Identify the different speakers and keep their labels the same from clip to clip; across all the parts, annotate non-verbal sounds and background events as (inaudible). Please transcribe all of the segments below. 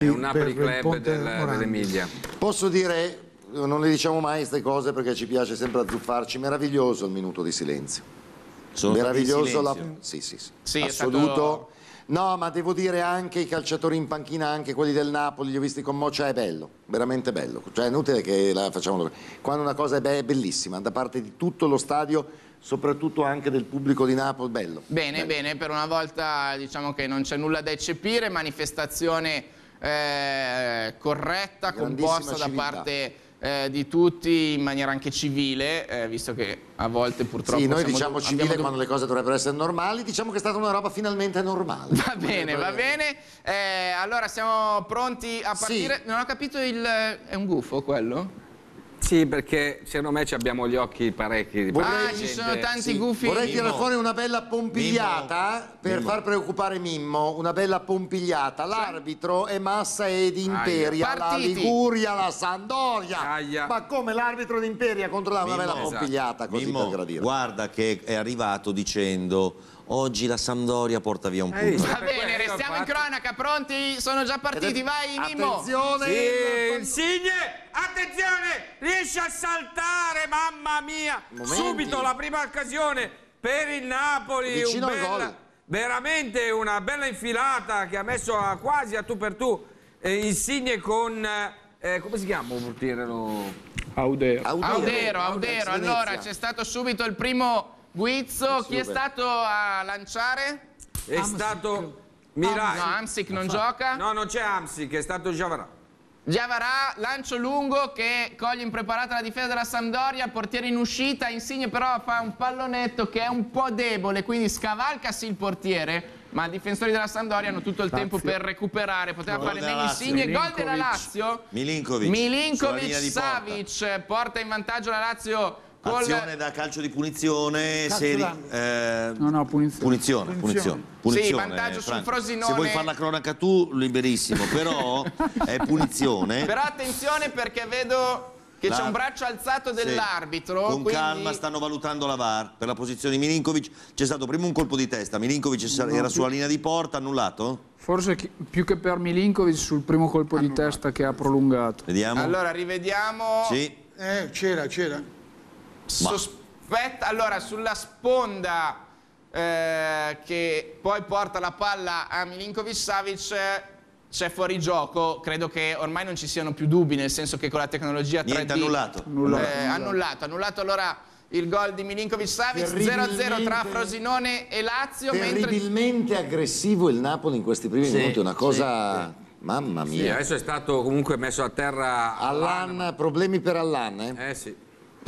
Speaker 1: È un Napoli club del- dell'Emilia.
Speaker 2: Posso dire, non le diciamo mai queste cose perché ci piace sempre azzuffarci, meraviglioso il minuto di silenzio.
Speaker 3: Sono
Speaker 2: meraviglioso la... Sì, sì, sì.
Speaker 4: Sì,
Speaker 2: assoluto.
Speaker 4: stato-
Speaker 2: No, ma devo dire anche i calciatori in panchina, anche quelli del Napoli, li ho visti con Moccia, è bello, veramente bello. Cioè è inutile che la facciamo... Quando una cosa è, be- è bellissima, da parte di tutto lo stadio, soprattutto anche del pubblico di Napoli, bello.
Speaker 4: Bene,
Speaker 2: bello.
Speaker 4: bene, per una volta diciamo che non c'è nulla da eccepire, manifestazione eh, corretta, composta da parte eh, di tutti in maniera anche civile, eh, visto che a volte purtroppo...
Speaker 2: Sì, noi diciamo civile quando le cose dovrebbero essere normali, diciamo che è stata una roba finalmente normale.
Speaker 4: Va bene, va bene. Eh, allora siamo pronti a
Speaker 2: Sì.
Speaker 4: partire. Non ho capito il... È un gufo quello?
Speaker 1: Sì, perché secondo me ci abbiamo gli occhi parecchi. di
Speaker 2: Vorrei-
Speaker 4: ah, ci sono tanti
Speaker 2: Sì,
Speaker 4: gufi.
Speaker 2: Vorrei tirare
Speaker 3: Mimmo.
Speaker 2: fuori una bella pompigliata
Speaker 3: Mimmo.
Speaker 2: per
Speaker 3: Mimmo.
Speaker 2: far preoccupare Mimmo, una bella pompigliata. L'arbitro è Massa ed Imperia, la. Liguria, la Sandoria.
Speaker 1: Aia.
Speaker 2: Ma come l'arbitro di Imperia controlla una bella
Speaker 3: Mimmo.
Speaker 2: pompigliata così
Speaker 3: Mimmo,
Speaker 2: per gradire.
Speaker 3: guarda che è arrivato dicendo oggi la Sampdoria porta via un
Speaker 1: Ehi,
Speaker 3: punto.
Speaker 4: Va bene, restiamo in cronaca, pronti? Sono già partiti, vai Mimmo!
Speaker 2: Attenzione!
Speaker 1: Sì, Insigne, attenzione, riesce a saltare, mamma mia,
Speaker 2: Momenti.
Speaker 1: subito la prima occasione per il Napoli,
Speaker 2: Vicino
Speaker 1: un
Speaker 2: al
Speaker 1: bella-
Speaker 2: gol.
Speaker 1: veramente una bella infilata che ha messo a- quasi a tu per tu eh, Insigne con, eh, come si chiama un portiere? lo-
Speaker 5: Audero.
Speaker 4: Audero, Audero,
Speaker 2: Venezia.
Speaker 4: allora c'è stato subito il primo guizzo, chi è stato a lanciare?
Speaker 1: È stato
Speaker 4: No,
Speaker 1: Mirai.
Speaker 4: Amsic non gioca.
Speaker 1: No, non c'è Amsi, che è stato Giavarà.
Speaker 4: Giavarà, lancio lungo che coglie impreparata la difesa della Sampdoria, portiere in uscita, Insigne però fa un pallonetto che è un po' debole, quindi scavalcasi il portiere, ma i difensori della Sampdoria hanno tutto il tempo per recuperare, poteva
Speaker 3: Gol
Speaker 4: fare meglio
Speaker 3: Lazio.
Speaker 4: Insigne, gol della. Lazio.
Speaker 3: Milinkovic,
Speaker 4: Milinkovic. Savic porta in vantaggio la Lazio
Speaker 3: Azione da calcio di punizione,
Speaker 5: Calcio
Speaker 3: seri- eh,
Speaker 5: No, no, punizione.
Speaker 3: punizione, punizione, punizione,
Speaker 4: vantaggio sul
Speaker 3: Franco.
Speaker 4: Frosinone.
Speaker 3: Se vuoi fare la cronaca tu, liberissimo, però è (laughs) punizione.
Speaker 4: Però attenzione perché vedo che c'è un braccio alzato
Speaker 3: Sì.
Speaker 4: dell'arbitro.
Speaker 3: Con
Speaker 4: quindi-
Speaker 3: calma stanno valutando la VAR per la posizione di Milinkovic. C'è stato prima un colpo di testa, Milinkovic era sulla linea di porta, annullato?
Speaker 5: Forse chi- più che per Milinkovic sul primo colpo di testa che ha prolungato.
Speaker 3: Vediamo.
Speaker 4: Allora rivediamo.
Speaker 3: Sì,
Speaker 6: Eh, c'era, c'era.
Speaker 4: Sospetta, allora sulla sponda eh, che poi porta la palla a Milinkovic Savic eh, c'è fuori gioco, credo che ormai non ci siano più dubbi, nel senso che con la tecnologia 3D
Speaker 3: niente annullato.
Speaker 4: eh, annullato, annullato allora il gol di Milinkovic Savic 0-0 tra Frosinone e Lazio mentre
Speaker 2: Terribilmente aggressivo il Napoli in questi primi minuti, una cosa... Mamma
Speaker 1: Sì,
Speaker 2: mia.
Speaker 1: adesso è stato comunque messo a terra
Speaker 2: Allan, problemi per Allan, eh?
Speaker 1: Eh sì.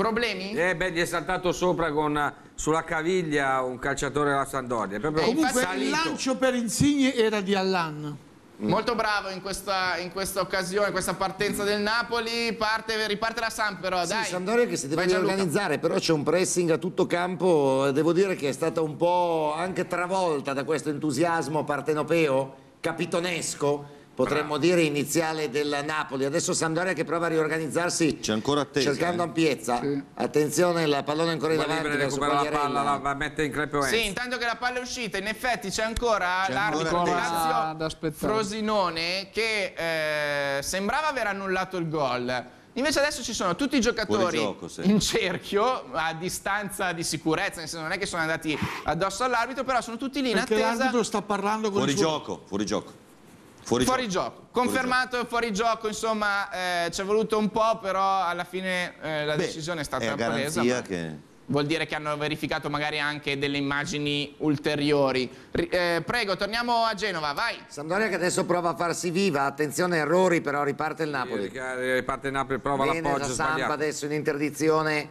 Speaker 4: Problemi?
Speaker 1: Eh beh, gli è saltato sopra con sulla caviglia un calciatore della Sampdoria. È proprio
Speaker 6: Comunque il
Speaker 1: salito.
Speaker 6: lancio per Insigne era di Allan.
Speaker 4: Molto bravo in questa, in questa occasione, in questa partenza del Napoli. Parte, riparte la Samp però,
Speaker 2: Sì,
Speaker 4: dai.
Speaker 2: Sampdoria che si deve
Speaker 4: Vai, Gianluca.
Speaker 2: riorganizzare, però c'è un pressing a tutto campo, eh, devo dire che è stata un po' anche travolta da questo entusiasmo partenopeo, capitonesco, potremmo dire iniziale del Napoli. Adesso Sampdoria che prova a riorganizzarsi
Speaker 3: C'è ancora attesa,
Speaker 2: cercando
Speaker 3: eh.
Speaker 2: ampiezza.
Speaker 5: Sì.
Speaker 2: Attenzione, la pallone ancora in
Speaker 1: Va
Speaker 2: avanti verso
Speaker 1: recupera la palla, la, la mette in crepe
Speaker 4: Sì, intanto che la palla è uscita, in effetti c'è ancora l'arbitro. Lazio. Frosinone che eh, sembrava aver annullato il gol. Invece adesso ci sono tutti i giocatori
Speaker 3: gioco, sì.
Speaker 4: in cerchio a distanza di sicurezza, nel senso non è che sono andati addosso all'arbitro, però sono tutti lì in
Speaker 6: Perché
Speaker 4: attesa.
Speaker 6: l'arbitro sta parlando con
Speaker 3: Fuori
Speaker 6: il suo...
Speaker 3: gioco, fuori gioco. Fuori,
Speaker 4: Fuori gioco, confermato fuori gioco, insomma eh, ci è voluto un po', però alla fine eh, la
Speaker 3: Beh,
Speaker 4: decisione è stata
Speaker 3: è
Speaker 4: presa.
Speaker 3: garanzia
Speaker 4: ma
Speaker 3: che...
Speaker 4: Vuol dire che hanno verificato magari anche delle immagini ulteriori. Ri- eh, prego, torniamo a Genova, vai.
Speaker 2: Sampdoria che adesso prova a farsi viva, attenzione errori, però riparte il Napoli.
Speaker 1: Riparte il Napoli, prova l'appoggio
Speaker 2: la Sampa
Speaker 1: sbagliato.
Speaker 2: adesso in interdizione,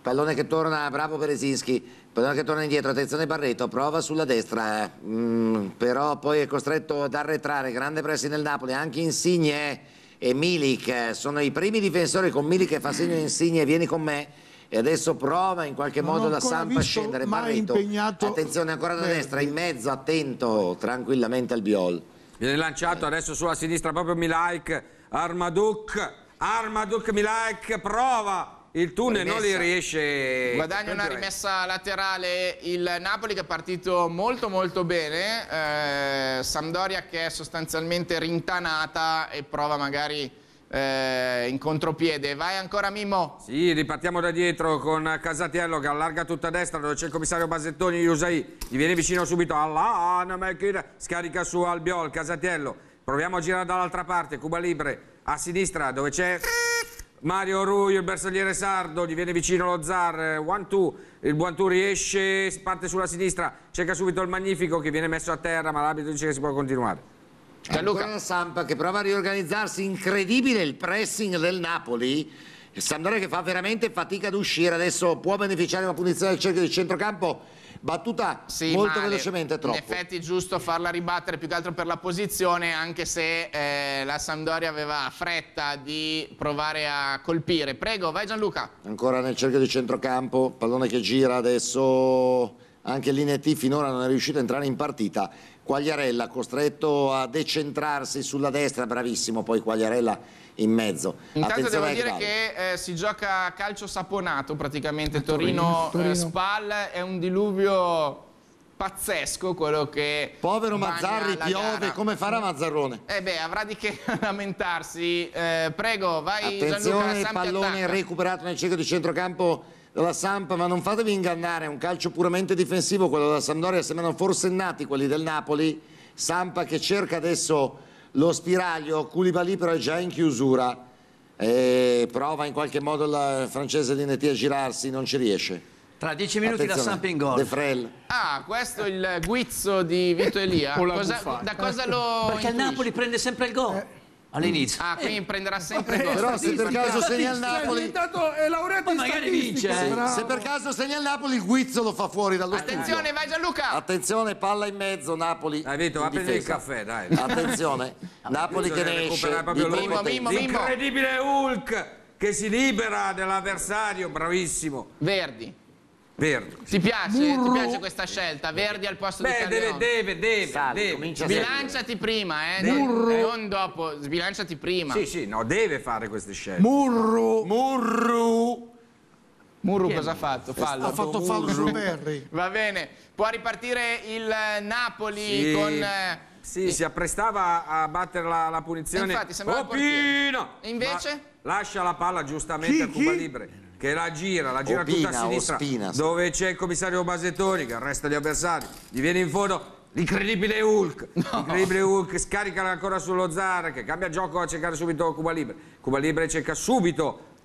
Speaker 2: pallone che torna, bravo Berezinski, pallone che torna indietro, attenzione Barreto, prova sulla destra, eh. Mm, però poi è costretto ad arretrare, grande pressi nel Napoli, anche Insigne e Milik eh, sono i primi difensori con Milik che fa segno Insigne, vieni con me. E adesso prova in qualche
Speaker 6: Non
Speaker 2: modo la Sampa a scendere. Barreto,
Speaker 6: impegnato
Speaker 2: attenzione ancora da destra, in mezzo, attento tranquillamente al Biol.
Speaker 1: Viene lanciato adesso sulla sinistra proprio Milaik, Armaduk, Armaduk Milaik prova il tunnel non li
Speaker 2: Rimessa.
Speaker 1: riesce...
Speaker 4: Guadagna una rimessa laterale il Napoli che è partito molto molto bene, eh, Sampdoria che è sostanzialmente rintanata e prova magari eh, in contropiede. Vai ancora Mimmo.
Speaker 1: Sì, ripartiamo da dietro con Casatiello che allarga tutta a destra dove c'è il commissario Basettoni Usai. Gli viene vicino subito alla scarica su Albiol, Casatiello. Proviamo a girare dall'altra parte, Cuba Libre a sinistra dove c'è Mario Ruio, il bersagliere sardo, gli viene vicino lo Zar, one two, il buon two riesce, parte sulla sinistra, cerca subito il Magnifico che viene messo a terra, ma l'arbitro dice che si può continuare.
Speaker 4: Gianluca.
Speaker 2: Ancora la Samp che prova a riorganizzarsi, incredibile il pressing del Napoli. Sampdoria che fa veramente fatica ad uscire, adesso può beneficiare di una punizione del cerchio di centrocampo, battuta
Speaker 4: Sì,
Speaker 2: molto velocemente troppo.
Speaker 4: In effetti è giusto farla ribattere più che altro per la posizione, anche se eh, la Sampdoria aveva fretta di provare a colpire. Prego, vai Gianluca.
Speaker 2: Ancora nel cerchio di centrocampo, pallone che gira adesso anche l'Inetti finora non è riuscito a entrare in partita. Quagliarella costretto a decentrarsi sulla destra, bravissimo poi Quagliarella in mezzo.
Speaker 4: Intanto devo
Speaker 2: Attenzione
Speaker 4: dire
Speaker 2: Ekdal.
Speaker 4: che eh, si gioca a calcio saponato praticamente
Speaker 7: Torino, Torino.
Speaker 4: Torino-Spal, è un diluvio pazzesco quello che
Speaker 2: Povero Mazzarri piove,
Speaker 4: gara.
Speaker 2: come farà Mazzarrone?
Speaker 4: Eh beh, avrà di che (laughs) lamentarsi. Eh, prego, vai Gianluca,
Speaker 2: Attenzione,
Speaker 4: Samp
Speaker 2: pallone
Speaker 4: attacca.
Speaker 2: recuperato nel cerchio di centrocampo della Samp, ma non fatevi ingannare, è un calcio puramente difensivo, quello della Sampdoria, sembrano forsennati quelli del Napoli. Sampa che cerca adesso lo spiraglio, Koulibaly però è già in chiusura. E prova in qualche modo il francese di Netti a girarsi, non ci riesce.
Speaker 8: Tra dieci minuti
Speaker 2: Attenzione,
Speaker 8: Samp in gol.
Speaker 2: De Frel.
Speaker 4: Ah, questo è il guizzo di Vito Elia. (laughs) Cosa- da cosa lo
Speaker 8: Perché il
Speaker 4: intuisci?
Speaker 8: Napoli prende sempre il gol all'inizio.
Speaker 4: Ah, quindi prenderà sempre gol.
Speaker 2: Però se per caso segna il
Speaker 9: Sei
Speaker 2: Napoli,
Speaker 9: è laureato in
Speaker 8: magari vince, eh.
Speaker 2: se per caso segna il Napoli, il Guizzo lo fa fuori dallo
Speaker 4: Attenzione,
Speaker 2: studio.
Speaker 4: vai Gianluca.
Speaker 2: Attenzione, palla in mezzo, Napoli.
Speaker 1: Dai Vito, va a prendere il caffè, dai.
Speaker 2: Attenzione, (laughs) Napoli che ne esce.
Speaker 4: Mimmo, Mimmo, Mimmo.
Speaker 1: L'incredibile Hulk che si libera dell'avversario, bravissimo.
Speaker 4: Verdi.
Speaker 1: Verde.
Speaker 4: Ti piace? Ti piace questa scelta? Verdi al posto di
Speaker 1: Beh, deve,
Speaker 4: Calderone.
Speaker 1: deve, deve,
Speaker 2: Sale,
Speaker 1: deve.
Speaker 2: a salire.
Speaker 4: Sbilanciati prima, eh. Non, non dopo, sbilanciati prima.
Speaker 1: Sì, sì, no, deve fare queste scelte.
Speaker 9: Murru
Speaker 2: Murru.
Speaker 4: Murru cosa ha fatto? Fallo.
Speaker 9: ha fatto fallo su Berri.
Speaker 4: Va bene, può ripartire il Napoli
Speaker 1: Sì.
Speaker 4: con... eh,
Speaker 1: Sì, si apprestava a battere la, la punizione.
Speaker 4: Infatti, sembrava.
Speaker 1: Opina!
Speaker 4: E invece?
Speaker 1: Ma lascia la palla giustamente
Speaker 9: Chi,
Speaker 1: a Cuba
Speaker 9: chi?
Speaker 1: Libre. Che la gira, la gira
Speaker 2: Opina,
Speaker 1: tutta a sinistra.
Speaker 2: Ospina, sì.
Speaker 1: Dove c'è il commissario Basettoni che arresta gli avversari. Gli viene in fondo l'incredibile Hulk. (laughs) L'incredibile Hulk scarica ancora sullo Zar che cambia gioco a cercare subito Cuba Libre. Cuba Libre cerca subito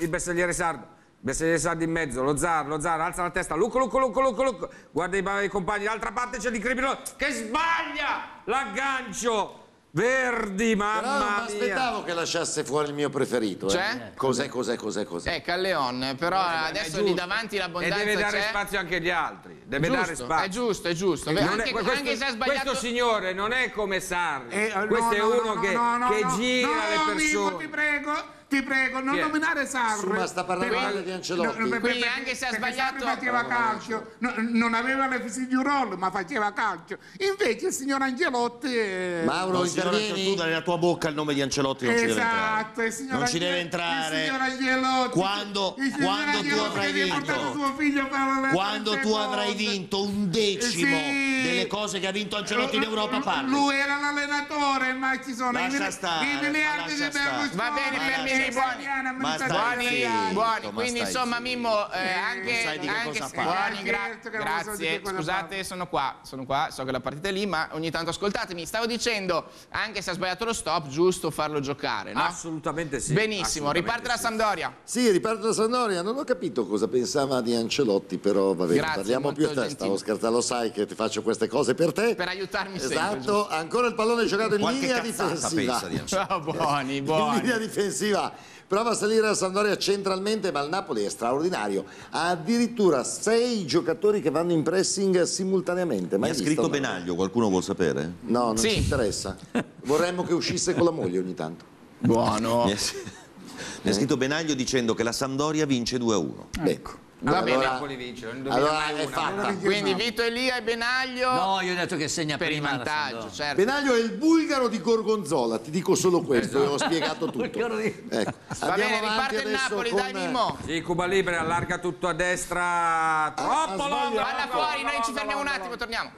Speaker 1: il bersagliere sardo. Bersagliere sardo in mezzo, lo Zar, lo Zar alza la testa, Luco, Luco, Luco, Luco, Luco. Guarda i, i compagni, d'altra parte c'è l'incredibile che sbaglia l'aggancio. Verdi,
Speaker 2: non
Speaker 1: mamma
Speaker 2: mi
Speaker 1: mia.
Speaker 2: aspettavo che lasciasse fuori il mio preferito. eh.
Speaker 4: Cioè?
Speaker 2: Cos'è, cos'è, cos'è, cos'è?
Speaker 4: Eh, Calleon, però adesso
Speaker 1: È
Speaker 4: lì davanti
Speaker 1: E
Speaker 4: l'abbondanza
Speaker 1: deve dare
Speaker 4: c'è.
Speaker 1: spazio anche agli altri. Deve dare
Speaker 4: Giusto,
Speaker 1: spazio.
Speaker 4: è giusto, è giusto.
Speaker 1: Non
Speaker 4: anche,
Speaker 1: è- questo,
Speaker 4: anche se ha sbagliato...
Speaker 1: questo signore non è come Sarri.
Speaker 9: Eh, no,
Speaker 1: questo è
Speaker 9: no,
Speaker 1: uno
Speaker 9: no,
Speaker 1: che,
Speaker 9: no, no,
Speaker 1: che
Speaker 9: no,
Speaker 1: gira
Speaker 9: no,
Speaker 1: le persone.
Speaker 9: ti prego, ti prego, non
Speaker 1: Chi è?
Speaker 9: nominare Sarri.
Speaker 2: Su, ma sta parlando
Speaker 9: Perché-
Speaker 2: male di Ancelotti.
Speaker 9: no, no,
Speaker 4: Quindi
Speaker 9: perché-
Speaker 4: anche se ha
Speaker 9: perché
Speaker 4: sbagliato-
Speaker 9: Sarri faceva calcio, no, non aveva le fisici roll, ma faceva calcio. Invece il signor Angelotti... eh,
Speaker 2: Mauro,
Speaker 3: No, signora,
Speaker 2: intervieni?
Speaker 3: tu nella tua bocca il nome di Ancelotti non ci deve entrare.
Speaker 9: Esatto, il signor
Speaker 3: Non ci
Speaker 9: Ange-
Speaker 3: deve entrare.
Speaker 9: Il signor Angelotti.
Speaker 3: Quando-
Speaker 9: il signor
Speaker 3: quando tu
Speaker 9: Angelotti
Speaker 3: avrai
Speaker 9: che
Speaker 3: vinto.
Speaker 9: portato suo figlio a fare le
Speaker 3: Quando tu avrai
Speaker 9: cose.
Speaker 3: vinto un decimo
Speaker 9: Sì.
Speaker 3: delle cose che ha vinto Ancelotti in Europa parli.
Speaker 9: Lui era l'allenatore, ma ci sono
Speaker 3: Lascia
Speaker 9: i, mili-
Speaker 3: stare,
Speaker 9: i
Speaker 3: ma
Speaker 9: miliardi
Speaker 3: lascia
Speaker 9: di
Speaker 3: stare.
Speaker 9: Berlusconi.
Speaker 4: Va bene,
Speaker 3: Ma stare.
Speaker 4: buoni.
Speaker 3: Ma
Speaker 4: Buoni,
Speaker 3: zitto,
Speaker 4: buoni. Quindi insomma
Speaker 3: zitto.
Speaker 4: Mimmo, eh, anche,
Speaker 3: sai di che
Speaker 4: anche
Speaker 3: cosa
Speaker 4: buoni, gra-
Speaker 9: Certo
Speaker 4: grazie. Scusate, sono qua, sono qua, so che la partita è lì, ma ogni tanto ascoltatemi. Stavo dicendo, anche se ha sbagliato lo stop, giusto farlo giocare, no?
Speaker 1: Assolutamente sì.
Speaker 4: Benissimo,
Speaker 1: assolutamente
Speaker 4: riparte la
Speaker 1: sì.
Speaker 4: Sampdoria.
Speaker 2: Sì, riparte la Sandoria, non ho capito cosa pensava di Ancelotti, però va bene,
Speaker 4: Grazie,
Speaker 2: parliamo più a te, stavo scherzando, lo sai che ti faccio queste cose per te.
Speaker 4: Per aiutarmi sempre,
Speaker 2: Esatto, ancora il pallone giocato in linea difensiva.
Speaker 3: pensa di Ancelotti.
Speaker 4: Oh, (laughs) buoni,
Speaker 2: In
Speaker 4: buoni.
Speaker 2: linea difensiva prova a salire la Sampdoria centralmente, ma il Napoli è straordinario. Ha addirittura sei giocatori che vanno in pressing simultaneamente.
Speaker 3: Mi
Speaker 2: Mai
Speaker 3: ha
Speaker 2: visto,
Speaker 3: scritto
Speaker 2: no?
Speaker 3: Benaglio, qualcuno vuol sapere?
Speaker 2: No, non
Speaker 4: Sì.
Speaker 2: ci interessa. Vorremmo che uscisse con la moglie ogni tanto.
Speaker 4: Buono.
Speaker 3: Mi ha, mi ha scritto Benaglio dicendo che la Sampdoria vince 2-1.
Speaker 2: Ecco.
Speaker 4: Va bene.
Speaker 2: Allora-
Speaker 1: Napoli vince, non indovina
Speaker 2: Allora è fatta.
Speaker 4: Quindi Vito Elia e Benaglio
Speaker 8: No, io ho detto che segna
Speaker 4: per il
Speaker 8: prima la
Speaker 4: vantaggio, certo.
Speaker 2: Benaglio è il bulgaro di Gorgonzola, ti dico solo questo,
Speaker 1: Esatto.
Speaker 2: ho spiegato (laughs) tutto.
Speaker 8: Di-
Speaker 2: Ecco,
Speaker 4: Va
Speaker 2: andiamo
Speaker 4: bene, riparte il Napoli,
Speaker 2: con-
Speaker 4: dai Mimmo.
Speaker 1: Sì, Cuba Libre allarga tutto a destra. Troppo
Speaker 2: ha
Speaker 1: lungo.
Speaker 2: sbagliato.
Speaker 4: Palla fuori, noi ci fermiamo un attimo, torniamo.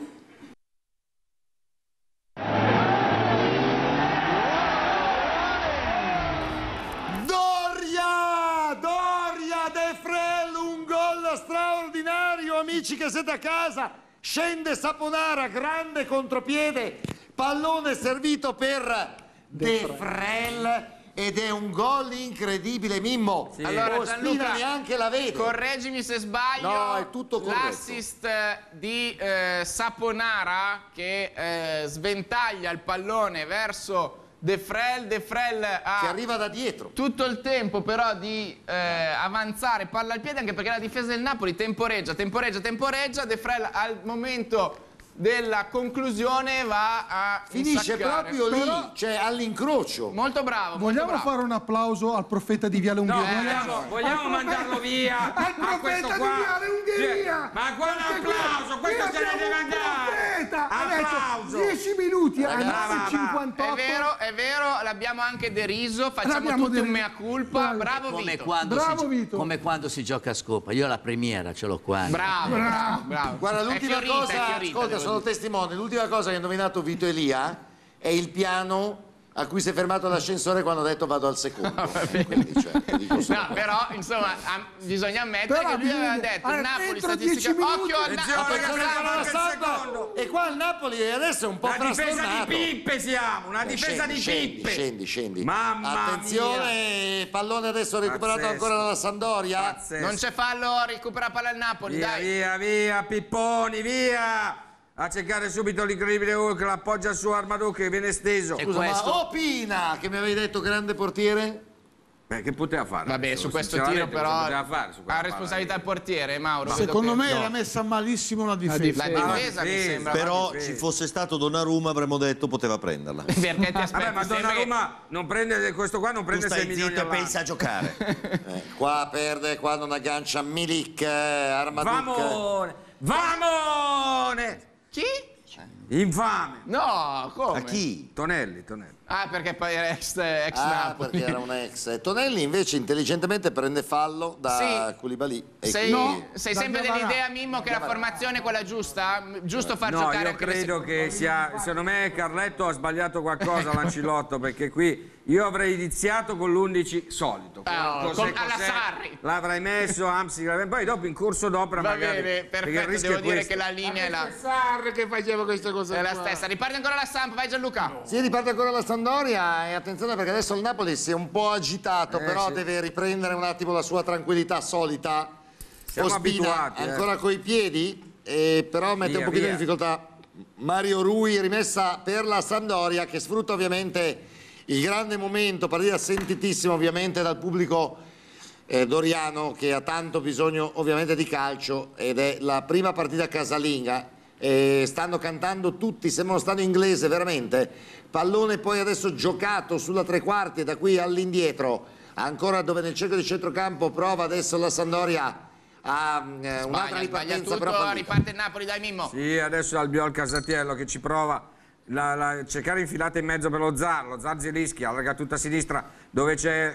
Speaker 2: Amici che siete a casa. Scende Saponara, grande contropiede, pallone servito per De Frel ed è un gol incredibile, Mimmo.
Speaker 4: Allora,
Speaker 2: Ospina
Speaker 4: Gianluca,
Speaker 2: neanche la vede.
Speaker 4: Correggimi se sbaglio.
Speaker 2: No, è tutto corretto.
Speaker 4: L'assist di eh, Saponara che eh, sventaglia il pallone verso De Frel. De Frel ha
Speaker 2: che arriva da dietro.
Speaker 4: tutto il tempo però di eh, avanzare palla al piede anche perché la difesa del Napoli temporeggia, temporeggia, temporeggia. De Frel al momento della conclusione va a
Speaker 2: Finisce
Speaker 4: insaccare.
Speaker 2: proprio lì,
Speaker 7: Però-
Speaker 2: cioè all'incrocio.
Speaker 4: Molto bravo, molto
Speaker 7: Vogliamo
Speaker 4: bravo.
Speaker 7: fare un applauso al profeta di Viale
Speaker 1: No,
Speaker 7: Ungheria?
Speaker 1: vogliamo, vogliamo mandarlo via
Speaker 9: al profeta di
Speaker 1: qua.
Speaker 9: Viale Ungheria.
Speaker 1: Cioè, Ma guarda
Speaker 9: Perché
Speaker 1: applauso, questo se ne deve
Speaker 9: un
Speaker 1: andare. Applauso.
Speaker 7: Adesso 10 minuti a
Speaker 2: Ragazzi,
Speaker 7: Napoli
Speaker 1: va, va.
Speaker 7: 58.
Speaker 4: È vero, è vero, l'abbiamo anche deriso, facciamo
Speaker 7: L'abbiamo
Speaker 4: tutti un
Speaker 7: deriso.
Speaker 4: mea culpa.
Speaker 7: Bravo.
Speaker 4: Bravo
Speaker 8: Come
Speaker 4: Vito.
Speaker 8: quando,
Speaker 7: Bravo, Vito.
Speaker 8: come quando si gioca a scopa. Io la premiera ce l'ho qua.
Speaker 4: Bravo, bravo, bravo.
Speaker 2: Guarda, l'ultima cosa,
Speaker 4: fiorita,
Speaker 2: ascolta, sono testimone, l'ultima cosa che ha indovinato Vito Elia è il piano a cui si è fermato l'ascensore quando ha detto vado al secondo. Quindi, cioè, dico solo
Speaker 4: No,
Speaker 2: questo.
Speaker 4: però, insomma, am- bisogna ammettere
Speaker 7: Però
Speaker 4: che lui aveva detto il
Speaker 7: allora,
Speaker 4: Napoli
Speaker 7: entro
Speaker 4: statistica
Speaker 7: 10
Speaker 4: occhio al
Speaker 1: Attenzione,
Speaker 4: Napoli
Speaker 1: ragazzi,
Speaker 2: Attenzione alla
Speaker 1: manca il secondo.
Speaker 2: E qua il Napoli adesso è un po'
Speaker 1: Una difesa di
Speaker 2: frastornato.
Speaker 1: pippe siamo, una
Speaker 2: Eh,
Speaker 1: difesa
Speaker 2: scendi,
Speaker 1: di
Speaker 2: scendi,
Speaker 1: pippe.
Speaker 2: Scendi, scendi.
Speaker 1: Mamma mia.
Speaker 2: Attenzione, pallone adesso recuperato
Speaker 1: Pazzesco.
Speaker 2: ancora dalla Sandoria.
Speaker 1: Pazzesco.
Speaker 4: Non c'è fallo, recupera palla il Napoli,
Speaker 1: Via,
Speaker 4: dai.
Speaker 1: via, via, Pipponi, via! A cercare subito l'incredibile Hulk, l'appoggia su Armadou che viene steso.
Speaker 8: E
Speaker 2: Scusa,
Speaker 8: questo?
Speaker 2: ma Opina, che mi avevi detto grande portiere?
Speaker 1: Beh, che poteva fare?
Speaker 4: Vabbè,
Speaker 1: adesso?
Speaker 4: su questo tiro però
Speaker 1: fare
Speaker 4: ha responsabilità il portiere, Mauro. vedo
Speaker 7: Secondo
Speaker 4: che-
Speaker 7: me era messa malissimo la difesa.
Speaker 6: difesa.
Speaker 4: La
Speaker 1: Ah,
Speaker 4: difesa mi
Speaker 1: difesa.
Speaker 4: sembra.
Speaker 3: Però
Speaker 1: difesa.
Speaker 3: ci fosse stato Donnarumma avremmo detto poteva prenderla. (laughs)
Speaker 4: Perché ti
Speaker 1: Vabbè,
Speaker 4: aspetti
Speaker 1: ma
Speaker 4: sempre che-
Speaker 1: Donnarumma non prende, questo qua non prende 6
Speaker 3: stai
Speaker 1: milioni
Speaker 3: zitto e pensa a giocare. (laughs)
Speaker 2: Eh, qua perde, qua non aggancia Milik, eh, Armaduk.
Speaker 1: Vamone! Vamone!
Speaker 4: Chi?
Speaker 1: Infame!
Speaker 4: No, come?
Speaker 3: A chi?
Speaker 1: Tonelli, Tonelli.
Speaker 4: Ah, perché poi era ex, ex
Speaker 2: Ah,
Speaker 4: Napoli.
Speaker 2: perché era un ex. Tonelli invece intelligentemente prende fallo da
Speaker 4: Sì.
Speaker 2: Koulibaly. E
Speaker 4: Sei,
Speaker 2: quindi-
Speaker 4: sei sempre dell'idea, Mimmo, che la formazione è quella giusta? Giusto far
Speaker 1: No,
Speaker 4: giocare
Speaker 1: io
Speaker 4: anche le
Speaker 1: credo che sia. Secondo me Carletto ha sbagliato qualcosa (laughs) l'Ancilotto perché qui io avrei iniziato con l'11 solito.
Speaker 4: Ah,
Speaker 1: Cos'è,
Speaker 4: con- alla Sarri.
Speaker 1: L'avrei messo, Amsi, poi dopo in corso d'opera
Speaker 4: Va
Speaker 1: magari.
Speaker 4: bene, perfetto,
Speaker 1: rischio
Speaker 4: devo dire
Speaker 1: questo.
Speaker 4: che la linea è la,
Speaker 9: Sarri che faceva queste cose
Speaker 4: è la
Speaker 9: qua.
Speaker 4: stessa. Riparte ancora la stampa, vai Gianluca.
Speaker 2: Sì, riparte ancora la Sandoria e attenzione perché adesso il Napoli si è un po' agitato,
Speaker 1: Eh,
Speaker 2: però
Speaker 1: sì.
Speaker 2: deve riprendere un attimo la sua tranquillità solita.
Speaker 1: Siamo
Speaker 2: Ospina
Speaker 1: eh.
Speaker 2: ancora coi piedi, e però mette
Speaker 1: Via,
Speaker 2: un pochino in difficoltà Mario Rui, rimessa per la Sandoria che sfrutta ovviamente il grande momento, partita sentitissima ovviamente dal pubblico eh, Doriano che ha tanto bisogno ovviamente di calcio ed è la prima partita casalinga. E stanno cantando tutti, sembrano in inglese veramente. Pallone poi adesso giocato sulla tre quarti e da qui all'indietro, ancora dove nel cerchio di centrocampo prova adesso la Sandoria a eh, un'altra ripartenza
Speaker 4: tutto, riparte il Napoli, dai Mimmo.
Speaker 1: Sì, adesso Albiol Casatiello che ci prova la, la- cercare infilata in mezzo per lo Zar, lo Zar Zielinski allarga tutta a sinistra dove c'è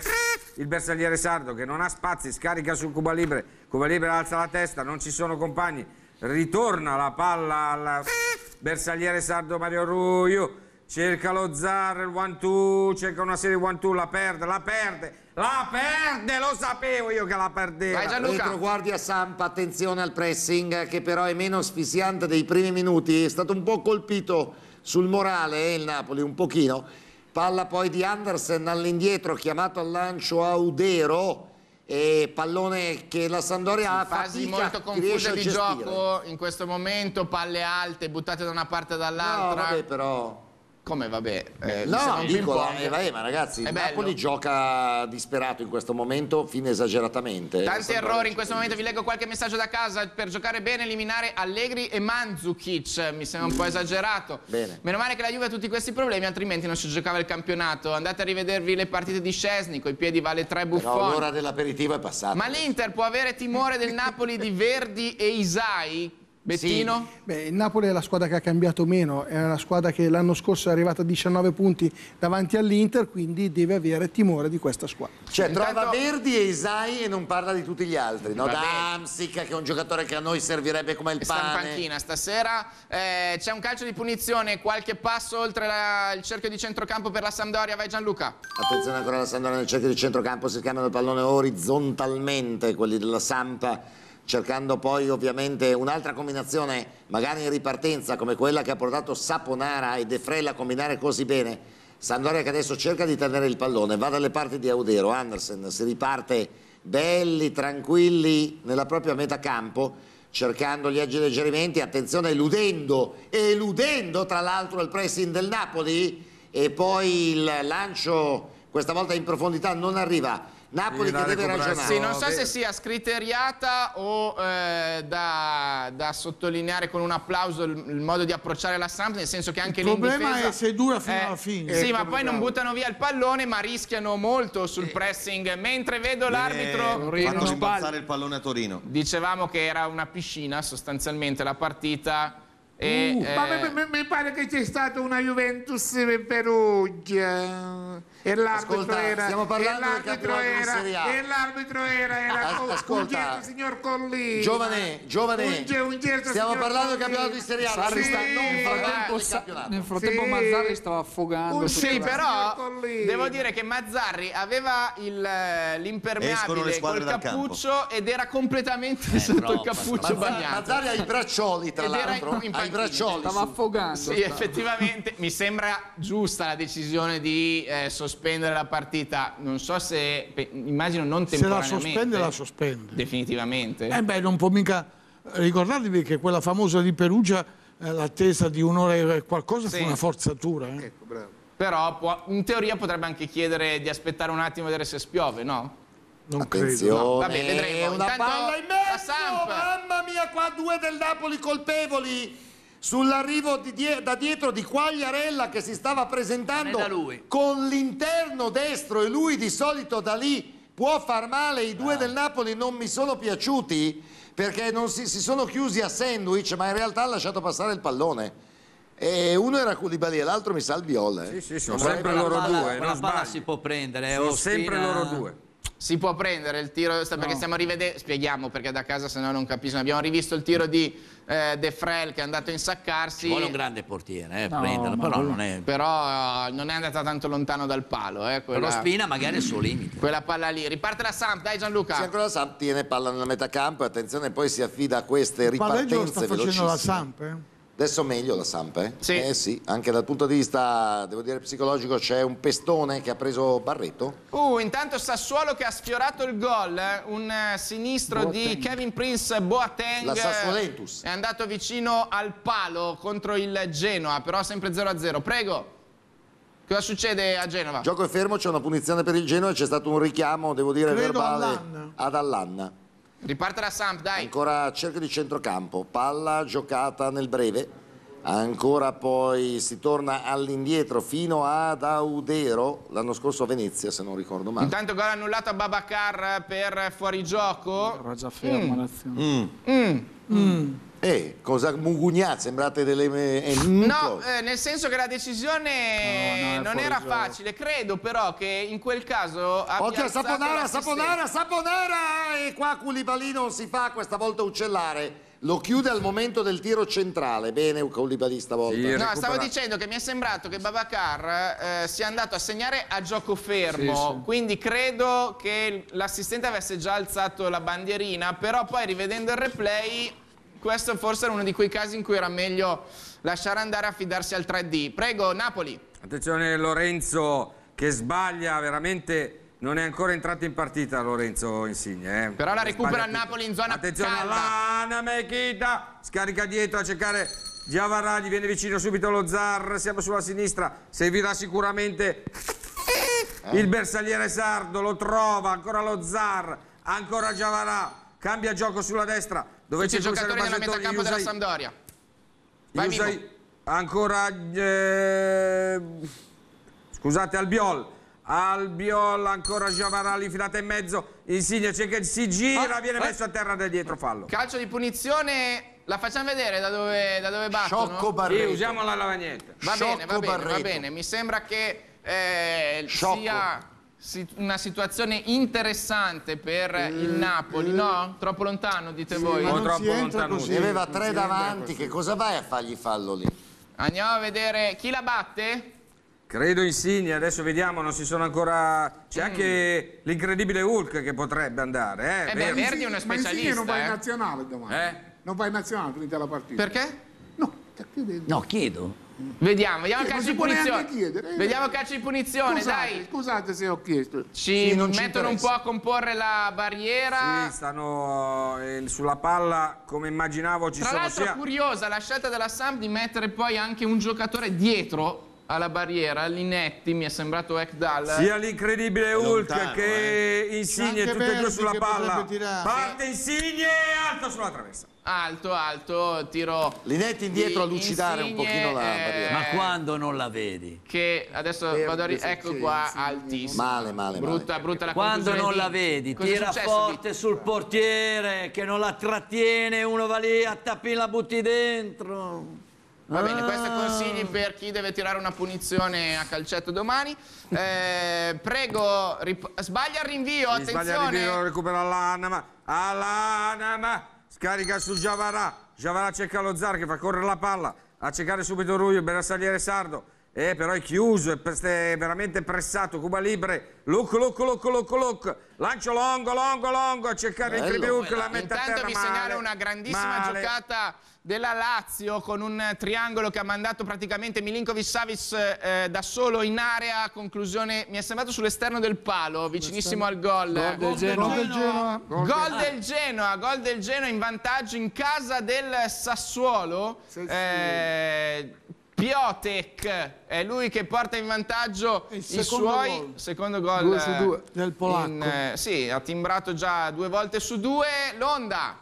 Speaker 1: il bersagliere sardo che non ha spazi, scarica sul Cuba Libre, Cuba Libre alza la testa, non ci sono compagni, ritorna la palla al bersagliere sardo Mario Ruiu, cerca lo Zar, il one two, cerca una serie one two, la perde, la perde, la perde, lo sapevo io che la perdeva.
Speaker 4: Vai, Gianluca.
Speaker 2: Retroguardia Sampa, attenzione al pressing che però è meno asfissiante dei primi minuti, è stato un po' colpito sul morale eh, il Napoli, un pochino. Palla poi di Andersen all'indietro, chiamato al lancio a Udero e pallone che la Sandoria ha
Speaker 4: Fasi molto confuse di gioco in questo momento, palle alte, buttate da una parte e
Speaker 2: No,
Speaker 4: dall'altra.
Speaker 2: vabbè, però
Speaker 4: Come vabbè? eh,
Speaker 2: No,
Speaker 4: non
Speaker 2: dico, eh, vai, ma ragazzi, il. Napoli gioca disperato in questo momento, fino esageratamente.
Speaker 4: Tanti errori in questo momento, vi leggo qualche messaggio da casa. Per giocare bene eliminare Allegri e Mandzukic, mi sembra un po' esagerato.
Speaker 2: Bene.
Speaker 4: Meno male che la Juve ha tutti questi problemi, altrimenti non si giocava il campionato. Andate a rivedervi le partite di Scesni, coi piedi vale tre buffoni.
Speaker 2: l'ora dell'aperitivo è passata.
Speaker 4: Ma l'Inter può avere timore del Napoli di Verdi e Isai? Bettino?
Speaker 6: Beh, il Napoli è la squadra che ha cambiato meno, è la squadra che l'anno scorso è arrivata a 19 punti davanti all'Inter, quindi deve avere timore di questa squadra.
Speaker 2: Cioè,
Speaker 4: Intanto-
Speaker 2: trova Verdi e Isai e non parla di tutti gli altri, no?
Speaker 4: Vabbè.
Speaker 2: Damsic, che è un giocatore che a noi servirebbe come il
Speaker 4: Sta in
Speaker 2: pane.
Speaker 4: panchina stasera. Eh, c'è un calcio di punizione, qualche passo oltre la- il cerchio di centrocampo per la Sampdoria. Vai Gianluca.
Speaker 2: Attenzione ancora alla Sampdoria nel cerchio di centrocampo, si scambiano il pallone orizzontalmente quelli della Sampa, cercando poi ovviamente un'altra combinazione, magari in ripartenza, come quella che ha portato Saponara e De Frella a combinare così bene. Sampdoria che adesso cerca di tenere il pallone, va dalle parti di Audero, Andersen si riparte belli, tranquilli nella propria metà campo, cercando gli alleggerimenti, attenzione, eludendo, eludendo tra l'altro il pressing del Napoli e poi il lancio questa volta in profondità non arriva. Napoli che deve ragionare.
Speaker 4: Sì, non so se sia scriteriata o eh, da, da sottolineare con un applauso il, il modo di approcciare la Samp, nel senso che anche
Speaker 6: Il
Speaker 4: lì in
Speaker 6: problema è se dura fino
Speaker 4: Eh,
Speaker 6: alla fine.
Speaker 4: Sì,
Speaker 6: Eh,
Speaker 4: ma poi non buttano via il pallone, ma rischiano molto sul pressing. Mentre vedo l'arbitro...
Speaker 5: Sbaglia.
Speaker 3: rimbalzare il pallone a Torino.
Speaker 4: Dicevamo che era una piscina sostanzialmente la partita. E, eh,
Speaker 9: Ma mi, mi- pare che c'è stata una Juventus Perugia e l'arbitro
Speaker 2: Ascolta,
Speaker 9: era
Speaker 2: stiamo parlando
Speaker 9: e l'arbitro era e l'arbitro era, era
Speaker 2: As-
Speaker 9: un
Speaker 2: ascolta,
Speaker 9: certo signor Collina
Speaker 2: Giovane, giovane,
Speaker 9: Un un certo
Speaker 2: stiamo parlando del campionato di Serie A, la
Speaker 9: Sì,
Speaker 2: sta non
Speaker 4: eh, sì.
Speaker 2: campionato.
Speaker 5: Nel frattempo
Speaker 9: Sì.
Speaker 5: Mazzarri stava affogando.
Speaker 9: Un-
Speaker 4: Sì,
Speaker 5: il-
Speaker 4: però devo dire che Mazzarri aveva il, eh, l'impermeabile col cappuccio ed era completamente sotto il
Speaker 8: troppo,
Speaker 4: cappuccio
Speaker 2: Mazzari,
Speaker 4: bagnato.
Speaker 2: Mazzari ha i braccioli tra
Speaker 4: Ed era
Speaker 2: l'altro,
Speaker 4: in
Speaker 2: i braccioli.
Speaker 5: Stava affogando.
Speaker 4: Sì,
Speaker 5: stava.
Speaker 4: effettivamente mi sembra giusta la decisione di eh, sospendere la partita. Non so se, pe- immagino non
Speaker 6: Se la
Speaker 4: temporaneamente.
Speaker 6: sospende, la sospende.
Speaker 4: Definitivamente.
Speaker 6: Eh beh, non può mica... Ricordatevi che quella famosa di Perugia, eh, l'attesa di un'ora e qualcosa
Speaker 4: Sì.
Speaker 6: fu una forzatura. eh.
Speaker 9: Ecco, bravo.
Speaker 4: Però può- in teoria potrebbe anche chiedere di aspettare un attimo e vedere se spiove, no?
Speaker 6: Non
Speaker 2: Attenzione,
Speaker 6: credo.
Speaker 4: No, vabbè, vedremo.
Speaker 2: una
Speaker 4: Intanto
Speaker 2: palla in mezzo, mamma mia, qua due del Napoli colpevoli sull'arrivo di die- da dietro di Quagliarella che si stava presentando con l'interno destro e lui di solito da lì può far male, i
Speaker 8: Ah.
Speaker 2: due del Napoli non mi sono piaciuti perché non si, si sono chiusi a sandwich ma in realtà ha lasciato passare il pallone. E uno era Koulibaly e l'altro mi sa Albiol. eh.
Speaker 1: Sì, sì, sono sempre loro
Speaker 8: palla,
Speaker 1: due, non
Speaker 8: palla si può prendere.
Speaker 1: Sono sempre loro due.
Speaker 4: Si può prendere il tiro, perché stiamo rivedendo, spieghiamo perché da casa se no non capiscono. Abbiamo rivisto il tiro di eh, De Frel che è andato a insaccarsi.
Speaker 8: Ci vuole un grande portiere, eh,
Speaker 5: No,
Speaker 8: prenderla,
Speaker 5: ma
Speaker 8: però non è...
Speaker 4: Però eh, non è andata tanto lontano dal palo, eh,
Speaker 8: Però
Speaker 4: quella,
Speaker 8: Spina magari è il suo limite.
Speaker 4: quella palla lì. Riparte la Samp, dai Gianluca.
Speaker 2: Se ancora la Samp tiene palla nella metà campo attenzione poi si affida a queste
Speaker 6: Il palleggio lo
Speaker 2: ripartenze
Speaker 6: sta facendo la
Speaker 2: velocissime.
Speaker 6: Samp. eh.
Speaker 2: Adesso meglio la Samp, eh?
Speaker 4: Sì.
Speaker 2: Eh sì, anche dal punto di vista, devo dire, psicologico c'è un pestone che ha preso Barretto.
Speaker 4: Uh, intanto Sassuolo che ha sfiorato il gol, eh, un eh, sinistro di
Speaker 5: Boateng.
Speaker 4: Kevin Prince Boateng.
Speaker 2: La
Speaker 4: eh,
Speaker 2: Sassuolentus.
Speaker 4: È andato vicino al palo contro il Genoa, però sempre 0-0. Prego. Cosa succede a Genova?
Speaker 2: Gioco è fermo, c'è una punizione per il Genoa e c'è stato un richiamo, devo dire,
Speaker 6: Credo
Speaker 2: verbale
Speaker 6: all'Anna.
Speaker 2: ad Allanna.
Speaker 4: Riparte la Samp, dai.
Speaker 2: Ancora cerchio di centrocampo, palla giocata nel breve. Ancora poi si torna all'indietro fino ad Audero, l'anno scorso a Venezia se non ricordo male.
Speaker 4: Intanto gol annullato a Babacar per fuorigioco.
Speaker 5: Era già ferma l'azione.
Speaker 2: Eh, cosa Mugugnà, sembrate delle... eh,
Speaker 4: No, eh, nel senso che la decisione
Speaker 5: No, no,
Speaker 4: non era
Speaker 5: gioco.
Speaker 4: facile. Credo però che in quel caso abbia
Speaker 2: Occhio Saponara. Saponara, Saponara! E qua Koulibaly non si fa questa volta uccellare. Lo chiude al momento del tiro centrale. Bene Koulibaly stavolta.
Speaker 1: Sì,
Speaker 4: No,
Speaker 1: recupera-
Speaker 4: stavo dicendo che mi è sembrato che Babacar eh, sia andato a segnare a gioco fermo,
Speaker 5: Sì, sì.
Speaker 4: quindi credo che l'assistente avesse già alzato la bandierina, però poi rivedendo il replay, questo forse era uno di quei casi in cui era meglio lasciare andare a fidarsi al 3D. Prego, Napoli.
Speaker 1: Attenzione Lorenzo che sbaglia, veramente non è ancora entrato in partita Lorenzo Insigne. Eh.
Speaker 4: Però la recupera
Speaker 1: tutto.
Speaker 4: Napoli in zona
Speaker 1: Attenzione
Speaker 4: calda.
Speaker 1: Lana Mechita, scarica dietro a cercare Giavarà gli viene vicino subito lo Zar, siamo sulla sinistra, servirà sicuramente il bersagliere sardo, lo trova, ancora lo Zar, ancora Giavarà, cambia gioco sulla destra, dove c'è il commissario
Speaker 4: giocatori nella
Speaker 1: Basettoni,
Speaker 4: metà campo della Sampdoria. Vai, Mimmo.
Speaker 1: ancora eh, scusate Albiol Albiol ancora Giavarà l'infilata in mezzo Insigne c'è che si gira viene messo a terra da dietro fallo
Speaker 4: Calcio di punizione, la facciamo vedere da dove, da dove battono?
Speaker 10: Sciocco
Speaker 1: sì,
Speaker 10: Barreto.
Speaker 1: usiamo la lavagnetta
Speaker 4: Va bene, va
Speaker 10: Sciocco
Speaker 4: bene, va bene. Mi sembra che eh,
Speaker 10: Sciocco.
Speaker 4: sia si- una situazione interessante per il Napoli, no? Troppo lontano, dite voi.
Speaker 1: ma
Speaker 9: non
Speaker 1: troppo
Speaker 9: si entra
Speaker 1: lontano.
Speaker 9: così.
Speaker 10: Ne aveva tre davanti, che cosa vai a fargli fallo lì?
Speaker 4: Andiamo a vedere chi la batte?
Speaker 1: credo Insigne adesso vediamo non si sono ancora c'è
Speaker 4: Mm.
Speaker 1: anche l'incredibile Hulk che potrebbe andare eh,
Speaker 4: Eh beh,
Speaker 1: Verdi.
Speaker 4: Verdi è uno
Speaker 9: Ma Insigne non
Speaker 4: specialista,
Speaker 9: va in
Speaker 4: eh.
Speaker 9: nazionale domani.
Speaker 1: Eh?
Speaker 9: Non va in nazionale finita la partita.
Speaker 4: Perché?
Speaker 9: No, devi-
Speaker 8: No, chiedo.
Speaker 4: Vediamo, vediamo
Speaker 9: non
Speaker 4: calcio di punizione.
Speaker 9: chiedere, eh.
Speaker 4: Vediamo calcio di punizione,
Speaker 9: Scusate,
Speaker 4: dai.
Speaker 9: scusate se ho chiesto.
Speaker 4: Ci
Speaker 10: Sì, non ci
Speaker 4: mettono un po' a comporre la barriera.
Speaker 1: Sì, stanno eh, sulla palla come immaginavo ci
Speaker 4: Tra
Speaker 1: sono
Speaker 4: l'altro
Speaker 1: sia
Speaker 4: curiosa la scelta della Samp di mettere poi anche un giocatore dietro alla barriera, Linetti, mi è sembrato Ekdal.
Speaker 1: Sia l'incredibile Hulk
Speaker 3: lontano,
Speaker 1: che Insigne
Speaker 9: C'è anche
Speaker 1: tutte e due sulla palla. Parte Insigne alto sulla traversa.
Speaker 4: Alto, alto, tiro.
Speaker 10: Linetti indietro
Speaker 4: di
Speaker 10: a lucidare un
Speaker 4: Insigne,
Speaker 10: pochino la
Speaker 4: eh,
Speaker 10: barriera.
Speaker 8: Ma quando non la vedi?
Speaker 4: Che adesso vado a ri- ecco qua, altissimo.
Speaker 10: Male, male,
Speaker 4: Brutta,
Speaker 10: male.
Speaker 4: brutta la
Speaker 8: Quando non
Speaker 4: di-
Speaker 8: la vedi,
Speaker 4: Cosa
Speaker 8: tira forte sul portiere che non la trattiene, uno va lì, attappi la butti dentro.
Speaker 4: Va bene, questi
Speaker 8: Ah.
Speaker 4: consigli per chi deve tirare una punizione a calcetto domani. Eh, prego, sbaglia il rinvio,
Speaker 1: Mi sbaglia il
Speaker 4: attenzione.
Speaker 1: rinvio, recupera l'Anama. All'Anama. Scarica su Giavarà. Giavarà cerca lo Zar che fa correre la palla. A cercare subito Ruglio, bersagliere sardo. Eh, però è chiuso, è, veramente pressato. Cuba Libre. Look, look, look, look, look. Lancio longo, longo, longo. A cercare il
Speaker 10: Bello.
Speaker 1: Incredibile Hulk, la mette a
Speaker 4: Intanto
Speaker 1: terra
Speaker 4: vi
Speaker 1: male,
Speaker 4: segnalo una grandissima
Speaker 1: male.
Speaker 4: giocata della Lazio con un triangolo che ha mandato praticamente Milinkovic Savic eh, da solo in area. Conclusione, mi è sembrato sull'esterno del palo, vicinissimo al gol.
Speaker 5: Gol del Genoa.
Speaker 7: Gol del Genoa.
Speaker 4: Gol del Genoa, gol del Genoa in vantaggio in casa del Sassuolo.
Speaker 9: Sì, sì.
Speaker 4: Eh, Piotek è lui che porta in vantaggio
Speaker 7: Il
Speaker 4: i suoi
Speaker 7: gol.
Speaker 4: secondo gol
Speaker 7: Due su
Speaker 4: eh,
Speaker 7: due del polacco.
Speaker 4: in, eh, sì, ha timbrato già due volte su due. L'Onda.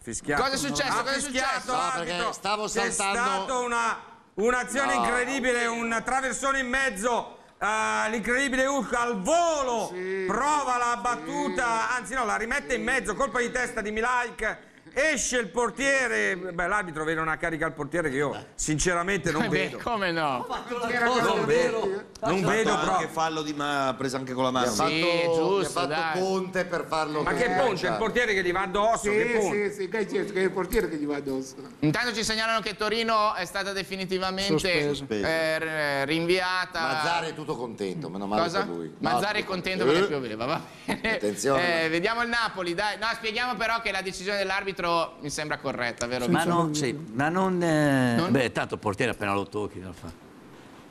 Speaker 1: Fischiato.
Speaker 4: Cosa è successo?
Speaker 1: Ha
Speaker 4: Cosa è successo?
Speaker 10: No, stavo
Speaker 1: C'è
Speaker 10: saltando-
Speaker 1: stata una, un'azione
Speaker 10: No.
Speaker 1: incredibile, un traversone in mezzo. Eh, l'incredibile Hulk al volo! Prova la battuta, anzi no, la rimette in mezzo, colpa di testa di Milaik. Esce il portiere, beh l'arbitro vede una carica al portiere che io sinceramente non
Speaker 4: Eh beh,
Speaker 1: vedo.
Speaker 4: come no?
Speaker 1: Non vedo, non vedo
Speaker 3: anche
Speaker 1: proprio.
Speaker 3: fallo di ma presa anche con la mano.
Speaker 10: fatto,
Speaker 4: Sì,
Speaker 10: ha
Speaker 4: giusto,
Speaker 10: fatto
Speaker 4: dai.
Speaker 10: ponte per farlo
Speaker 1: Ma che ponte, il portiere che gli va addosso, che
Speaker 9: Sì,
Speaker 1: ponte.
Speaker 9: sì, sì, che che è il portiere che gli va addosso.
Speaker 4: Intanto ci segnalano che Torino è stata definitivamente eh, rinviata.
Speaker 10: Mazzari è tutto contento, meno male
Speaker 4: Cosa?
Speaker 10: per lui.
Speaker 4: Mazzari è contento
Speaker 10: contento.
Speaker 4: perché pioveva, va bene.
Speaker 10: Attenzione.
Speaker 4: Eh, vediamo il Napoli, dai. No, spieghiamo però che la decisione dell'arbitro mi sembra corretta, vero?
Speaker 8: Ma, non, sì, ma non, eh,
Speaker 4: Non?
Speaker 8: Beh, tanto il portiere appena lo tocchi lo fa.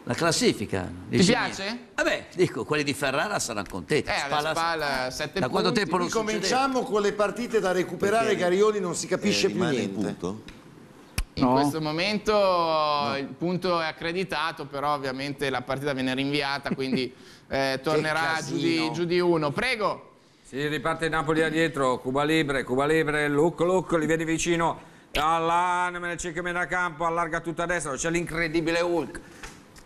Speaker 8: La classifica.
Speaker 4: Ti piace?
Speaker 8: niente. Vabbè, dico, quelli di Ferrara saranno contenti.
Speaker 4: Eh, alla spalla, sette
Speaker 8: Da quanto
Speaker 4: punti.
Speaker 8: tempo non?
Speaker 10: Ricominciamo con le partite da recuperare, Garioni non si capisce
Speaker 3: Eh,
Speaker 10: più niente.
Speaker 3: punto?
Speaker 4: In
Speaker 5: No.
Speaker 4: questo momento il punto è accreditato, però ovviamente la partita viene rinviata, quindi (laughs) eh, tornerà giù di, giù di uno. Prego.
Speaker 1: Si riparte Napoli da dietro, Cuba Libre, Cuba Libre, look look, li vedi vicino all'anima nel cerchio metà campo, allarga tutta a destra, c'è l'incredibile Hulk.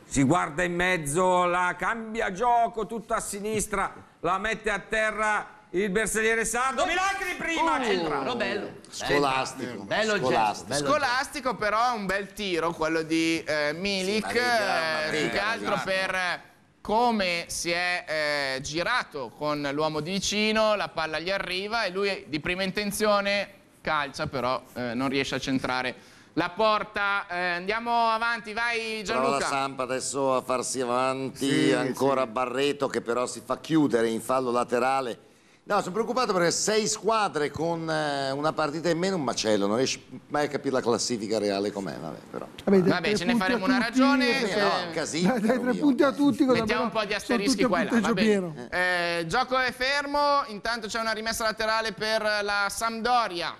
Speaker 1: Si guarda in mezzo, la cambia gioco tutta a sinistra, la mette a terra il bersagliere sardo, Milagri prima, centra.
Speaker 8: Però bello.
Speaker 10: Scolastico.
Speaker 8: Bello
Speaker 10: scolastico.
Speaker 4: Scolastico però è un bel tiro quello di eh, Milik,
Speaker 10: Sì,
Speaker 4: eh, più che
Speaker 10: ma
Speaker 4: altro per come si è eh, girato con l'uomo di vicino, la palla gli arriva e lui di prima intenzione calcia però eh, non riesce a centrare la porta. Eh, andiamo avanti, vai
Speaker 10: Prova la
Speaker 4: Gianluca.
Speaker 10: Sampa adesso a farsi avanti,
Speaker 9: Sì,
Speaker 10: ancora Barreto che però si fa chiudere in fallo laterale
Speaker 2: No, sono preoccupato perché sei squadre con eh, una partita in meno, un macello, non riesci mai a capire la classifica reale com'è, vabbè, però.
Speaker 7: Vabbè,
Speaker 4: Vabbè, ce ne faremo una ragione.
Speaker 2: Eh, no, un casino.
Speaker 7: Dai, dai tre
Speaker 2: mio.
Speaker 7: punti a tutti. cosa
Speaker 4: Mettiamo un po' di asterischi qua e là, va bene. Eh, gioco è fermo, intanto c'è una rimessa laterale per la Sampdoria.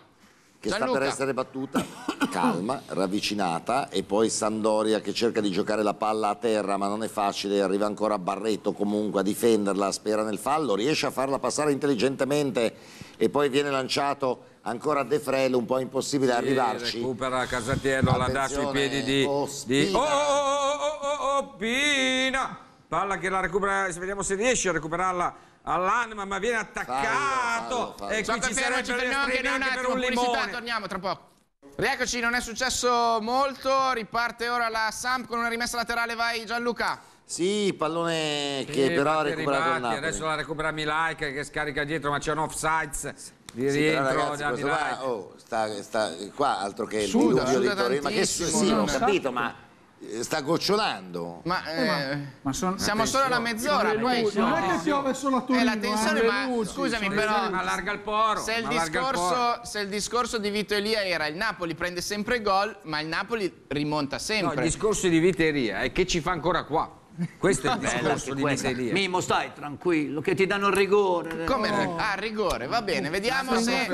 Speaker 2: Che sta
Speaker 4: Gianluca.
Speaker 2: per essere battuta, (coughs) calma, ravvicinata, e poi Sandoria che cerca di giocare la palla a terra, ma non è facile, arriva ancora Barreto comunque a difenderla, spera nel fallo, riesce a farla passare intelligentemente e poi viene lanciato ancora De Frel, un po' impossibile arrivarci.
Speaker 1: Recupera Casatiello, la dà sui piedi di...
Speaker 2: Ospina.
Speaker 1: di... Oh, oh, oh, oh, oh, oh, Pina! Palla che la recupera, vediamo se riesce a recuperarla all'anima, ma viene attaccato.
Speaker 2: fallo, fallo.
Speaker 1: E qui
Speaker 4: Gioco
Speaker 1: ci
Speaker 4: è fermo,
Speaker 1: sarebbe
Speaker 4: ci
Speaker 1: da
Speaker 4: fermiamo anche noi un attimo,
Speaker 1: un
Speaker 4: pubblicità,
Speaker 1: limone.
Speaker 4: torniamo tra poco. Rieccoci, non è successo molto, riparte ora la Samp con una rimessa laterale, vai Gianluca.
Speaker 2: Sì, pallone che
Speaker 1: Sì,
Speaker 2: però ha recuperato il Napoli.
Speaker 1: Adesso la recupera Milaica che scarica dietro, ma c'è un offsides di
Speaker 2: Sì,
Speaker 1: rientro
Speaker 2: ragazzi,
Speaker 1: da Milaica.
Speaker 2: qua, oh, sta, sta- qua altro che il
Speaker 4: Suda,
Speaker 2: diluvio di
Speaker 4: suda
Speaker 2: Torino, ma che sì, ho capito, ma sta gocciolando.
Speaker 4: Ma, eh,
Speaker 5: Ma sono-
Speaker 4: siamo solo alla mezz'ora.
Speaker 5: Non è
Speaker 7: è che piove solo a
Speaker 4: Eh,
Speaker 7: Torino.
Speaker 4: la tensione,
Speaker 7: eh.
Speaker 4: ma scusami però,
Speaker 1: Ma allarga il poro.
Speaker 4: se il,
Speaker 1: ma allarga il poro.
Speaker 4: discorso, se il discorso di Vito Elia era il Napoli prende sempre gol, ma il Napoli rimonta
Speaker 1: No, il
Speaker 4: sempre.
Speaker 1: discorso di Viteria è che ci fa ancora qua. Questo è il (laughs) discorso di Viteria.
Speaker 8: Mimo, stai tranquillo, che ti danno il rigore.
Speaker 4: Come? Ah, rigore, va bene, vediamo
Speaker 7: Ma
Speaker 4: se,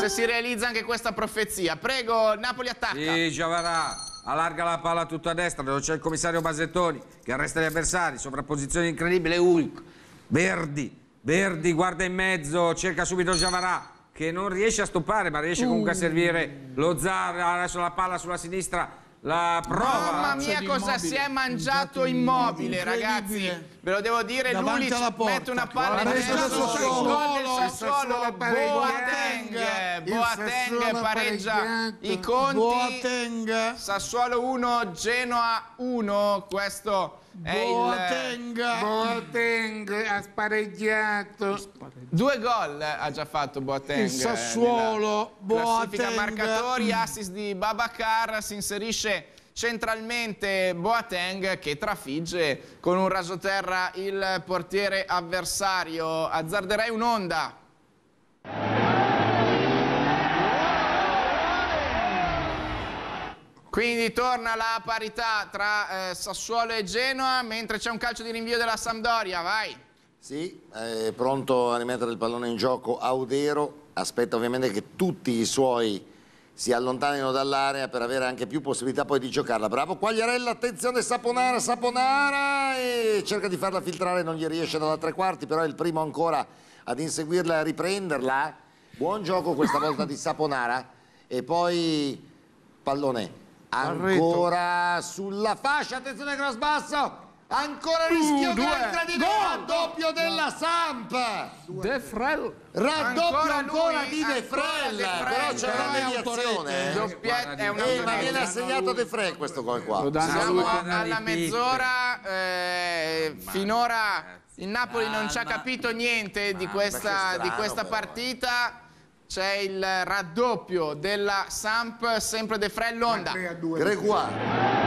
Speaker 4: se si realizza anche questa profezia. Prego, Napoli attacca.
Speaker 1: Sì, Giavarà allarga la palla tutta a destra dove c'è il commissario Basettoni che arresta gli avversari, sovrapposizione incredibile, Hulk, Verdi, Verdi guarda in mezzo, cerca subito Giavarà che non riesce a stoppare ma riesce comunque a servire lo Zar, adesso la palla sulla sinistra, la prova.
Speaker 4: Mamma mia cosa
Speaker 5: Immobile.
Speaker 4: si è mangiato immobile ragazzi Ve lo devo dire
Speaker 6: Davanti
Speaker 4: Lulic
Speaker 6: alla porta.
Speaker 4: mette una palla in
Speaker 6: Sassuolo.
Speaker 4: Boateng Boateng pareggia
Speaker 9: pareggiato.
Speaker 4: i conti
Speaker 6: Boateng.
Speaker 4: Sassuolo 1 Genoa 1 Questo è il
Speaker 6: Boateng.
Speaker 9: Boateng ha spareggiato.
Speaker 4: Due gol ha già fatto Boateng.
Speaker 6: Il Sassuolo,
Speaker 4: nella Classifica
Speaker 6: Boateng.
Speaker 4: marcatori, assist di Babacar, si inserisce centralmente Boateng che trafigge con un rasoterra il portiere avversario. Azzarderei un'onda. Quindi torna la parità tra eh, Sassuolo e Genoa, mentre c'è un calcio di rinvio della Sampdoria, vai.
Speaker 2: Sì, è pronto a rimettere il pallone in gioco Audero, aspetta ovviamente che tutti i suoi si allontanino dall'area per avere anche più possibilità poi di giocarla. Bravo Quagliarella, attenzione Saponara, Saponara e cerca di farla filtrare, non gli riesce dalla tre quarti, però è il primo ancora ad inseguirla e a riprenderla. Buon gioco questa (coughs) volta di Saponara e poi pallone ancora sulla fascia, attenzione cross basso. Ancora rischio entra di nuovo raddoppio della Samp.
Speaker 5: De Frel.
Speaker 2: Raddoppio
Speaker 4: Ancora
Speaker 2: ancora,
Speaker 4: lui,
Speaker 2: di De Frel,
Speaker 4: De Frel.
Speaker 2: però c'è una mediazione. eh.
Speaker 4: Doppietta è una
Speaker 2: Eh, ma viene assegnato De Frel questo gol qua.
Speaker 4: Siamo alla mezz'ora, eh, finora il Napoli non ci ha capito niente di questa, di questa partita. C'è il raddoppio della Samp, sempre De Frel Londa.
Speaker 9: 3 a 2.
Speaker 2: Gregoire.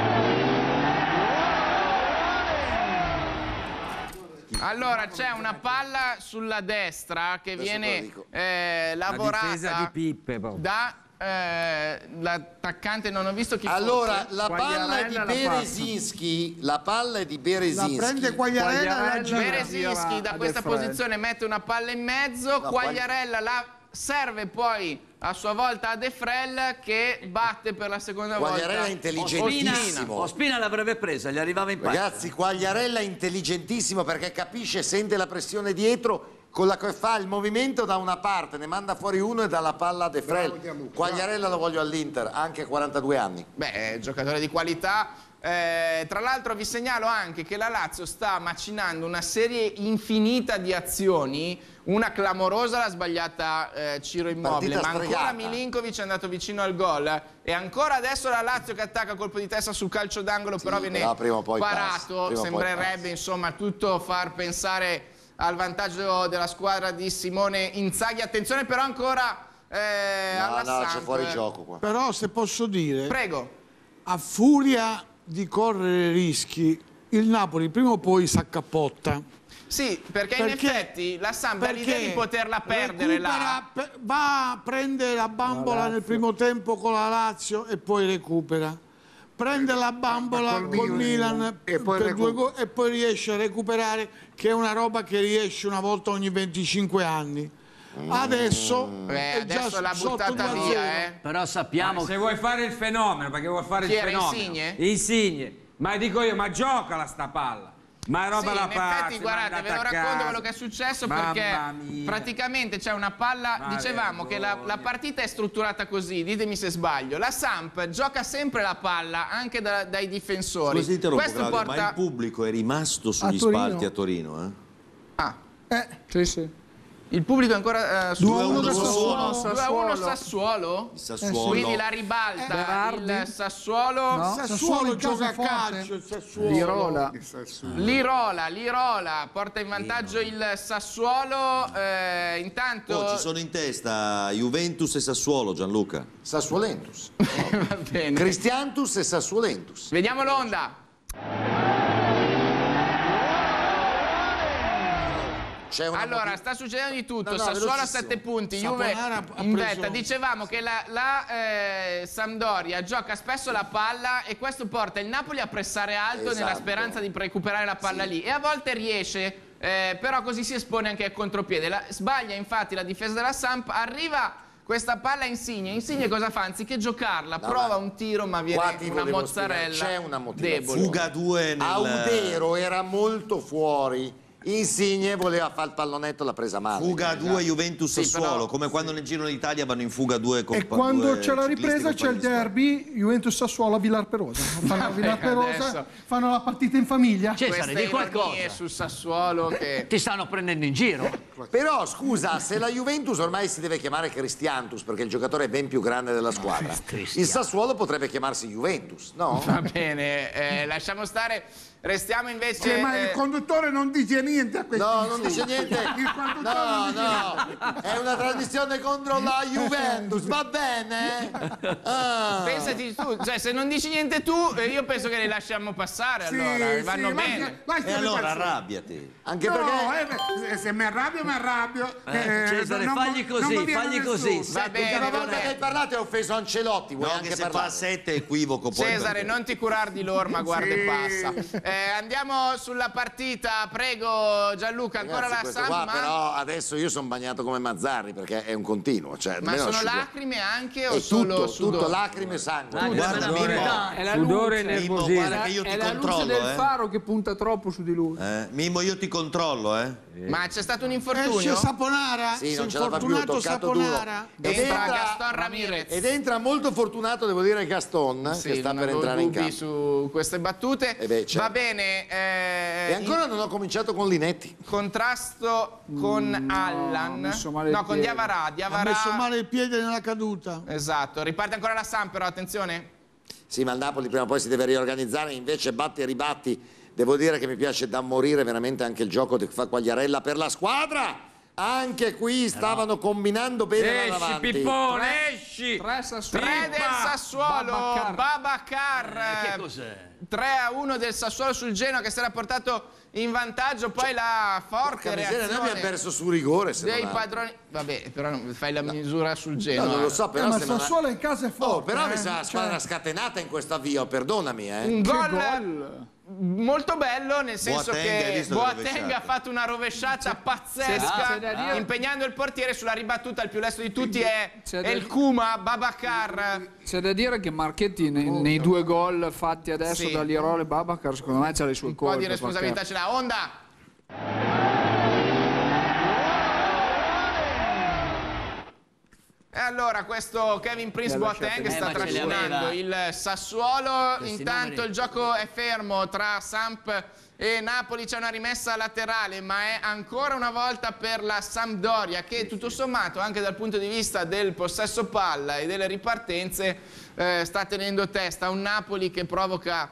Speaker 4: Allora c'è una palla sulla destra che
Speaker 2: Adesso
Speaker 4: viene eh,
Speaker 1: La
Speaker 4: lavorata
Speaker 1: di
Speaker 4: da eh, l'attaccante, non ho visto chi
Speaker 2: Allora,
Speaker 4: fosse.
Speaker 2: la palla è di
Speaker 5: la
Speaker 2: Berezinski, la palla è di
Speaker 6: La
Speaker 2: Berezinski.
Speaker 6: prende Quagliarella e la
Speaker 5: Quagliarella.
Speaker 6: gira.
Speaker 4: Berezinski da questa posizione mette una palla in mezzo,
Speaker 2: No,
Speaker 4: Quagliarella la serve poi a sua volta a De Frel che batte per la seconda
Speaker 2: Quagliarella
Speaker 4: volta.
Speaker 2: intelligentissimo.
Speaker 8: Ospina l'avrebbe presa, gli arrivava in palla.
Speaker 2: Ragazzi, Quagliarella intelligentissimo perché capisce, sente la pressione dietro, con la che fa il movimento da una parte, ne manda fuori uno e dà la palla a De Frel. Quagliarella lo voglio all'Inter, anche a 42 anni.
Speaker 4: Beh, è giocatore di qualità. Eh, tra l'altro vi segnalo anche che la Lazio sta macinando una serie infinita di azioni, una clamorosa l'ha sbagliata eh, Ciro Immobile,
Speaker 2: Partita
Speaker 4: ma ancora
Speaker 2: stregata.
Speaker 4: Milinkovic è andato vicino al gol e ancora adesso la Lazio che attacca colpo di testa sul calcio d'angolo, però viene
Speaker 2: però
Speaker 4: parato, sembrerebbe insomma tutto far pensare al vantaggio della squadra di Simone Inzaghi. Attenzione però ancora eh,
Speaker 2: No,
Speaker 4: alla
Speaker 2: no, c'è fuori gioco qua.
Speaker 6: Però se posso dire,
Speaker 4: Prego.
Speaker 6: a furia di correre rischi, il Napoli prima o poi si accappotta.
Speaker 4: Sì, perché, in
Speaker 6: Perché-
Speaker 4: effetti la Samp ha l'idea di poterla perdere là.
Speaker 6: va a prendere la bambola nel primo tempo con la Lazio e poi recupera. Prende la bambola
Speaker 9: Col
Speaker 6: col
Speaker 9: Milan,
Speaker 6: Milan
Speaker 9: e poi
Speaker 6: per due e poi riesce a recuperare, che è una roba che riesce una volta ogni 25 anni. Adesso,
Speaker 4: Eh,
Speaker 6: è già
Speaker 4: adesso l'ha buttata
Speaker 6: 2 a 0.
Speaker 4: via, eh.
Speaker 8: Però sappiamo
Speaker 1: Se vuoi fare il fenomeno, perché vuoi fare
Speaker 4: Chi
Speaker 1: il
Speaker 4: era,
Speaker 1: fenomeno.
Speaker 4: Insigne?
Speaker 1: Insigne. Ma dico io, ma giocala sta palla. Ma è roba
Speaker 4: Sì,
Speaker 1: la
Speaker 4: in
Speaker 1: passi,
Speaker 4: effetti, guardate, ve lo
Speaker 1: a
Speaker 4: racconto quello che è successo
Speaker 1: Mamma
Speaker 4: perché
Speaker 1: mia.
Speaker 4: praticamente c'è una palla.
Speaker 1: Ma
Speaker 4: dicevamo che la, la partita è strutturata così, ditemi se sbaglio. La Samp gioca sempre la palla anche da- dai difensori.
Speaker 3: Scusi, interrompo,
Speaker 4: Questo
Speaker 3: Claudio, ma
Speaker 4: porta.
Speaker 3: il pubblico è rimasto sugli
Speaker 7: Torino?
Speaker 3: spalti a Torino, eh?
Speaker 4: Ah,
Speaker 7: Eh,
Speaker 5: Sì, sì.
Speaker 4: Il pubblico è ancora. Eh, su
Speaker 6: 2 a 1
Speaker 3: 2 a 1
Speaker 6: Sassuolo.
Speaker 4: 2 a 1 Sassuolo.
Speaker 3: Il Sassuolo.
Speaker 4: Quindi la ribalta
Speaker 5: Berardi?
Speaker 4: il Sassuolo.
Speaker 5: No.
Speaker 6: Sassuolo
Speaker 7: Sassuolo
Speaker 6: gioca a calcio, il Sassuolo.
Speaker 5: Lirola.
Speaker 4: Lirola, Lirola porta in vantaggio il Sassuolo. eh, intanto.
Speaker 3: Oh, ci sono in testa Juventus e Sassuolo, Gianluca.
Speaker 2: Sassuolentus. (laughs)
Speaker 4: Va bene.
Speaker 2: Cristiantus e Sassuolentus.
Speaker 4: Vediamo l'onda. Allora,
Speaker 2: motiv-
Speaker 4: sta succedendo di tutto.
Speaker 2: No, no,
Speaker 4: Sassuolo a
Speaker 2: velocissimo.
Speaker 4: 7 punti, Juve
Speaker 6: Saponara
Speaker 4: in vetta. Dicevamo che la, la, eh, Sampdoria gioca spesso la palla e questo porta il Napoli a pressare alto nella
Speaker 2: Esatto.
Speaker 4: speranza di recuperare la palla lì. E a volte riesce, eh, però così si espone anche al contropiede. La- sbaglia infatti la difesa della Samp, arriva questa palla a Insigne. Insigne cosa fa? Anziché giocarla,
Speaker 2: No,
Speaker 4: prova un tiro ma viene una mozzarella
Speaker 2: c'è una motivazione.
Speaker 4: debole.
Speaker 3: Fuga 2 nel...
Speaker 2: Audero era molto fuori. Insigne voleva fare il pallonetto, l'ha presa male.
Speaker 3: Fuga 2 Juventus
Speaker 4: Sì,
Speaker 3: Sassuolo,
Speaker 4: però-
Speaker 3: come quando nel Giro d'Italia vanno in fuga 2 con
Speaker 7: E quando c'è la ripresa c'è il derby Juventus-Sassuolo a Villar Perosa. (laughs) Fanno a Villar Perosa, fanno la partita in famiglia.
Speaker 8: Cesare, di qualcosa.
Speaker 4: sul Sassuolo che... (laughs)
Speaker 8: Ti stanno prendendo in giro.
Speaker 2: Però scusa, se la Juventus ormai si deve chiamare Cristiantus perché il giocatore è ben più grande della squadra, il Sassuolo potrebbe chiamarsi Juventus, no?
Speaker 4: Va bene, eh, lasciamo stare. Restiamo invece.
Speaker 9: Sì, ma il
Speaker 4: eh,
Speaker 9: conduttore non dice niente a questo
Speaker 2: No, non dice niente.
Speaker 9: Il conduttore
Speaker 2: No,
Speaker 9: non dice niente.
Speaker 2: no, è una trasmissione contro la Juventus, va bene? (laughs) Ah.
Speaker 4: Pensati tu, cioè se non dici niente tu, eh, io penso che li lasciamo passare
Speaker 9: Sì,
Speaker 4: allora,
Speaker 9: sì,
Speaker 4: vanno bene.
Speaker 9: lascia
Speaker 3: E
Speaker 9: le
Speaker 3: allora arrabbiati.
Speaker 2: Anche
Speaker 9: No,
Speaker 2: perché...
Speaker 9: eh, se- mi arrabbio, mi arrabbio.
Speaker 8: Eh, Cesare,
Speaker 9: non
Speaker 8: fagli così,
Speaker 9: non
Speaker 8: fagli così.
Speaker 4: Va
Speaker 8: Sette
Speaker 4: bene,
Speaker 2: L'ultima volta che hai parlato hai offeso Ancelotti, vuoi
Speaker 3: No,
Speaker 2: anche
Speaker 3: che se
Speaker 2: parlare?
Speaker 3: fa 7 è equivoco poi.
Speaker 4: Cesare, non ti curar di l'orma, guarda e passa. Eh, andiamo sulla partita, prego Gianluca, ancora
Speaker 2: Ragazzi,
Speaker 4: la Samp,
Speaker 2: qua
Speaker 4: ma,
Speaker 2: però adesso io sono bagnato come Mazzarri perché è un continuo. Cioè,
Speaker 4: ma sono
Speaker 2: asciugo-
Speaker 4: lacrime anche o
Speaker 2: È
Speaker 4: solo
Speaker 2: tutto,
Speaker 4: sudore?
Speaker 2: tutto lacrime e sangue.
Speaker 8: Ah,
Speaker 3: Guarda, Mimmo,
Speaker 8: verità.
Speaker 5: È la
Speaker 1: Sudore
Speaker 5: luce.
Speaker 1: Nervosismo.
Speaker 3: guarda che io ti
Speaker 5: È la luce
Speaker 3: controllo,
Speaker 5: del
Speaker 3: eh.
Speaker 5: faro che punta troppo su di lui.
Speaker 3: Eh, Mimmo, io ti controllo, eh.
Speaker 4: Ma c'è stato un infortunio?
Speaker 6: Saponara,
Speaker 2: Sì,
Speaker 6: si è
Speaker 2: non ce la fa più,
Speaker 6: infortunato
Speaker 2: toccato duro.
Speaker 6: Saponara.
Speaker 2: Ed
Speaker 4: Entra Gaston Ramirez.
Speaker 2: Ed entra molto fortunato, devo dire, Gaston,
Speaker 4: Sì,
Speaker 2: che sta per entrare in campo.
Speaker 4: su queste battute.
Speaker 2: Eh beh, certo.
Speaker 4: Va bene, eh,
Speaker 2: E ancora non ho cominciato con Linetti.
Speaker 4: in contrasto con Allan.
Speaker 5: messo male il
Speaker 4: no, con
Speaker 5: piede.
Speaker 4: Diavarà.
Speaker 6: Ha
Speaker 4: Diavarà.
Speaker 6: messo male il piede nella caduta.
Speaker 4: Esatto, riparte ancora la Samp, però attenzione.
Speaker 2: Sì, ma il Napoli prima o poi si deve riorganizzare, invece batti e ribatti. Devo dire che mi piace da morire veramente anche il gioco che fa Quagliarella per la squadra. Anche qui stavano combinando bene
Speaker 1: Esci,
Speaker 2: davanti.
Speaker 1: Pippone, esci!
Speaker 5: Tre Sassuolo.
Speaker 4: 3 del Sassuolo,
Speaker 5: Babacar.
Speaker 4: Babacar.
Speaker 8: Eh, Che cos'è?
Speaker 4: 3 a 1 del Sassuolo sul Genoa che si era portato in vantaggio, poi la forte
Speaker 2: Porca miseria, noi abbiamo
Speaker 4: reazione
Speaker 2: perso su rigore. Se
Speaker 4: dei padroni. Vabbè, però non fai la misura sul
Speaker 2: No,
Speaker 4: Genoa.
Speaker 2: non lo so,
Speaker 7: Eh,
Speaker 2: però
Speaker 7: ma il Sassuolo in casa è forte.
Speaker 2: Oh, però mi
Speaker 7: eh.
Speaker 2: sa una squadra scatenata in questo avvio, perdonami, eh.
Speaker 4: Un gol. Molto bello, nel senso
Speaker 3: Boateng,
Speaker 4: che Boateng ha fatto una rovesciata pazzesca,
Speaker 5: dire-
Speaker 4: impegnando il portiere sulla ribattuta. Il più lesto di tutti è El
Speaker 5: dire-
Speaker 4: Kuma Babacar.
Speaker 5: C'è da dire che Marchetti nei, nei due gol fatti adesso
Speaker 4: Sì.
Speaker 5: da Lirole e Babacar, secondo me c'ha le sue
Speaker 4: Un po'
Speaker 5: colpe.
Speaker 4: di responsabilità ce l'ha. Onda. E allora questo Kevin Prince Boateng sta
Speaker 8: Eh, li
Speaker 4: trascinando il Sassuolo.
Speaker 8: Questi
Speaker 4: Intanto
Speaker 8: numeri.
Speaker 4: il gioco è fermo tra Samp e Napoli. C'è una rimessa laterale, ma è ancora una volta per la Sampdoria che tutto sommato, anche dal punto di vista del possesso palla e delle ripartenze, eh, sta tenendo testa. Un Napoli che provoca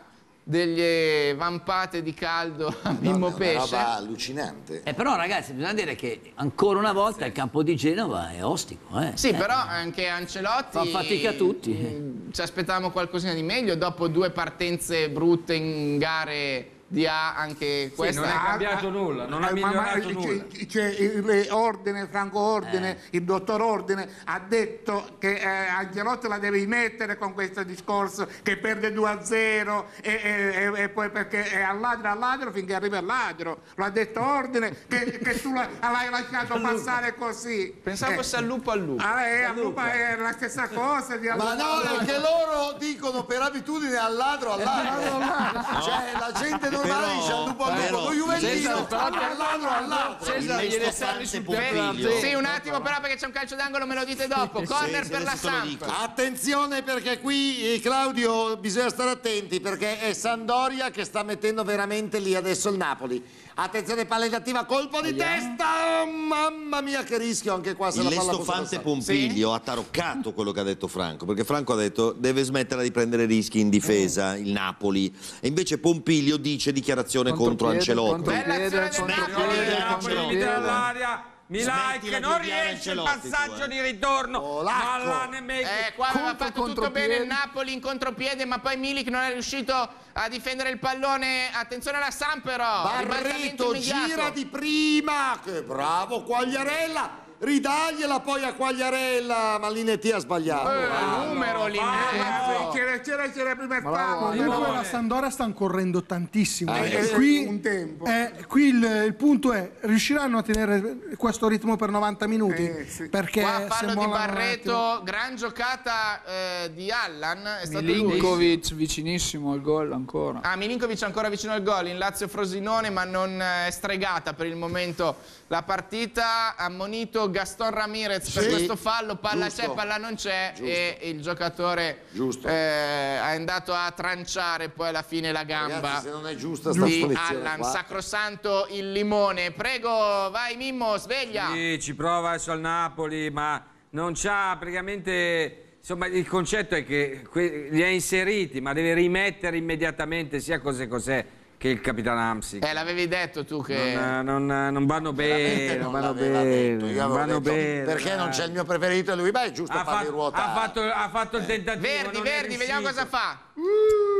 Speaker 4: delle vampate di caldo a
Speaker 2: No,
Speaker 4: Mimmo
Speaker 2: è una
Speaker 4: Pesce.
Speaker 2: roba allucinante.
Speaker 8: Eh, però ragazzi, bisogna dire che ancora una volta il campo di Genova è ostico. Eh.
Speaker 4: Sì,
Speaker 8: Eh,
Speaker 4: però anche Ancelotti.
Speaker 8: Fa fatica tutti.
Speaker 4: mm, Ci aspettavamo qualcosina di meglio dopo due partenze brutte in gare dia anche
Speaker 1: Sì,
Speaker 4: questa.
Speaker 1: non è cambiato nulla, non ha
Speaker 9: Eh, ma- ma
Speaker 1: migliorato nulla.
Speaker 9: C'è Ordine, Franco Ordine,
Speaker 1: Eh.
Speaker 9: il dottor Ordine ha detto che eh, Angelotti la devi mettere con questo discorso che perde 2-0 e, e- e- e poi perché è al ladro al ladro finché arriva il ladro. Lo ha detto Ordine che, che tu l'hai lasciato passare così.
Speaker 4: Pensavo
Speaker 9: Eh,
Speaker 4: fosse al lupo al lupo.
Speaker 9: ah, eh, a Lupa è la stessa (laughs) cosa. di
Speaker 2: Ma no, perché loro dicono per abitudine al ladro al ladro. Cioè la gente normale Al lupo lupo,
Speaker 3: però-
Speaker 2: lo Juventino
Speaker 5: Cesare, però-
Speaker 2: al ladro al ladro.
Speaker 5: Cesare, gliele servi sul piatto da
Speaker 3: Pompilio.
Speaker 5: zero.
Speaker 4: Sì, un attimo però perché c'è un calcio d'angolo, me lo dite dopo. Corner per la Samp.
Speaker 2: Attenzione perché qui eh, Claudio bisogna stare attenti perché è Sandoria che sta mettendo veramente lì adesso il Napoli. Attenzione palla inattiva, colpo di testa! Oh, mamma mia che rischio anche qua se
Speaker 3: Il
Speaker 2: la palla
Speaker 3: Lestofante
Speaker 2: passata.
Speaker 3: Pompilio ha taroccato quello che ha detto Franco, perché Franco ha detto deve smettere di prendere rischi in difesa, il Napoli, e invece Pompilio dice dichiarazione contro
Speaker 5: Contropiede,
Speaker 3: Ancelotti.
Speaker 4: Bella azione del Napoli,
Speaker 1: dall'area Milai che non riesce il passaggio
Speaker 3: eh.
Speaker 1: di ritorno
Speaker 2: Polacco.
Speaker 1: Malanembek
Speaker 4: Eh, qua aveva fatto tutto bene il Napoli in contropiede, ma poi Milik non è riuscito a difendere il pallone. Attenzione alla Samp però.
Speaker 2: Barreto gira di prima, che bravo Quagliarella, ridagliela poi a Quagliarella, ma Linetti ha sbagliato.
Speaker 4: Eh, numero lì in mezzo.
Speaker 9: C'era, c'era, c'era prima il
Speaker 5: Bravo.
Speaker 7: Comunque la Sandoria stanno correndo tantissimo.
Speaker 9: Ah,
Speaker 7: e
Speaker 9: eh,
Speaker 7: qui,
Speaker 9: un tempo.
Speaker 7: eh, qui il, il punto è, riusciranno a tenere questo ritmo per 90 minuti?
Speaker 9: Eh, sì.
Speaker 7: Perché
Speaker 4: Qua fallo di Barreto, gran giocata eh, di Allan. È stato lui.
Speaker 5: Milinkovic vicinissimo al gol ancora.
Speaker 4: Ah, Milinkovic ancora vicino al gol in Lazio Frosinone, ma non è stregata per il momento la partita. Ammonito Gaston Ramirez per
Speaker 2: Sì,
Speaker 4: questo fallo, palla c'è, palla non c'è e il giocatore eh, è andato a tranciare poi alla fine la gamba
Speaker 2: Ragazzi, se non è giusta sta
Speaker 4: di Allan,
Speaker 2: qua.
Speaker 4: sacrosanto il limone. Prego, vai Mimmo, sveglia.
Speaker 1: Sì, ci prova adesso al Napoli, ma non c'ha praticamente. Insomma, il concetto è che li ha inseriti, ma deve rimettere immediatamente sia cos'è cos'è che il capitano Amsi.
Speaker 4: Eh, l'avevi detto tu che...
Speaker 1: Non, non- non vanno bene, non
Speaker 2: non
Speaker 1: vanno bene, non vanno bene.
Speaker 2: perché non
Speaker 1: dai.
Speaker 2: c'è il mio preferito e lui, beh è giusto
Speaker 1: ha
Speaker 2: farli ruotare.
Speaker 1: ha, fatto, ha fatto il tentativo.
Speaker 4: Verdi,
Speaker 1: non è
Speaker 4: Verdi, vediamo cosa fa.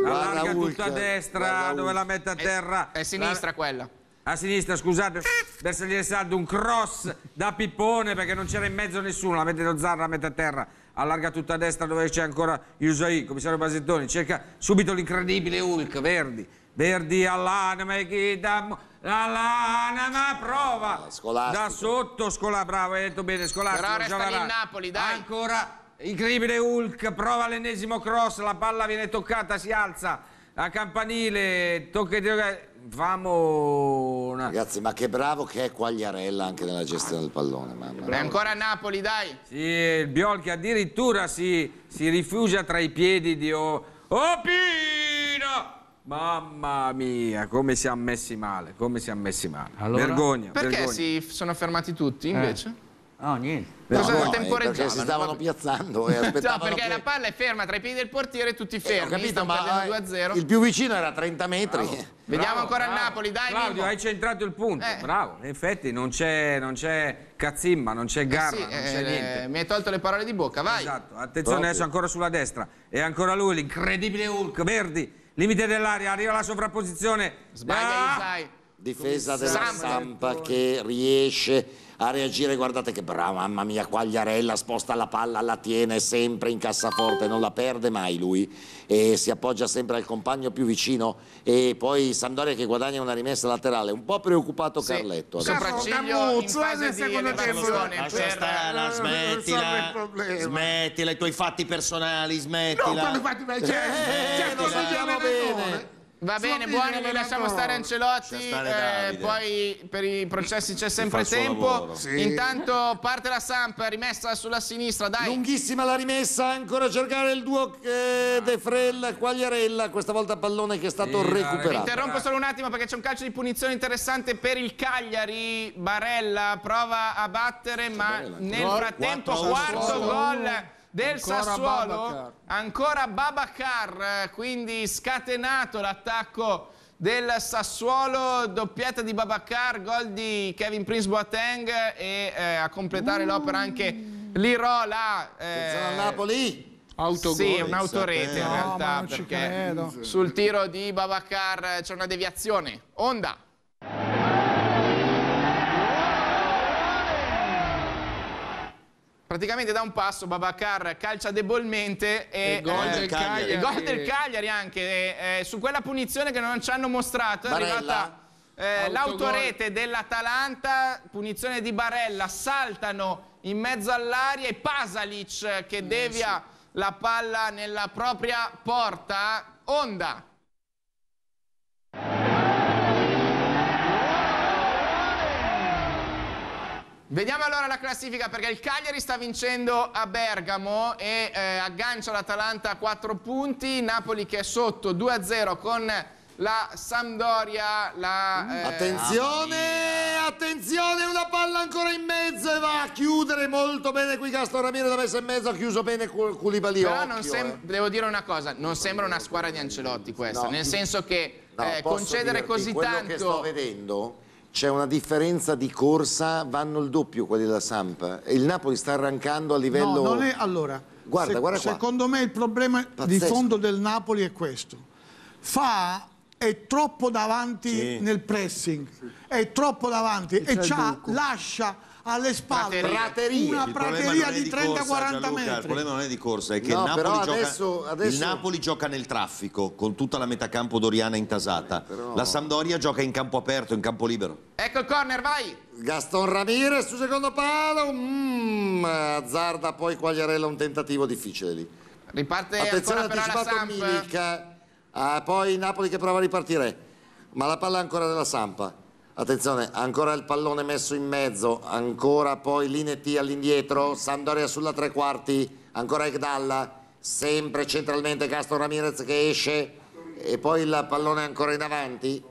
Speaker 1: Allarga
Speaker 2: Guarda Hulk,
Speaker 1: tutta a destra,
Speaker 2: guarda
Speaker 1: dove
Speaker 2: Hulk.
Speaker 1: la mette a terra.
Speaker 4: È sinistra quella.
Speaker 1: A sinistra, scusate, Bersagliere Saldo, un cross da Pippone perché non c'era in mezzo nessuno, la mette lo Zarra, la mette a terra, allarga tutta a destra dove c'è ancora Yusai, commissario Basettoni, cerca subito l'incredibile Hulk, Verdi, Verdi all'anima, chi da- all'anima, prova,
Speaker 2: Scolastico.
Speaker 1: da sotto, Scola, bravo, hai detto bene, Scolastico,
Speaker 4: Però resta lì Napoli, dai.
Speaker 1: Ancora, incredibile Hulk, prova l'ennesimo cross, la palla viene toccata, si alza, a campanile, tocca di Famo una...
Speaker 2: Ragazzi, ma che bravo che è Quagliarella anche nella gestione del pallone, mamma
Speaker 4: È
Speaker 2: mia.
Speaker 4: ancora a Napoli, dai.
Speaker 1: Sì, il Biolchi addirittura si, si rifugia tra i piedi di O- Opino! Mamma mia, come siamo messi male, come siamo messi male.
Speaker 8: Allora?
Speaker 1: Vergogna,
Speaker 4: Perché
Speaker 1: vergogna.
Speaker 4: si sono fermati tutti invece?
Speaker 8: No, niente.
Speaker 2: No,
Speaker 4: Cosa
Speaker 2: no, eh,
Speaker 4: temporeggiavano?
Speaker 2: perché si stavano piazzando e (laughs)
Speaker 4: No,
Speaker 2: aspettavano
Speaker 4: perché
Speaker 2: che...
Speaker 4: la palla è ferma tra i piedi del portiere e tutti
Speaker 2: Eh, ho
Speaker 4: fermi.
Speaker 2: capito,
Speaker 4: stanno
Speaker 2: ma
Speaker 4: perdendo
Speaker 2: eh,
Speaker 4: 2-0.
Speaker 2: il più vicino era a 30 metri.
Speaker 4: Vediamo
Speaker 1: Bravo,
Speaker 4: ancora il
Speaker 1: bravo.
Speaker 4: Napoli, dai.
Speaker 1: Claudio,
Speaker 4: Mimmo.
Speaker 1: hai centrato il punto,
Speaker 4: Eh.
Speaker 1: bravo. In effetti non c'è, non c'è cazzimma, non c'è
Speaker 4: Eh
Speaker 1: garra,
Speaker 4: sì,
Speaker 1: non c'è
Speaker 4: eh,
Speaker 1: niente.
Speaker 4: Mi hai tolto le parole di bocca, vai.
Speaker 1: Esatto, attenzione
Speaker 2: Proprio.
Speaker 1: adesso ancora sulla destra. E ancora lui, l'incredibile Hulk, Verdi, limite dell'aria, arriva la sovrapposizione.
Speaker 4: Sbaglia
Speaker 1: Ah!
Speaker 4: Isai.
Speaker 2: Difesa della
Speaker 4: Samp.
Speaker 2: Sampa che riesce a reagire, guardate che bravo, mamma mia, Quagliarella sposta la palla, la tiene sempre in cassaforte, non la perde mai lui e si appoggia sempre al compagno più vicino e poi Sampdoria che guadagna una rimessa laterale, un po' preoccupato
Speaker 4: Sì.
Speaker 2: Carletto.
Speaker 4: Sopracciglio in fase di elevazione.
Speaker 3: Lascia stare, smettila,
Speaker 9: problema.
Speaker 3: smettila i tuoi fatti personali,
Speaker 9: No,
Speaker 3: smettila.
Speaker 9: quando fatti bene, c'è,
Speaker 2: Eh,
Speaker 9: c'è
Speaker 2: lo sappiamo bene.
Speaker 4: Va bene, buoni, li
Speaker 9: allenatore.
Speaker 4: lasciamo stare Ancelotti.
Speaker 3: Stare
Speaker 4: eh, poi per i processi c'è sempre tempo.
Speaker 9: Sì.
Speaker 4: Intanto parte la Samp, rimessa sulla sinistra, dai.
Speaker 2: Lunghissima la rimessa, ancora a cercare il duo eh, De Frel, Quagliarella, questa volta pallone che è stato
Speaker 1: Sì,
Speaker 2: recuperato.
Speaker 4: Interrompo solo un attimo perché c'è un calcio di punizione interessante per il Cagliari. Barella prova a battere, ma nel frattempo quarto gol del
Speaker 5: Ancora
Speaker 4: Sassuolo.
Speaker 5: Babacar.
Speaker 4: Ancora Babacar, eh, quindi scatenato l'attacco del Sassuolo, doppiata di Babacar, gol di Kevin Prince Boateng e eh, a completare l'opera anche Lirola. eh,
Speaker 2: Napoli.
Speaker 5: Autogol.
Speaker 4: Sì, un'autorete in
Speaker 7: No,
Speaker 4: realtà
Speaker 7: ci
Speaker 4: perché sul tiro di Babacar c'è una deviazione. Onda. Praticamente da un passo Babacar calcia debolmente e,
Speaker 5: E gol
Speaker 4: eh,
Speaker 5: del Cagliari.
Speaker 4: e gol del Cagliari anche e, eh, su quella punizione che non ci hanno mostrato è
Speaker 2: Barella.
Speaker 4: arrivata eh, l'autorete dell'Atalanta, punizione di Barella, saltano in mezzo all'aria e Pasalic
Speaker 5: Eh,
Speaker 4: che devia la palla nella propria porta. Onda. Vediamo allora la classifica perché il Cagliari sta vincendo a Bergamo e eh, aggancia l'Atalanta a 4 punti, Napoli che è sotto 2-0 con la Sampdoria, la, eh,
Speaker 2: Attenzione, attenzione, una palla ancora in mezzo e va a chiudere molto bene qui Castro Ramirez l'ha messa in mezzo, ha chiuso bene Cul- Koulibaly.
Speaker 4: Però non
Speaker 2: eh.
Speaker 4: devo dire una cosa, non sembra una squadra di Ancelotti questa,
Speaker 2: No.
Speaker 4: nel senso che
Speaker 2: No,
Speaker 4: eh, concedere
Speaker 2: dirti,
Speaker 4: così tanto...
Speaker 2: che sto vedendo c'è una differenza di corsa, vanno il doppio quelli della Samp. E il Napoli sta arrancando a livello...
Speaker 6: No, non è allora.
Speaker 2: Guarda,
Speaker 6: se-
Speaker 2: guarda qua.
Speaker 6: Secondo me il problema di
Speaker 2: Pazzesco.
Speaker 6: fondo del Napoli è questo. Fa è troppo davanti
Speaker 3: Sì.
Speaker 6: nel pressing, è troppo davanti e, c'ha- lascia alle spalle
Speaker 4: Praterie.
Speaker 6: una prateria di
Speaker 3: corsa,
Speaker 6: 30-40
Speaker 3: Gianluca, Il
Speaker 6: metri.
Speaker 3: problema non è di corsa, è che
Speaker 2: No,
Speaker 3: il, Napoli
Speaker 2: però
Speaker 3: gioca,
Speaker 2: adesso- adesso-
Speaker 3: il Napoli gioca nel traffico con tutta la metacampo doriana intasata. La Sampdoria gioca in campo aperto, in campo libero.
Speaker 4: Ecco il corner, vai!
Speaker 2: Gaston Ramirez sul secondo palo, mm, azzarda poi Quagliarella un tentativo difficile lì.
Speaker 4: Riparte
Speaker 2: Attenzione
Speaker 4: ancora però la
Speaker 2: anticipato
Speaker 4: Samp.
Speaker 2: Milik, ah, poi Napoli che prova a ripartire, ma la palla è ancora della Sampa. Attenzione, ancora il pallone messo in mezzo, ancora poi Linetti all'indietro, Sandoria sulla tre quarti, ancora Egdalla, sempre centralmente Castro Ramirez che esce e poi il pallone ancora in avanti.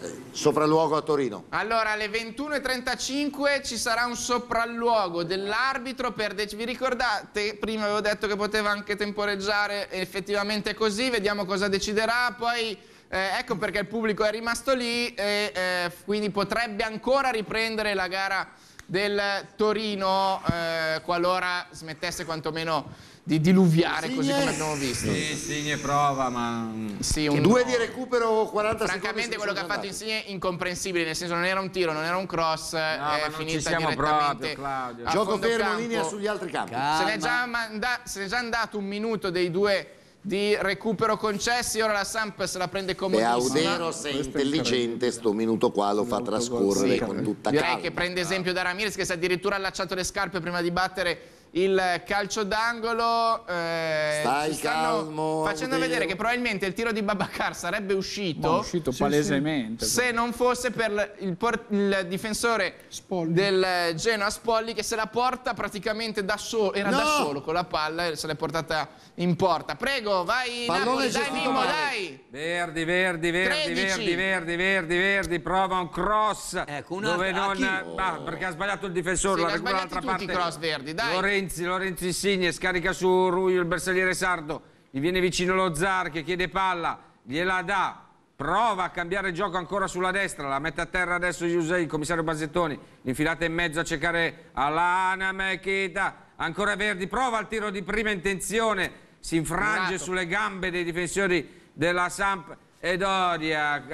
Speaker 2: Eh, Sopralluogo a Torino.
Speaker 4: Allora, alle 21.35 ci sarà un sopralluogo dell'arbitro per Vi ricordate? Prima avevo detto che poteva anche temporeggiare, effettivamente così, vediamo cosa deciderà. Poi eh, ecco perché il pubblico è rimasto lì e eh, quindi potrebbe ancora riprendere la gara del Torino eh, qualora smettesse quantomeno di diluviare così come abbiamo visto.
Speaker 1: Sì, Signe prova, ma...
Speaker 4: Sì, un-
Speaker 2: Due di recupero 40
Speaker 4: Francamente quello che ha fatto Insigne è incomprensibile, nel senso non era un tiro, non era un cross,
Speaker 1: ma
Speaker 4: è
Speaker 1: non ci
Speaker 4: finita
Speaker 1: siamo
Speaker 4: direttamente
Speaker 1: proprio,
Speaker 2: Gioco fermo
Speaker 4: campo.
Speaker 2: linea sugli altri campi.
Speaker 4: Se n'è, già manda- se n'è già andato un minuto dei due di recupero concessi, ora la Samp se la prende
Speaker 2: E
Speaker 4: comodissima.
Speaker 2: Audero, se è intelligente, sto minuto qua lo fa trascorrere con tutta
Speaker 4: Direi
Speaker 2: calma.
Speaker 4: che prende esempio da Ramirez che si è addirittura allacciato le scarpe prima di battere il calcio d'angolo. eh,
Speaker 2: Stai calmo,
Speaker 4: Facendo
Speaker 2: Audero.
Speaker 4: vedere che probabilmente il tiro di Babacar sarebbe uscito.
Speaker 5: Ma è uscito palesemente.
Speaker 4: Se non fosse per il, il difensore
Speaker 7: Spolli.
Speaker 4: del Genoa Spolli che se la porta praticamente da solo, era da
Speaker 2: No!
Speaker 4: solo con la palla e se l'è portata in porta. Prego, vai
Speaker 2: Pallone
Speaker 4: Napoli, dai Mimmo,
Speaker 2: male.
Speaker 4: dai!
Speaker 1: Verdi, Verdi, Verdi,
Speaker 4: 13.
Speaker 1: Verdi, Verdi, Verdi, Verdi, prova un cross
Speaker 8: Ecco, una-
Speaker 1: dove non... Ah, perché ha sbagliato il difensore,
Speaker 4: Sì,
Speaker 1: la
Speaker 4: l'ha
Speaker 1: dall'altra
Speaker 4: tutti
Speaker 1: parte.
Speaker 4: i cross Verdi, dai.
Speaker 1: Lorenzi, Lorenzi Insigne, scarica su Ruio, il bersagliere sardo, gli viene vicino lo Zar che chiede palla, gliela dà, prova a cambiare gioco ancora sulla destra, la mette a terra adesso Yusei, il commissario Basettoni, infilata in mezzo a cercare Alana Mekita, ancora Verdi, prova il tiro di prima intenzione, si infrange
Speaker 4: Murato.
Speaker 1: sulle gambe dei difensori della Samp Edodia,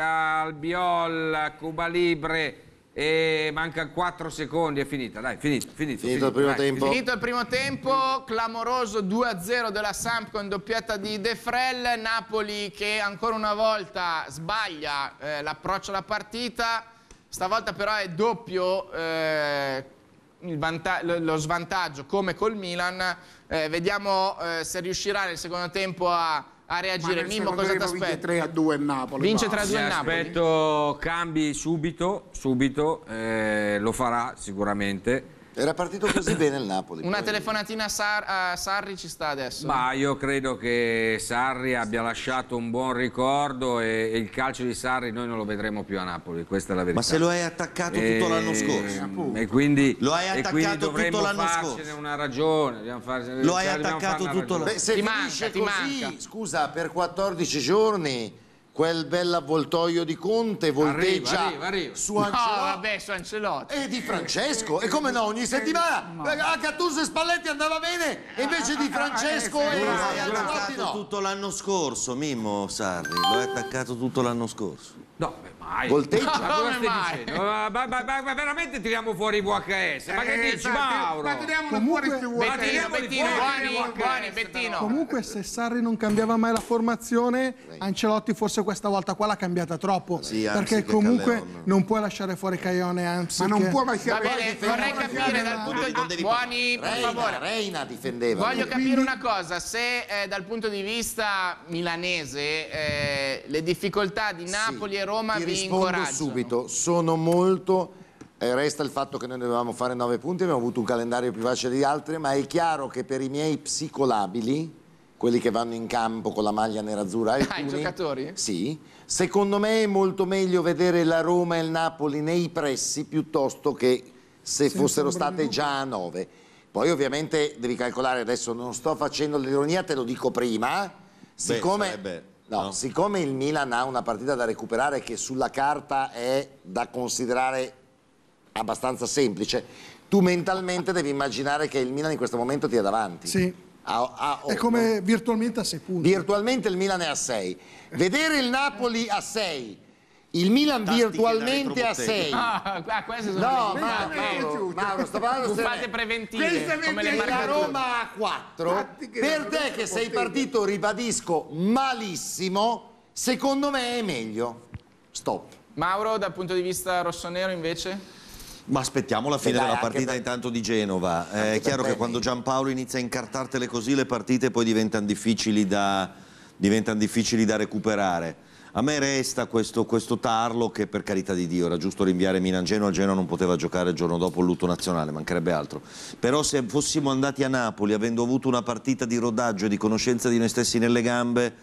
Speaker 1: Albiol, Cuba Libre e manca 4 secondi, è finita, dai, finito, finito.
Speaker 2: Finito il primo
Speaker 1: dai,
Speaker 2: tempo.
Speaker 4: Finito il primo tempo, clamoroso 2-0 della Samp con doppietta di De Frel, Napoli che ancora una volta sbaglia eh, l'approccio alla partita, stavolta però è doppio eh, il vanta- lo lo svantaggio come col Milan, Eh, vediamo eh, se riuscirà nel secondo tempo a, a reagire. Mimmo cosa ti aspetta?
Speaker 9: 3 a 2 il Napoli.
Speaker 4: Vince
Speaker 9: basta.
Speaker 4: 3 a 2
Speaker 1: Mi
Speaker 4: il Napoli.
Speaker 1: aspetto cambi subito, subito, eh, lo farà sicuramente.
Speaker 2: Era partito così (laughs) bene il Napoli.
Speaker 4: Una
Speaker 2: poi.
Speaker 4: telefonatina a, Sar- a Sarri ci sta adesso.
Speaker 1: Ma io credo che Sarri abbia lasciato un buon ricordo e, e il calcio di Sarri noi non lo vedremo più a Napoli, questa è la verità.
Speaker 3: Ma se lo hai attaccato tutto l'anno scorso.
Speaker 1: E quindi,
Speaker 3: Lo hai
Speaker 1: e
Speaker 3: attaccato
Speaker 1: quindi
Speaker 3: tutto
Speaker 1: dovremmo
Speaker 3: l'anno
Speaker 1: farcene
Speaker 3: scorso.
Speaker 1: una ragione. Dobbiamo fare,
Speaker 3: Lo hai attaccato tutto
Speaker 1: ragione.
Speaker 2: Beh, se
Speaker 4: Ti
Speaker 2: finisce
Speaker 4: manca, ti
Speaker 2: così,
Speaker 4: manca.
Speaker 2: scusa, per 14 giorni quel bell'avvoltoio di Conte volteggia
Speaker 1: arriva, arriva.
Speaker 2: su
Speaker 4: No,
Speaker 2: Ancelotti.
Speaker 4: vabbè, su Ancelotti.
Speaker 2: E di Francesco, e come no, ogni settimana a Gattuso e Spalletti andava bene, e invece di Francesco e
Speaker 3: Lo hai
Speaker 2: e Ancelotti
Speaker 3: attaccato
Speaker 2: no.
Speaker 3: tutto l'anno scorso, Mimmo Sarri, lo hai attaccato tutto l'anno scorso.
Speaker 1: No, beh, mai.
Speaker 2: Volteggia.
Speaker 1: Ma (laughs) cosa
Speaker 4: Come
Speaker 1: stai
Speaker 4: mai?
Speaker 1: dicendo? Ma, ma- ma- ma- ma veramente tiriamo fuori i VHS? Ma che
Speaker 9: Eh,
Speaker 1: dici,
Speaker 9: esatto,
Speaker 1: Mauro?
Speaker 9: Ma tiriamolo
Speaker 7: Comunque-
Speaker 9: fuori se vuoi.
Speaker 4: Bettino,
Speaker 1: tiriamoli
Speaker 4: Bettino,
Speaker 1: fuori,
Speaker 4: buoni,
Speaker 9: tiriamoli
Speaker 4: buoni, Bettino.
Speaker 7: Comunque se Sarri non cambiava mai la formazione, Ancelotti forse questa volta qua l'ha cambiata troppo.
Speaker 3: Sì,
Speaker 7: perché comunque
Speaker 3: Calleon.
Speaker 7: non puoi lasciare fuori Caione, anzi
Speaker 9: Ma non può
Speaker 4: Va
Speaker 9: lasciare
Speaker 4: bene, vorrei capire dal punto di
Speaker 3: devi
Speaker 4: Buoni, per
Speaker 2: Reina,
Speaker 4: favore.
Speaker 2: Reina difendeva.
Speaker 4: Voglio capire una cosa, se eh, dal punto di vista milanese eh, le difficoltà di Napoli
Speaker 2: Sì,
Speaker 4: e Roma vi
Speaker 2: rispondo
Speaker 4: incoraggiano.
Speaker 2: subito, sono molto... eh, resta il fatto che noi dovevamo fare nove punti, abbiamo avuto un calendario più facile di altri, ma è chiaro che per i miei psicolabili, quelli che vanno in campo con la maglia nerazzurra,
Speaker 4: Ah, i
Speaker 2: alcuni-
Speaker 4: giocatori?
Speaker 2: Sì, secondo me è molto meglio vedere la Roma e il Napoli nei pressi piuttosto che se fossero state già a nove. Poi ovviamente devi calcolare, adesso non sto facendo l'ironia, te lo dico prima, siccome...
Speaker 3: sarebbe-
Speaker 2: No,
Speaker 3: no?
Speaker 2: siccome il Milan ha una partita da recuperare che sulla carta è da considerare abbastanza semplice, tu mentalmente devi immaginare che il Milan in questo momento ti è davanti.
Speaker 7: Sì.
Speaker 2: A- a
Speaker 7: è come virtualmente a sei punti.
Speaker 2: Virtualmente il Milan è a 6. (laughs) Vedere il Napoli a 6, il Milan
Speaker 3: da
Speaker 2: virtualmente a
Speaker 3: retrobottega.
Speaker 2: 6.
Speaker 4: Ah, ah, queste sono
Speaker 2: No,
Speaker 4: le
Speaker 2: ma. Mauro, Mauro, sto parlando seriamente.
Speaker 4: preventive, come le
Speaker 2: la. Roma a 4,
Speaker 9: Tattiche
Speaker 2: per te che sei partito, ribadisco, malissimo, secondo me è meglio. Stop.
Speaker 4: Mauro, dal punto di vista rossonero invece?
Speaker 3: Ma aspettiamo la fine
Speaker 2: dai,
Speaker 3: della partita
Speaker 2: per-
Speaker 3: intanto di Genova.
Speaker 2: Anche
Speaker 3: È chiaro che quando. Giampaolo inizia a incartartele così le partite poi diventano difficili da, diventano difficili da recuperare. A me resta questo, questo tarlo che per carità di Dio era giusto rinviare Milan-Genoa, Genoa non poteva giocare il giorno dopo il lutto nazionale, mancherebbe altro. Però se fossimo andati a Napoli avendo avuto una partita di rodaggio e di conoscenza di noi stessi nelle gambe,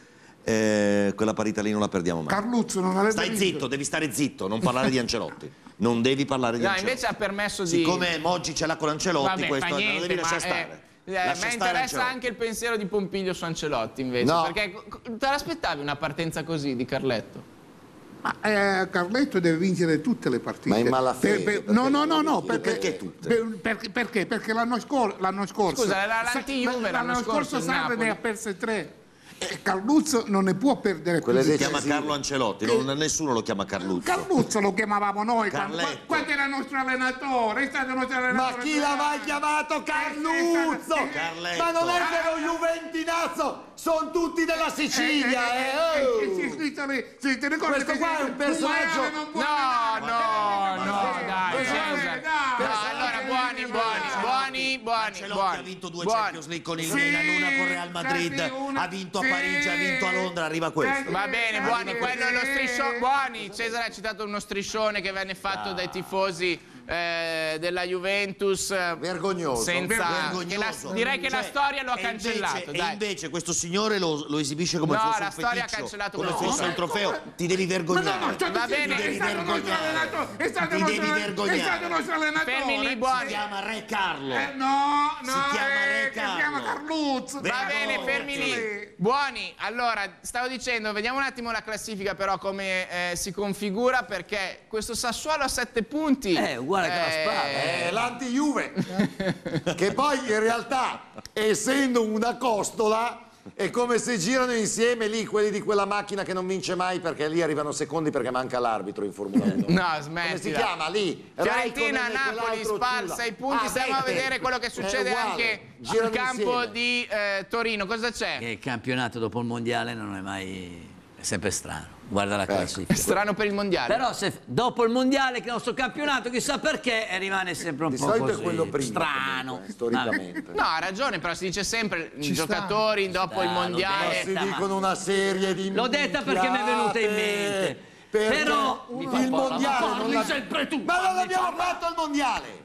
Speaker 3: eh, quella partita lì non la perdiamo mai.
Speaker 9: Carluzzo non avrebbe
Speaker 3: Stai
Speaker 9: vinto.
Speaker 3: zitto, devi stare zitto, non parlare di Ancelotti. Non devi parlare di
Speaker 4: No,
Speaker 3: Ancelotti.
Speaker 4: invece ha permesso di...
Speaker 3: Siccome Moggi ce l'ha con Ancelotti,
Speaker 4: Vabbè,
Speaker 3: questo
Speaker 4: niente,
Speaker 3: devi lasciare
Speaker 4: eh,
Speaker 3: stare.
Speaker 4: Eh,
Speaker 3: Lascia
Speaker 4: interessa anche il pensiero di Pompiglio su Ancelotti invece,
Speaker 2: No.
Speaker 4: perché te l'aspettavi una partenza così di Carletto?
Speaker 9: Ma eh, Carletto deve vincere tutte le partite.
Speaker 2: Ma in malafede,
Speaker 9: Per- per- no, no, no, no. Perché,
Speaker 3: Perché tutte?
Speaker 9: per- perché, perché? Perché l'anno, scor- l'anno scorso.
Speaker 4: Scusa, la-
Speaker 9: Sa-
Speaker 4: l'anti-Juve l'anno scorso, il
Speaker 9: Sarri
Speaker 4: Napoli.
Speaker 9: ne ha perse tre. E Carluzzo non ne può perdere più tre.
Speaker 3: Si chiama Carlo Ancelotti, non- nessuno lo chiama Carluzzo.
Speaker 9: Carluzzo lo chiamavamo noi quando,
Speaker 3: Carletto.
Speaker 9: quando era il nostro allenatore, è stato il nostro
Speaker 2: Ma
Speaker 9: allenatore.
Speaker 2: chi l'ha mai chiamato Carluzzo?
Speaker 3: Carletto.
Speaker 2: Ma non è vero Juventinazzo, sono tutti della Sicilia, eh!
Speaker 9: Eh, sì, scritto lì. Sì, ti ricordi
Speaker 2: Questo qua è un personaggio-
Speaker 4: No, no,
Speaker 9: ma-
Speaker 4: no,
Speaker 9: Eh,
Speaker 4: dai,
Speaker 9: eh,
Speaker 4: Cesare.
Speaker 9: dai,
Speaker 4: No,
Speaker 9: dai,
Speaker 4: allora buoni, buoni, buoni, buoni,
Speaker 3: Ancelotti
Speaker 4: buoni.
Speaker 3: ha vinto due
Speaker 4: buoni.
Speaker 3: Champions League con il
Speaker 9: Sì,
Speaker 3: Milan, una con Real Madrid, ha vinto a. Parigi, ha vinto a Londra, arriva questo.
Speaker 4: Va bene,
Speaker 9: Eh,
Speaker 4: buoni,
Speaker 9: eh,
Speaker 4: quello è lo
Speaker 9: eh,
Speaker 4: striscione. Buoni, Cesare ha citato uno striscione che venne fatto dai tifosi eh, della Juventus.
Speaker 2: Vergognoso.
Speaker 4: Senza,
Speaker 3: Vergognoso.
Speaker 4: la- direi che la
Speaker 3: Cioè,
Speaker 4: storia lo ha cancellato.
Speaker 3: Invece,
Speaker 4: dai.
Speaker 3: e invece questo signore lo, lo esibisce come
Speaker 4: No,
Speaker 3: fosse
Speaker 4: la
Speaker 3: un
Speaker 4: storia ha cancellato
Speaker 3: come
Speaker 4: quello.
Speaker 3: fosse
Speaker 4: No,
Speaker 3: un trofeo. Ti devi vergognare.
Speaker 9: no, no, sto
Speaker 4: Va bene.
Speaker 9: è stato il nostro
Speaker 3: vergognare.
Speaker 9: è stato
Speaker 3: Ti
Speaker 9: il nostro-
Speaker 3: devi vergognare.
Speaker 9: È stato il nostro allenatore.
Speaker 4: Fermi lì, buoni.
Speaker 3: Si chiama Re Carlo.
Speaker 9: Eh, no, no,
Speaker 3: Si chiama
Speaker 9: eh,
Speaker 3: Re
Speaker 9: che si chiama
Speaker 3: Carlo.
Speaker 9: Carluzzo.
Speaker 4: Va
Speaker 3: Vergogna.
Speaker 4: bene, fermi lì. Buoni, allora, stavo dicendo, vediamo un attimo la classifica però come eh, si configura perché questo Sassuolo a 7 punti.
Speaker 8: Eh, uguale che la spada.
Speaker 2: È l'anti-Juve, che poi in realtà, essendo una costola, è come se girano insieme lì quelli di quella macchina che non vince mai perché lì arrivano secondi perché manca l'arbitro in Formula 1.
Speaker 4: No,
Speaker 2: Come si
Speaker 4: smettila.
Speaker 2: chiama lì?
Speaker 4: Fiorentina, Napoli,
Speaker 2: ciula.
Speaker 4: 6 punti.
Speaker 2: Ah,
Speaker 4: Stiamo a vedere quello che succede anche
Speaker 2: girano
Speaker 4: campo
Speaker 2: insieme.
Speaker 4: di eh, Torino. Cosa c'è?
Speaker 8: Che il campionato dopo il mondiale non è mai. è sempre strano. Guarda la classifica.
Speaker 4: Strano per il mondiale.
Speaker 8: Però se dopo il mondiale che il nostro campionato, chissà perché, eh, rimane sempre un
Speaker 2: Di
Speaker 8: po'
Speaker 2: solito
Speaker 8: così.
Speaker 2: è quello prima.
Speaker 8: Strano.
Speaker 2: comunque, storicamente.
Speaker 4: No, ha ragione, però si dice sempre i
Speaker 7: Ci sta.
Speaker 4: giocatori dopo
Speaker 8: sta,
Speaker 4: il mondiale.
Speaker 2: si dicono una serie di
Speaker 8: L'ho detta perché mi è venuta in mente. Però-
Speaker 2: il
Speaker 8: po' la-
Speaker 2: mondiale
Speaker 8: ma
Speaker 2: non
Speaker 8: parli
Speaker 2: l'ha-
Speaker 8: sempre tu,
Speaker 2: Ma non
Speaker 8: parli
Speaker 2: abbiamo
Speaker 8: sempre.
Speaker 2: fatto il mondiale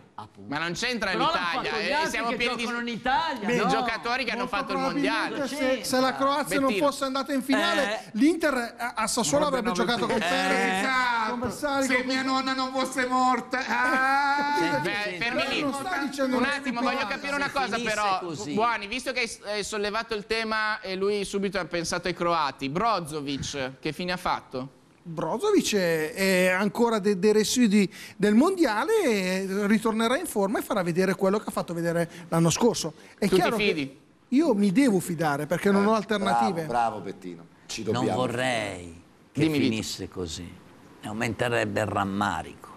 Speaker 4: Ma non c'entra l'Italia, eh, siamo pieni di,
Speaker 8: Italia,
Speaker 4: di
Speaker 8: no?
Speaker 4: giocatori che hanno
Speaker 7: Molto
Speaker 4: fatto il mondiale.
Speaker 7: Se, se la Croazia non
Speaker 4: Bettino.
Speaker 7: fosse andata in finale,
Speaker 8: Eh.
Speaker 7: l'Inter a, Sassuolo avrebbe giocato con Perez, con
Speaker 9: Esatto. Se
Speaker 7: con-
Speaker 9: mia nonna non fosse morta. Ah!
Speaker 4: Beh, fermi
Speaker 7: Però
Speaker 4: lì.
Speaker 7: non sta dicendo
Speaker 4: Un attimo, voglio capire una cosa però.
Speaker 8: così.
Speaker 4: Buoni, visto che hai hai sollevato il tema e lui subito ha pensato ai croati, Brozovic, che fine ha fatto?
Speaker 7: Brozovic è, è ancora de- dei residui del mondiale e ritornerà in forma e farà vedere quello che ha fatto vedere l'anno scorso. È
Speaker 4: Tu ti
Speaker 7: chiaro che
Speaker 4: fidi?
Speaker 7: io mi devo fidare perché non ho alternative.
Speaker 10: Bravo, bravo Bettino. Ci
Speaker 8: Non
Speaker 10: dobbiamo.
Speaker 8: vorrei che
Speaker 4: Dimmi, Vito.
Speaker 8: finisse così. Ne aumenterebbe il rammarico.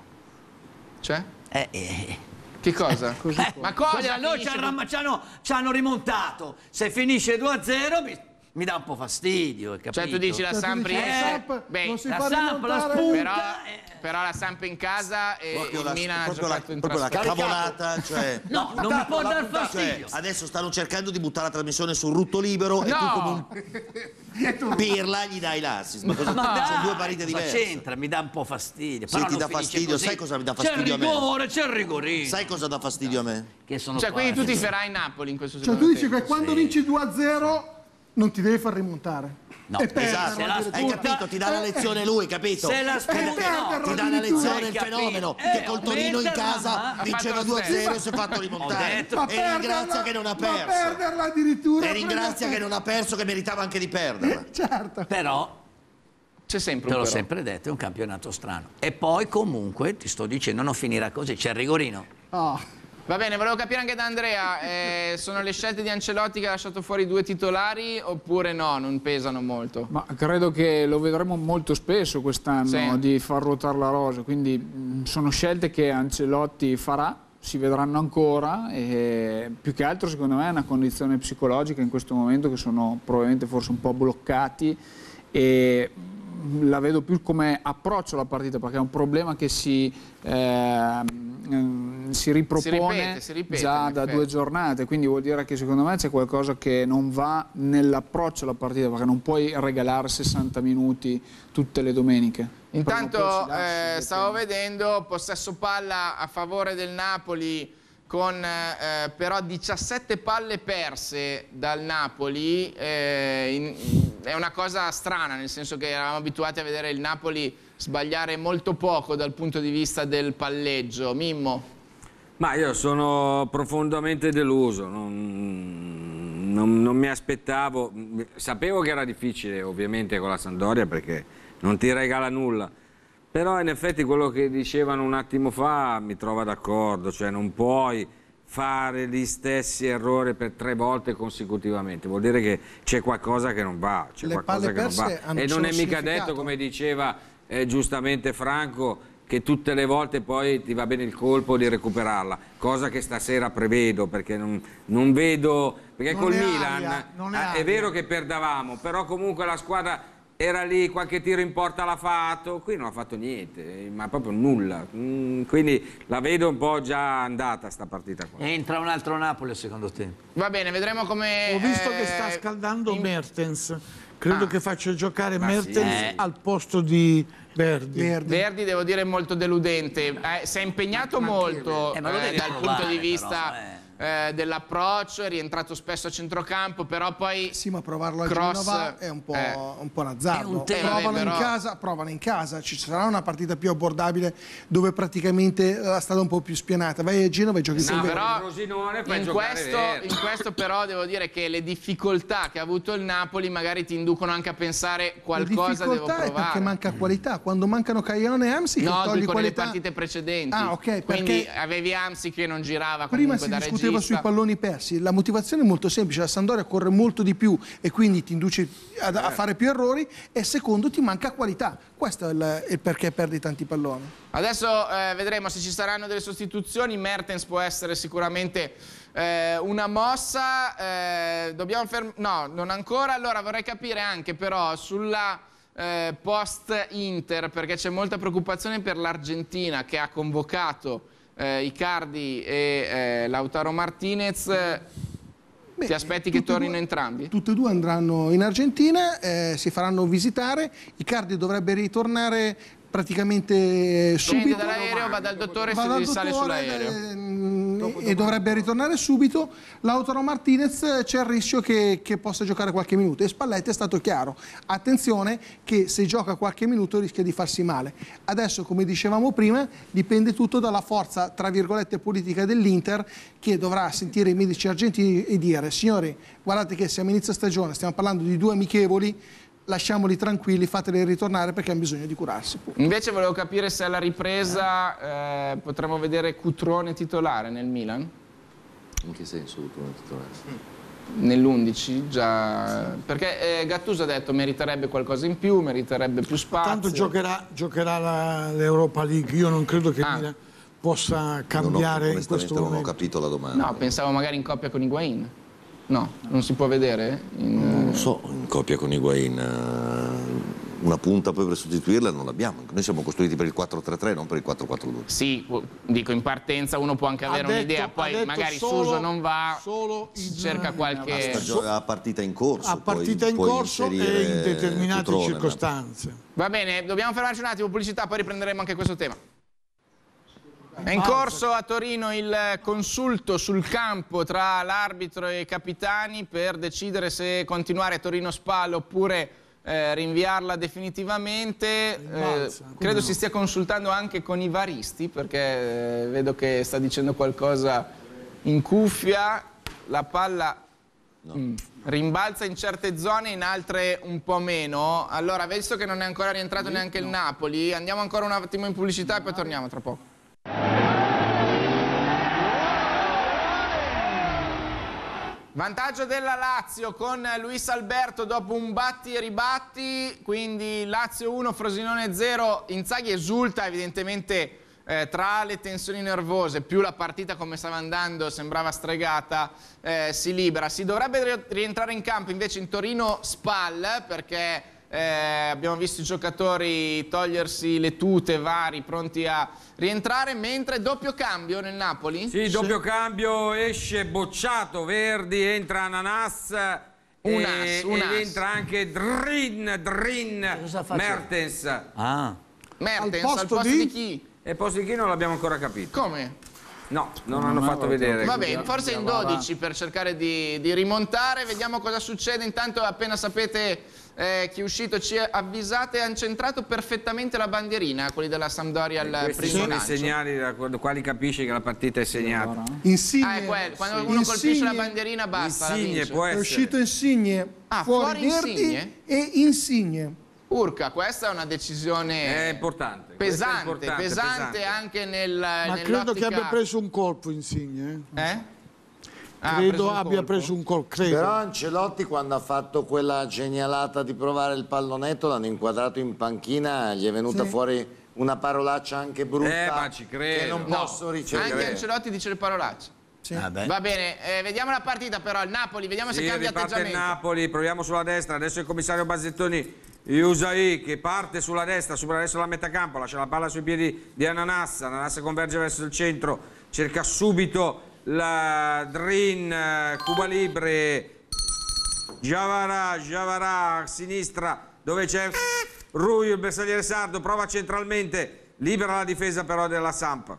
Speaker 4: Cioè?
Speaker 8: Eh, eh.
Speaker 4: Che (laughs) cosa? Ma cosa?
Speaker 8: Noi ci hanno, ram- ci hanno- ci hanno rimontato. Se finisce 2-0 mi, mi dà un po' fastidio, capito?
Speaker 4: Cioè tu dici la
Speaker 7: Cioè, tu
Speaker 4: Samp
Speaker 7: dici, la
Speaker 4: eh,
Speaker 7: Samp
Speaker 4: beh,
Speaker 7: non si
Speaker 8: la Samp, la spunta.
Speaker 4: però,
Speaker 8: eh.
Speaker 4: però la Samp in casa e
Speaker 3: Proprio
Speaker 4: il
Speaker 3: la,
Speaker 4: Milan ha
Speaker 3: proprio la,
Speaker 4: giocato in
Speaker 3: proprio la cavolata, cioè...
Speaker 8: No, non mi può dar
Speaker 3: Cioè,
Speaker 8: fastidio.
Speaker 3: adesso stanno cercando di buttare la trasmissione sul rutto libero e tu come (laughs)
Speaker 4: No!
Speaker 3: un pirla gli dai l'assist. Ma cosa,
Speaker 8: Ma dai,
Speaker 3: sono due partite diverse.
Speaker 8: c'entra? Mi dà un po' fastidio.
Speaker 3: Sì,
Speaker 8: Però
Speaker 3: ti dà fastidio.
Speaker 8: così.
Speaker 3: Sai cosa mi dà fastidio a
Speaker 8: C'è
Speaker 3: me?
Speaker 8: il rigore, c'è il rigorino.
Speaker 3: Sai cosa dà fastidio a me?
Speaker 8: che sono
Speaker 4: Cioè, quindi tu ti farai Napoli in questo
Speaker 7: Cioè
Speaker 4: secondo
Speaker 7: tu dici
Speaker 4: tempo.
Speaker 7: che quando vinci 2-0 non ti devi far rimontare.
Speaker 8: No,
Speaker 3: Esatto, hai capito? Ti dà la lezione lui, capito?
Speaker 8: Se la spunta,
Speaker 7: perderla
Speaker 8: no.
Speaker 3: Ti dà la lezione il fenomeno
Speaker 8: Eh,
Speaker 3: che col Torino in casa vinceva
Speaker 4: ha fatto lo
Speaker 3: 2-0 e si è fatto rimontare.
Speaker 8: Detto-
Speaker 7: Ma
Speaker 3: E ringrazia
Speaker 7: perderla-
Speaker 3: che non ha perso.
Speaker 7: perderla addirittura.
Speaker 3: E ringrazia che non ha perso, che meritava anche di perderla. (laughs)
Speaker 7: Certo.
Speaker 8: Però,
Speaker 4: C'è sempre
Speaker 8: te l'ho sempre detto, è un campionato strano. E poi comunque, ti sto dicendo, non finirà così. C'è il rigorino.
Speaker 7: Oh.
Speaker 4: Va bene, volevo capire anche da Andrea, eh, sono le scelte di Ancelotti che ha lasciato fuori due titolari oppure no, non pesano molto?
Speaker 5: Ma credo che lo vedremo molto spesso quest'anno
Speaker 4: Sì.
Speaker 5: di far ruotare la rosa, quindi mh, sono scelte che Ancelotti farà, si vedranno ancora e più che altro secondo me è una condizione psicologica in questo momento che sono probabilmente forse un po' bloccati e la vedo più come approccio alla partita perché è un problema che si, ehm, si ripropone
Speaker 4: ripete, si ripete,
Speaker 5: già da due giornate, quindi vuol dire che secondo me c'è qualcosa che non va nell'approccio alla partita, perché non puoi regalare 60 minuti tutte le domeniche.
Speaker 4: Intanto eh, stavo vedendo possesso palla a favore del Napoli con eh, però 17 palle perse dal Napoli, eh, in- è una cosa strana nel senso che eravamo abituati a vedere il Napoli sbagliare molto poco dal punto di vista del palleggio. Mimmo?
Speaker 1: Ma io sono profondamente deluso, non, non- non mi aspettavo, sapevo che era difficile ovviamente con la Sandoria perché non ti regala nulla, però in effetti quello che dicevano un attimo fa mi trova d'accordo, cioè non puoi fare gli stessi errori per tre volte consecutivamente, vuol dire che c'è qualcosa che non va, c'è qualcosa che non va. e non è mica detto come diceva eh, giustamente Franco che tutte le volte poi ti va bene il colpo di recuperarla, cosa che stasera prevedo perché non, non vedo, perché
Speaker 6: Non
Speaker 1: col Milan
Speaker 6: aria, è
Speaker 1: eh, è vero che perdavamo, però comunque la squadra era lì, qualche tiro in porta l'ha fatto, qui non ha fatto niente, eh, ma proprio nulla, Mm, quindi la vedo un po' già andata sta partita qua.
Speaker 8: Entra un altro Napoli secondo tempo.
Speaker 4: Va bene, vedremo come...
Speaker 6: Ho visto
Speaker 4: eh,
Speaker 6: che sta scaldando
Speaker 4: in-
Speaker 6: Mertens. Credo
Speaker 4: Ah.
Speaker 6: che faccia giocare
Speaker 1: Ma sì.
Speaker 6: Mertens
Speaker 8: Eh.
Speaker 6: al posto di Verdi.
Speaker 7: Verdi.
Speaker 4: Verdi devo dire molto deludente, Eh, si è impegnato molto
Speaker 8: Eh, ma lo
Speaker 4: eh, dal punto di
Speaker 8: però,
Speaker 4: vista
Speaker 8: eh.
Speaker 4: Eh, dell'approccio, è rientrato spesso a centrocampo, però poi
Speaker 7: Sì, ma provarlo a
Speaker 4: Cross,
Speaker 7: Genova è un po',
Speaker 4: eh.
Speaker 7: un po' un azzardo.
Speaker 8: È un
Speaker 7: provano,
Speaker 4: Eh, vabbè,
Speaker 7: in
Speaker 4: però-
Speaker 7: casa, provano in casa, ci sarà una partita più abbordabile dove praticamente la strada è un po' più spianata. Vai a Genova e giochi
Speaker 4: No,
Speaker 7: sempre.
Speaker 4: però
Speaker 1: Rosinone
Speaker 4: in questo, in questo però devo dire che le difficoltà che ha avuto il Napoli magari ti inducono anche a pensare
Speaker 7: La
Speaker 4: qualcosa devo
Speaker 7: difficoltà è perché
Speaker 4: provare.
Speaker 7: manca qualità. Quando mancano Caione e Amsi,
Speaker 4: No,
Speaker 7: togli
Speaker 4: dico nelle
Speaker 7: qualità.
Speaker 4: partite precedenti.
Speaker 7: Ah, ok,
Speaker 4: Quindi
Speaker 7: perché-
Speaker 4: avevi Amsi che non girava
Speaker 7: Prima
Speaker 4: comunque
Speaker 7: si
Speaker 4: da
Speaker 7: discuteva
Speaker 4: regista.
Speaker 7: sui palloni persi, la motivazione è molto semplice, la Sandoria corre molto di più e quindi ti induce a, a fare più errori e secondo ti manca qualità. Questo è il, il perché perdi tanti palloni.
Speaker 4: Adesso eh, vedremo se ci saranno delle sostituzioni. Mertens può essere sicuramente eh, una mossa. eh, dobbiamo ferm- No, non ancora. Allora vorrei capire anche però sulla eh, post Inter, perché c'è molta preoccupazione per l'Argentina che ha convocato eh, Icardi e eh, Lautaro Martinez.
Speaker 7: Beh,
Speaker 4: Ti aspetti che tornino
Speaker 7: due-
Speaker 4: entrambi?
Speaker 7: Tutti e due andranno in Argentina, eh, si faranno visitare, Icardi dovrebbe ritornare praticamente
Speaker 4: Scende
Speaker 7: subito.
Speaker 4: dall'aereo, va dal dottore e
Speaker 7: Va dal
Speaker 4: si sale
Speaker 7: dottore,
Speaker 4: sull'aereo.
Speaker 7: ehm, e dovrebbe ritornare subito. Lautaro Martinez eh, c'è il rischio che, che possa giocare qualche minuto e Spalletti è stato chiaro. Attenzione che se gioca qualche minuto rischia di farsi male. Adesso, come dicevamo prima, dipende tutto dalla forza, tra virgolette, politica dell'Inter che dovrà sentire i medici argentini e dire signori, guardate che siamo inizio stagione, stiamo parlando di due amichevoli, lasciamoli tranquilli, fateli ritornare perché hanno bisogno di curarsi.
Speaker 4: Invece volevo capire se alla ripresa eh, potremo vedere Cutrone titolare nel Milan,
Speaker 3: In che senso Cutrone titolare?
Speaker 4: nell'11 già... Perché eh, Gattuso ha detto meriterebbe qualcosa in più, meriterebbe più spazio.
Speaker 6: Tanto giocherà, giocherà l'Europa League. Io non credo che
Speaker 4: Ah.
Speaker 6: Milan possa
Speaker 3: Non ho,
Speaker 6: cambiare in questo
Speaker 3: non ho
Speaker 6: momento.
Speaker 3: capito la domanda.
Speaker 4: No, pensavo magari in coppia con Higuain. No, non si può vedere? In,
Speaker 3: Non lo so, in coppia con Higuain eh, una punta poi per sostituirla non l'abbiamo. Noi siamo costruiti per il 4-3-3, non per il 4-4-2.
Speaker 4: Sì, dico in partenza uno può anche avere un'idea, poi magari
Speaker 6: solo-
Speaker 4: Suso non va,
Speaker 6: solo
Speaker 4: cerca qualche...
Speaker 3: Stagio- a partita in corso.
Speaker 6: A
Speaker 3: poi
Speaker 6: partita in corso e in determinate
Speaker 3: Cutrone,
Speaker 6: circostanze.
Speaker 4: Va bene, dobbiamo fermarci un attimo, pubblicità, poi riprenderemo anche questo tema. È in corso a Torino il consulto sul campo tra l'arbitro e i capitani per decidere se continuare Torino-Spal oppure eh, rinviarla definitivamente. Eh, credo
Speaker 6: no?
Speaker 4: si stia consultando anche con i varisti perché eh, vedo che sta dicendo qualcosa in cuffia. La palla Mm. rimbalza in certe zone, in altre un po' meno. Allora, visto che non è ancora rientrato neanche il Napoli, andiamo ancora un attimo in pubblicità e poi torniamo tra poco. Vantaggio della Lazio con Luis Alberto dopo un batti e ribatti, quindi Lazio 1, Frosinone 0, Inzaghi esulta evidentemente eh, tra le tensioni nervose, più la partita come stava andando sembrava stregata, eh, si libera. Si dovrebbe ri- rientrare in campo invece in Torino Spal perché eh, abbiamo visto i giocatori togliersi le tute vari pronti a rientrare, mentre doppio cambio nel Napoli.
Speaker 1: Sì, doppio cambio, esce bocciato, Verdi, entra Ananas.
Speaker 4: Un
Speaker 1: e,
Speaker 4: as, un as.
Speaker 1: entra anche Drin, Drin? Mertens.
Speaker 8: Ah,
Speaker 4: Mertens
Speaker 6: Al
Speaker 4: al
Speaker 6: posto
Speaker 4: posto,
Speaker 6: di?
Speaker 4: di chi?
Speaker 1: E posto di chi non l'abbiamo ancora capito.
Speaker 4: Come?
Speaker 1: No, non
Speaker 5: Non
Speaker 1: hanno fatto vedere.
Speaker 4: Va bene, forse in
Speaker 5: Diawara.
Speaker 4: 12 per cercare di, di rimontare, vediamo cosa succede. Intanto appena sapete eh, chi è uscito ci avvisate, hanno centrato perfettamente la bandierina, quelli della Sampdoria al
Speaker 1: Questi
Speaker 4: primo
Speaker 1: sono i
Speaker 4: lancio.
Speaker 1: segnali da quali capisci che la partita è segnata.
Speaker 7: Insigne,
Speaker 4: Ah, è quello, quando uno colpisce la bandierina basta,
Speaker 1: Insigne può
Speaker 7: È uscito Insigne
Speaker 4: Ah,
Speaker 7: fuori,
Speaker 4: fuori
Speaker 7: Verdi
Speaker 4: Insigne?
Speaker 7: e Insigne.
Speaker 4: Urca, questa è una decisione
Speaker 1: È importante. questo è
Speaker 4: pesante,
Speaker 1: importante,
Speaker 4: pesante,
Speaker 1: pesante.
Speaker 4: anche nel,
Speaker 6: Ma credo che abbia preso un colpo Insigne. eh.
Speaker 4: Eh? Ah,
Speaker 6: credo
Speaker 4: preso
Speaker 6: abbia
Speaker 4: colpo?
Speaker 6: preso un colpo, credo.
Speaker 2: Però Ancelotti quando ha fatto quella genialata di provare il pallonetto, l'hanno inquadrato in panchina, gli è venuta fuori una parolaccia anche brutta
Speaker 1: Eh, ma ci credo.
Speaker 2: che non
Speaker 4: No,
Speaker 2: posso ricevere.
Speaker 4: anche Ancelotti dice le parolacce.
Speaker 8: vabbè.
Speaker 4: Va bene, eh, vediamo la partita però, il Napoli, vediamo se
Speaker 1: Sì,
Speaker 4: cambia
Speaker 1: riparte il
Speaker 4: atteggiamento.
Speaker 1: Napoli, proviamo sulla destra, adesso il commissario Bazzettoni Usai che parte sulla destra, supera adesso la metà campo, lascia la palla sui piedi di Ananas, Ananas converge verso il centro, cerca subito la Drin, eh, Cuba Libre, Giavara, Giavara a sinistra dove c'è Ruio, il bersagliere sardo, prova centralmente, libera la difesa però della Samp.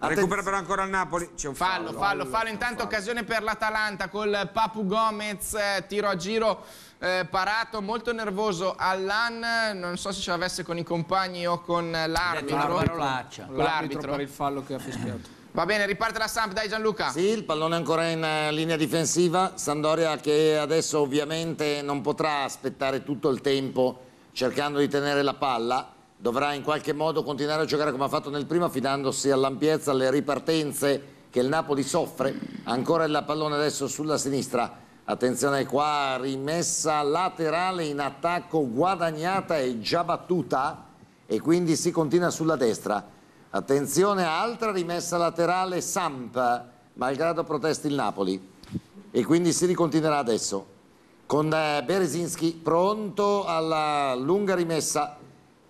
Speaker 1: Recupera però ancora il Napoli, c'è un
Speaker 4: Fallo, fallo, fallo. Intanto occasione per l'Atalanta col Papu Gomez, eh, tiro a giro eh, parato, molto nervoso Allan, non so se ce l'avesse con i compagni o con l'arbitro. Con
Speaker 5: L'arbitro
Speaker 4: l'arbitro.
Speaker 5: per il fallo che ha fischiato.
Speaker 4: Va bene, riparte la Samp, dai Gianluca.
Speaker 2: Sì, il pallone è ancora in eh, linea difensiva, Sandoria che adesso ovviamente non potrà aspettare tutto il tempo cercando di tenere la palla, dovrà in qualche modo continuare a giocare come ha fatto nel primo, affidandosi all'ampiezza, alle ripartenze che il Napoli soffre. Ancora il pallone adesso sulla sinistra, attenzione qua, rimessa laterale in attacco, guadagnata e già battuta e quindi si continua sulla destra. Attenzione, altra rimessa laterale Samp, malgrado protesti il Napoli. E quindi si ricontinuerà adesso con eh, Berezinski pronto alla lunga rimessa.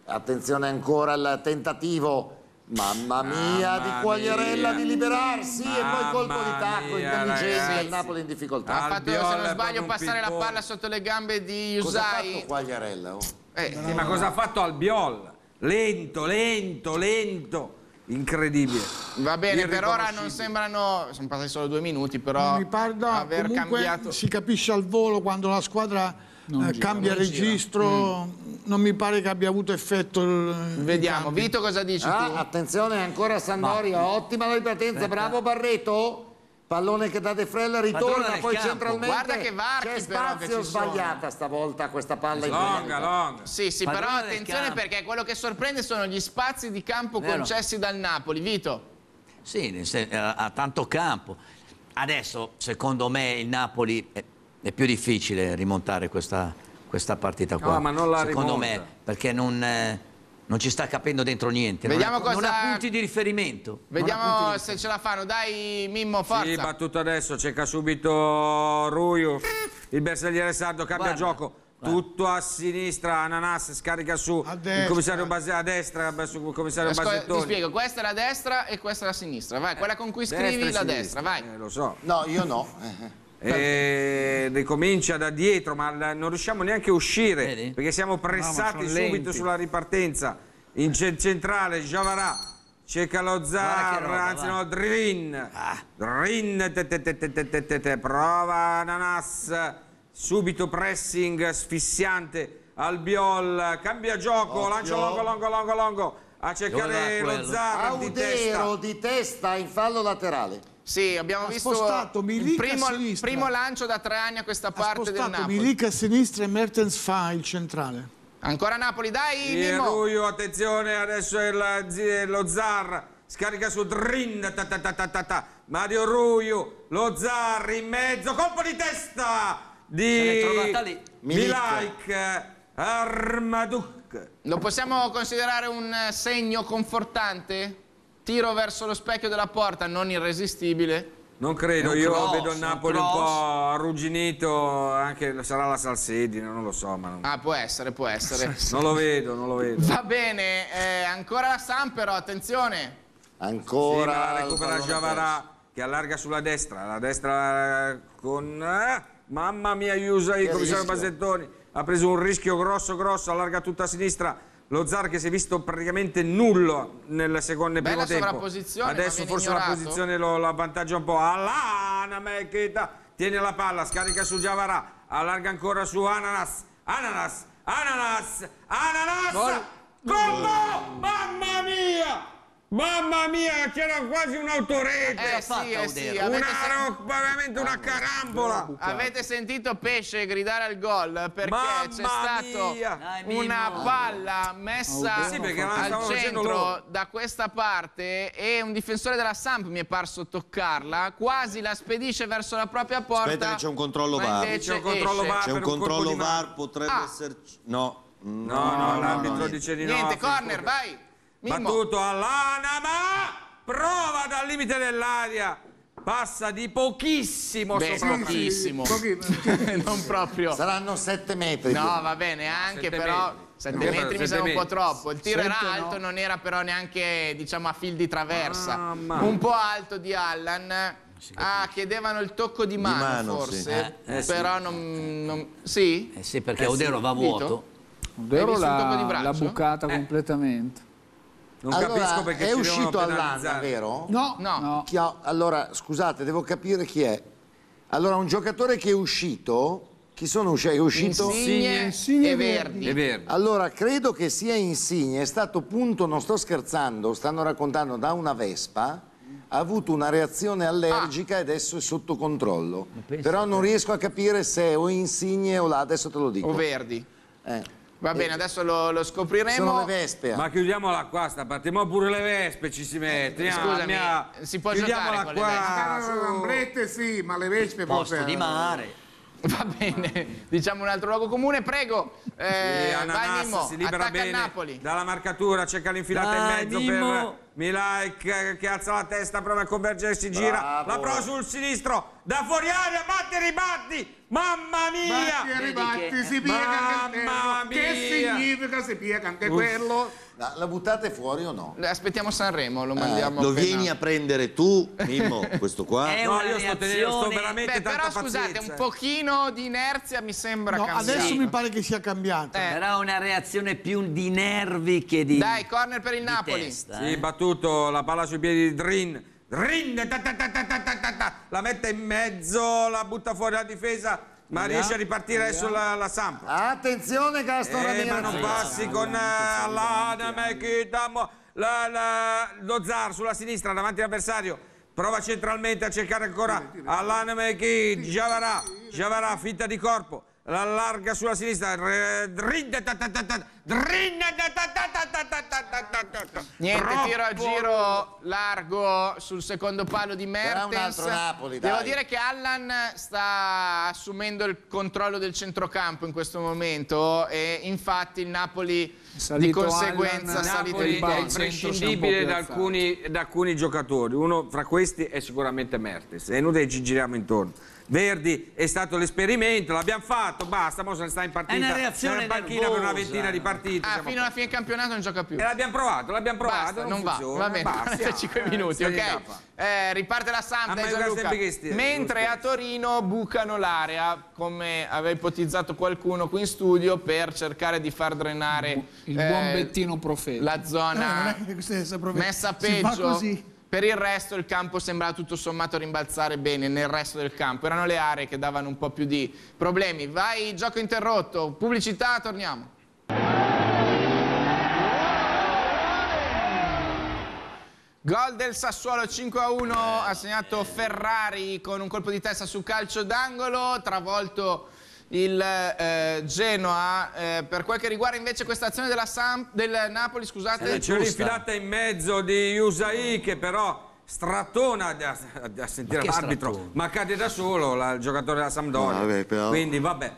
Speaker 2: Attenzione ancora al tentativo. Mamma mia,
Speaker 1: Mamma
Speaker 2: di Quagliarella
Speaker 1: mia.
Speaker 2: di liberarsi e poi colpo di
Speaker 1: Mamma
Speaker 2: tacco intelligente il Napoli in difficoltà.
Speaker 4: Ha fatto, se non sbaglio, passare la palla sotto le gambe di
Speaker 2: Cosa ha
Speaker 4: Usai.
Speaker 2: fatto Quagliarella? oh?
Speaker 4: Eh,
Speaker 1: Sì, ma cosa ha fatto Albiol? Lento, lento, lento. Incredibile.
Speaker 4: Va bene, per ora non sembrano. Sono passati solo due minuti, però.
Speaker 6: Mi pare no,
Speaker 4: aver
Speaker 6: comunque
Speaker 4: cambiato.
Speaker 6: si capisce al volo quando la squadra
Speaker 5: Non
Speaker 6: eh,
Speaker 5: gira,
Speaker 6: cambia
Speaker 4: non gira.
Speaker 6: registro, non mi pare che abbia avuto effetto il il
Speaker 4: Vediamo,
Speaker 6: cambio.
Speaker 4: Vito, cosa dici tu?
Speaker 10: Ah, attenzione ancora Sandoria, ottima la ripartenza, bravo Barreto. Pallone che da De Frella ritorna, poi
Speaker 8: campo.
Speaker 10: centralmente
Speaker 4: Guarda che varchi
Speaker 10: c'è
Speaker 4: però che
Speaker 10: spazio
Speaker 4: sono.
Speaker 10: sbagliata stavolta questa palla in
Speaker 1: Longa, longa.
Speaker 4: Sì, sì,
Speaker 8: Padrone
Speaker 4: però attenzione perché quello che sorprende sono gli spazi di campo
Speaker 8: Vero.
Speaker 4: concessi dal Napoli. Vito.
Speaker 8: Sì, ha ha tanto campo. Adesso, secondo me, il Napoli è, è più difficile rimontare questa, questa partita qua.
Speaker 1: No, ma non la
Speaker 8: secondo
Speaker 1: rimonta.
Speaker 8: me, perché non, eh, non ci sta capendo dentro niente. Non
Speaker 4: Vediamo
Speaker 8: ha- non,
Speaker 4: cosa-
Speaker 8: ha punti di riferimento. Non ha
Speaker 4: Vediamo
Speaker 8: di
Speaker 4: se ce la fanno. Dai, Mimmo, forza.
Speaker 1: Sì, battuto adesso, cerca subito Ruiu. Il bersagliere sardo cambia
Speaker 8: Guarda,
Speaker 1: gioco. Tutto a sinistra, Ananas scarica su
Speaker 6: A
Speaker 1: il commissario Base- a destra, il commissario
Speaker 4: Ascolta, ti
Speaker 1: Basettoni.
Speaker 4: spiego, questa è la destra e questa è la sinistra. Vai, quella con cui scrivi
Speaker 1: Destra
Speaker 4: la
Speaker 1: sinistra.
Speaker 4: destra, vai.
Speaker 1: Eh, lo so.
Speaker 10: No, io no. (laughs)
Speaker 1: eh, ricomincia da dietro ma non riusciamo neanche a uscire
Speaker 8: Vedi?
Speaker 1: perché siamo pressati
Speaker 5: no,
Speaker 1: subito
Speaker 5: lenti.
Speaker 1: sulla ripartenza. In centrale Javarà cerca lo Zar anzi no Drin. Drin prova Ananas. Subito pressing sfissiante. Albiol cambia gioco.
Speaker 10: Occhio.
Speaker 1: lancia longo longo longo longo. A cercare lo Zar di testa.
Speaker 10: di testa in fallo laterale.
Speaker 4: Sì, abbiamo
Speaker 6: Ha
Speaker 4: visto
Speaker 6: spostato
Speaker 4: il
Speaker 6: Milik a
Speaker 4: primo,
Speaker 6: sinistra.
Speaker 4: primo lancio da tre anni a questa
Speaker 6: Ha
Speaker 4: parte del Napoli.
Speaker 6: Milik a sinistra e Mertens fa il centrale.
Speaker 4: Ancora Napoli, dai, Mimmo.
Speaker 1: Ruio, attenzione, adesso è zi- lo Zar, scarica su Drin, ta ta ta ta ta ta. Mario Ruio, lo Zar in mezzo, colpo di testa di
Speaker 8: Se l'è trovata lì.
Speaker 1: Milaik Armaduk.
Speaker 4: Lo possiamo considerare un segno confortante? Tiro verso lo specchio della porta, non irresistibile.
Speaker 1: Non credo,
Speaker 8: un
Speaker 1: io
Speaker 8: cross,
Speaker 1: vedo il
Speaker 8: un
Speaker 1: Napoli un
Speaker 8: cross.
Speaker 1: po' arrugginito, anche sarà la salsedine, non lo so, ma non,
Speaker 4: Ah, può essere, può essere. (laughs)
Speaker 1: non lo vedo, non lo vedo.
Speaker 4: Va bene, eh, ancora la Sam però, attenzione.
Speaker 1: Sì,
Speaker 10: Ancora
Speaker 1: ma la recupera Javarà che allarga sulla destra, la destra con eh, mamma mia Iusai,
Speaker 10: Che
Speaker 1: commissario. Basettoni, ha preso un rischio grosso grosso, allarga tutta a sinistra. Lo Zar che si è visto praticamente nullo nel secondo
Speaker 4: Bella
Speaker 1: primo tempo. Adesso forse
Speaker 4: ignorato.
Speaker 1: la posizione lo, lo avvantaggia un po'. Alana Mekita tiene la palla, scarica su Javarà, allarga ancora su Ananas. Ananas, Ananas, Ananas! Combo! Mamma mia! Mamma mia, c'era quasi un'autorete!
Speaker 4: Eh sì,
Speaker 8: fatta,
Speaker 4: eh sì,
Speaker 1: Una,
Speaker 4: sen-
Speaker 1: ro- veramente una carambola!
Speaker 4: avete sentito Pesce gridare al gol perché
Speaker 1: Mamma
Speaker 4: c'è
Speaker 8: Mimmo.
Speaker 4: una palla messa
Speaker 1: Sì,
Speaker 4: al centro da questa parte e un difensore della Samp mi è parso toccarla, quasi la spedisce verso la propria porta.
Speaker 3: Aspetta che c'è un controllo VAR.
Speaker 1: C'è un controllo
Speaker 4: esce.
Speaker 1: VAR.
Speaker 3: C'è un
Speaker 1: un
Speaker 3: controllo
Speaker 1: mano.
Speaker 3: VAR, potrebbe
Speaker 4: Ah.
Speaker 3: esserci... No.
Speaker 1: No, no, l'arbitro dice di no.
Speaker 4: Niente, corner, vai. Mimmo.
Speaker 1: Battuto all'Ana, ma prova dal limite dell'aria. Passa di pochissimo
Speaker 4: Beh,
Speaker 1: sopra.
Speaker 4: pochissimo. (laughs) non proprio.
Speaker 10: Saranno 7 metri.
Speaker 4: No, va bene, anche
Speaker 1: Sette
Speaker 4: però
Speaker 1: metri.
Speaker 4: 7
Speaker 1: Sette
Speaker 4: metri mi sembra un po' troppo. Il tiro era
Speaker 5: Sette no.
Speaker 4: alto, non era però neanche diciamo a fil di traversa.
Speaker 1: Mamma.
Speaker 4: Un po' alto di Allan. Ah, chiedevano il tocco di mano,
Speaker 3: mano,
Speaker 4: forse.
Speaker 1: sì. Eh, sì.
Speaker 4: però non, non- Sì?
Speaker 8: Eh sì, perché va vuoto.
Speaker 5: Odero
Speaker 4: tocco di
Speaker 5: l'ha,
Speaker 4: braccio?
Speaker 5: l'ha bucata
Speaker 1: Eh.
Speaker 5: completamente.
Speaker 1: Non
Speaker 10: allora,
Speaker 1: capisco perché
Speaker 10: è uscito all'anno, vero?
Speaker 6: No,
Speaker 4: No.
Speaker 5: No,
Speaker 10: Chi ha- allora, scusate, devo capire chi è. Allora, un giocatore che è uscito, chi sono usciti? È uscito?
Speaker 4: Insigne,
Speaker 7: Insigne
Speaker 4: e
Speaker 7: e
Speaker 4: Verdi.
Speaker 1: È vero.
Speaker 10: Allora, credo che sia Insigne, è stato punto, non sto scherzando, stanno raccontando da una Vespa, ha avuto una reazione allergica e adesso è sotto controllo. Però non riesco a capire se è o Insigne o là, adesso te lo dico.
Speaker 4: O Verdi.
Speaker 10: Eh.
Speaker 4: Va bene, adesso lo, lo scopriremo.
Speaker 10: Sono le Vespe.
Speaker 1: Ma chiudiamola qua, sta partiamo pure le vespe ci si mette.
Speaker 4: Eh, scusami,
Speaker 1: mia-
Speaker 4: si può
Speaker 1: chiudiamola
Speaker 4: giocare con le
Speaker 1: qua,
Speaker 9: Magari
Speaker 1: su.
Speaker 9: le lambrette sì, ma le vespe
Speaker 8: Posto
Speaker 9: forse...
Speaker 8: di mare.
Speaker 4: Va bene, diciamo un altro luogo comune, prego. Eh,
Speaker 1: Sì,
Speaker 4: vai
Speaker 1: Ananas
Speaker 4: Mimmo,
Speaker 1: si libera
Speaker 4: attacca il
Speaker 1: bene
Speaker 4: Napoli.
Speaker 1: dalla marcatura, cerca l'infilata in mezzo
Speaker 8: Mimmo.
Speaker 1: per Milaik eh, che alza la testa, prova a convergere, si gira,
Speaker 2: Bravo.
Speaker 1: la prova sul sinistro, da fuori aria, batti e ribatti, mamma mia!
Speaker 9: Batti e ribatti,
Speaker 8: che-
Speaker 9: si piega anche
Speaker 1: Mamma
Speaker 9: terzo. Che
Speaker 1: mia.
Speaker 9: significa si piega anche quello?
Speaker 2: La, la buttate fuori o no?
Speaker 4: Aspettiamo Sanremo,
Speaker 2: Eh,
Speaker 4: lo mandiamo
Speaker 3: Lo
Speaker 4: appena-
Speaker 3: vieni a prendere tu, Mimmo, (laughs) questo qua?
Speaker 8: È
Speaker 1: No, io sto, tenendo, sto veramente
Speaker 4: Beh,
Speaker 1: tanta
Speaker 4: però scusate,
Speaker 1: pazienza.
Speaker 4: un pochino di inerzia mi sembra
Speaker 6: No,
Speaker 4: cambiato.
Speaker 6: adesso mi pare che sia cambiato.
Speaker 4: Eh.
Speaker 8: Però una reazione più di nervi che di,
Speaker 4: Dai, corner per il Napoli.
Speaker 8: testa.
Speaker 1: Sì,
Speaker 8: eh.
Speaker 1: battuto, battuto la palla sui piedi di Drin. Drin ta ta ta la mette in mezzo la butta fuori la difesa ma Andiamo. riesce a ripartire adesso la, la Sampa
Speaker 2: attenzione Gaston
Speaker 1: eh,
Speaker 2: Ramirez ma
Speaker 1: non passi con eh, l'Adame eh, che lo Zar sulla sinistra davanti all'avversario. Prova centralmente a cercare ancora all'Aname che Giavarà Giavarà finta di corpo l'allarga sulla sinistra.
Speaker 4: Niente, Troppo. tiro a giro largo sul secondo palo di Mertens.
Speaker 2: Napoli,
Speaker 4: Devo dire che Allan sta assumendo il controllo del centrocampo in questo momento e infatti il Napoli
Speaker 5: salito di
Speaker 4: conseguenza
Speaker 5: Allan,
Speaker 1: Napoli è imprescindibile da alcuni, da alcuni giocatori. Uno fra questi è sicuramente Mertens. È inutile che ci giriamo intorno Verdi è stato l'esperimento, l'abbiamo fatto, basta, mo se ne sta in partita.
Speaker 8: È una reazione
Speaker 1: in panchina per una
Speaker 8: nervosa.
Speaker 1: ventina di partite.
Speaker 4: Ah, fino alla fine del campionato non gioca più.
Speaker 1: E l'abbiamo provato, l'abbiamo provato,
Speaker 4: Basta,
Speaker 1: non,
Speaker 4: non va,
Speaker 1: funziona.
Speaker 4: va bene,
Speaker 1: basta, (laughs)
Speaker 4: 45
Speaker 1: eh,
Speaker 4: minuti, ok? Eh, riparte la Samp, Gianluca.
Speaker 1: sempre che stia-
Speaker 4: Mentre a Torino bucano l'area, come aveva ipotizzato qualcuno qui in studio, per cercare di far drenare
Speaker 5: Il
Speaker 4: eh,
Speaker 5: buon Bettino Profeta.
Speaker 4: la
Speaker 7: Eh, non
Speaker 4: zona
Speaker 7: per-
Speaker 4: messa
Speaker 7: si fa
Speaker 4: peggio. Per il resto il campo sembrava tutto sommato rimbalzare bene nel resto del campo. Erano le aree che davano un po' più di problemi. Vai, gioco interrotto, pubblicità, torniamo. Gol del Sassuolo 5-1, ha segnato Ferrari con un colpo di testa su calcio d'angolo, travolto il eh, Genoa. Eh, per quel che riguarda invece questa azione della Samp- del Napoli, scusate.
Speaker 1: Eh, C'è un'infilata in mezzo di Usai che però strattona da, da sentire
Speaker 8: che
Speaker 1: l'arbitro, ma cade da solo la- il giocatore della Sampdoria.
Speaker 2: Vabbè, però-
Speaker 1: Quindi vabbè,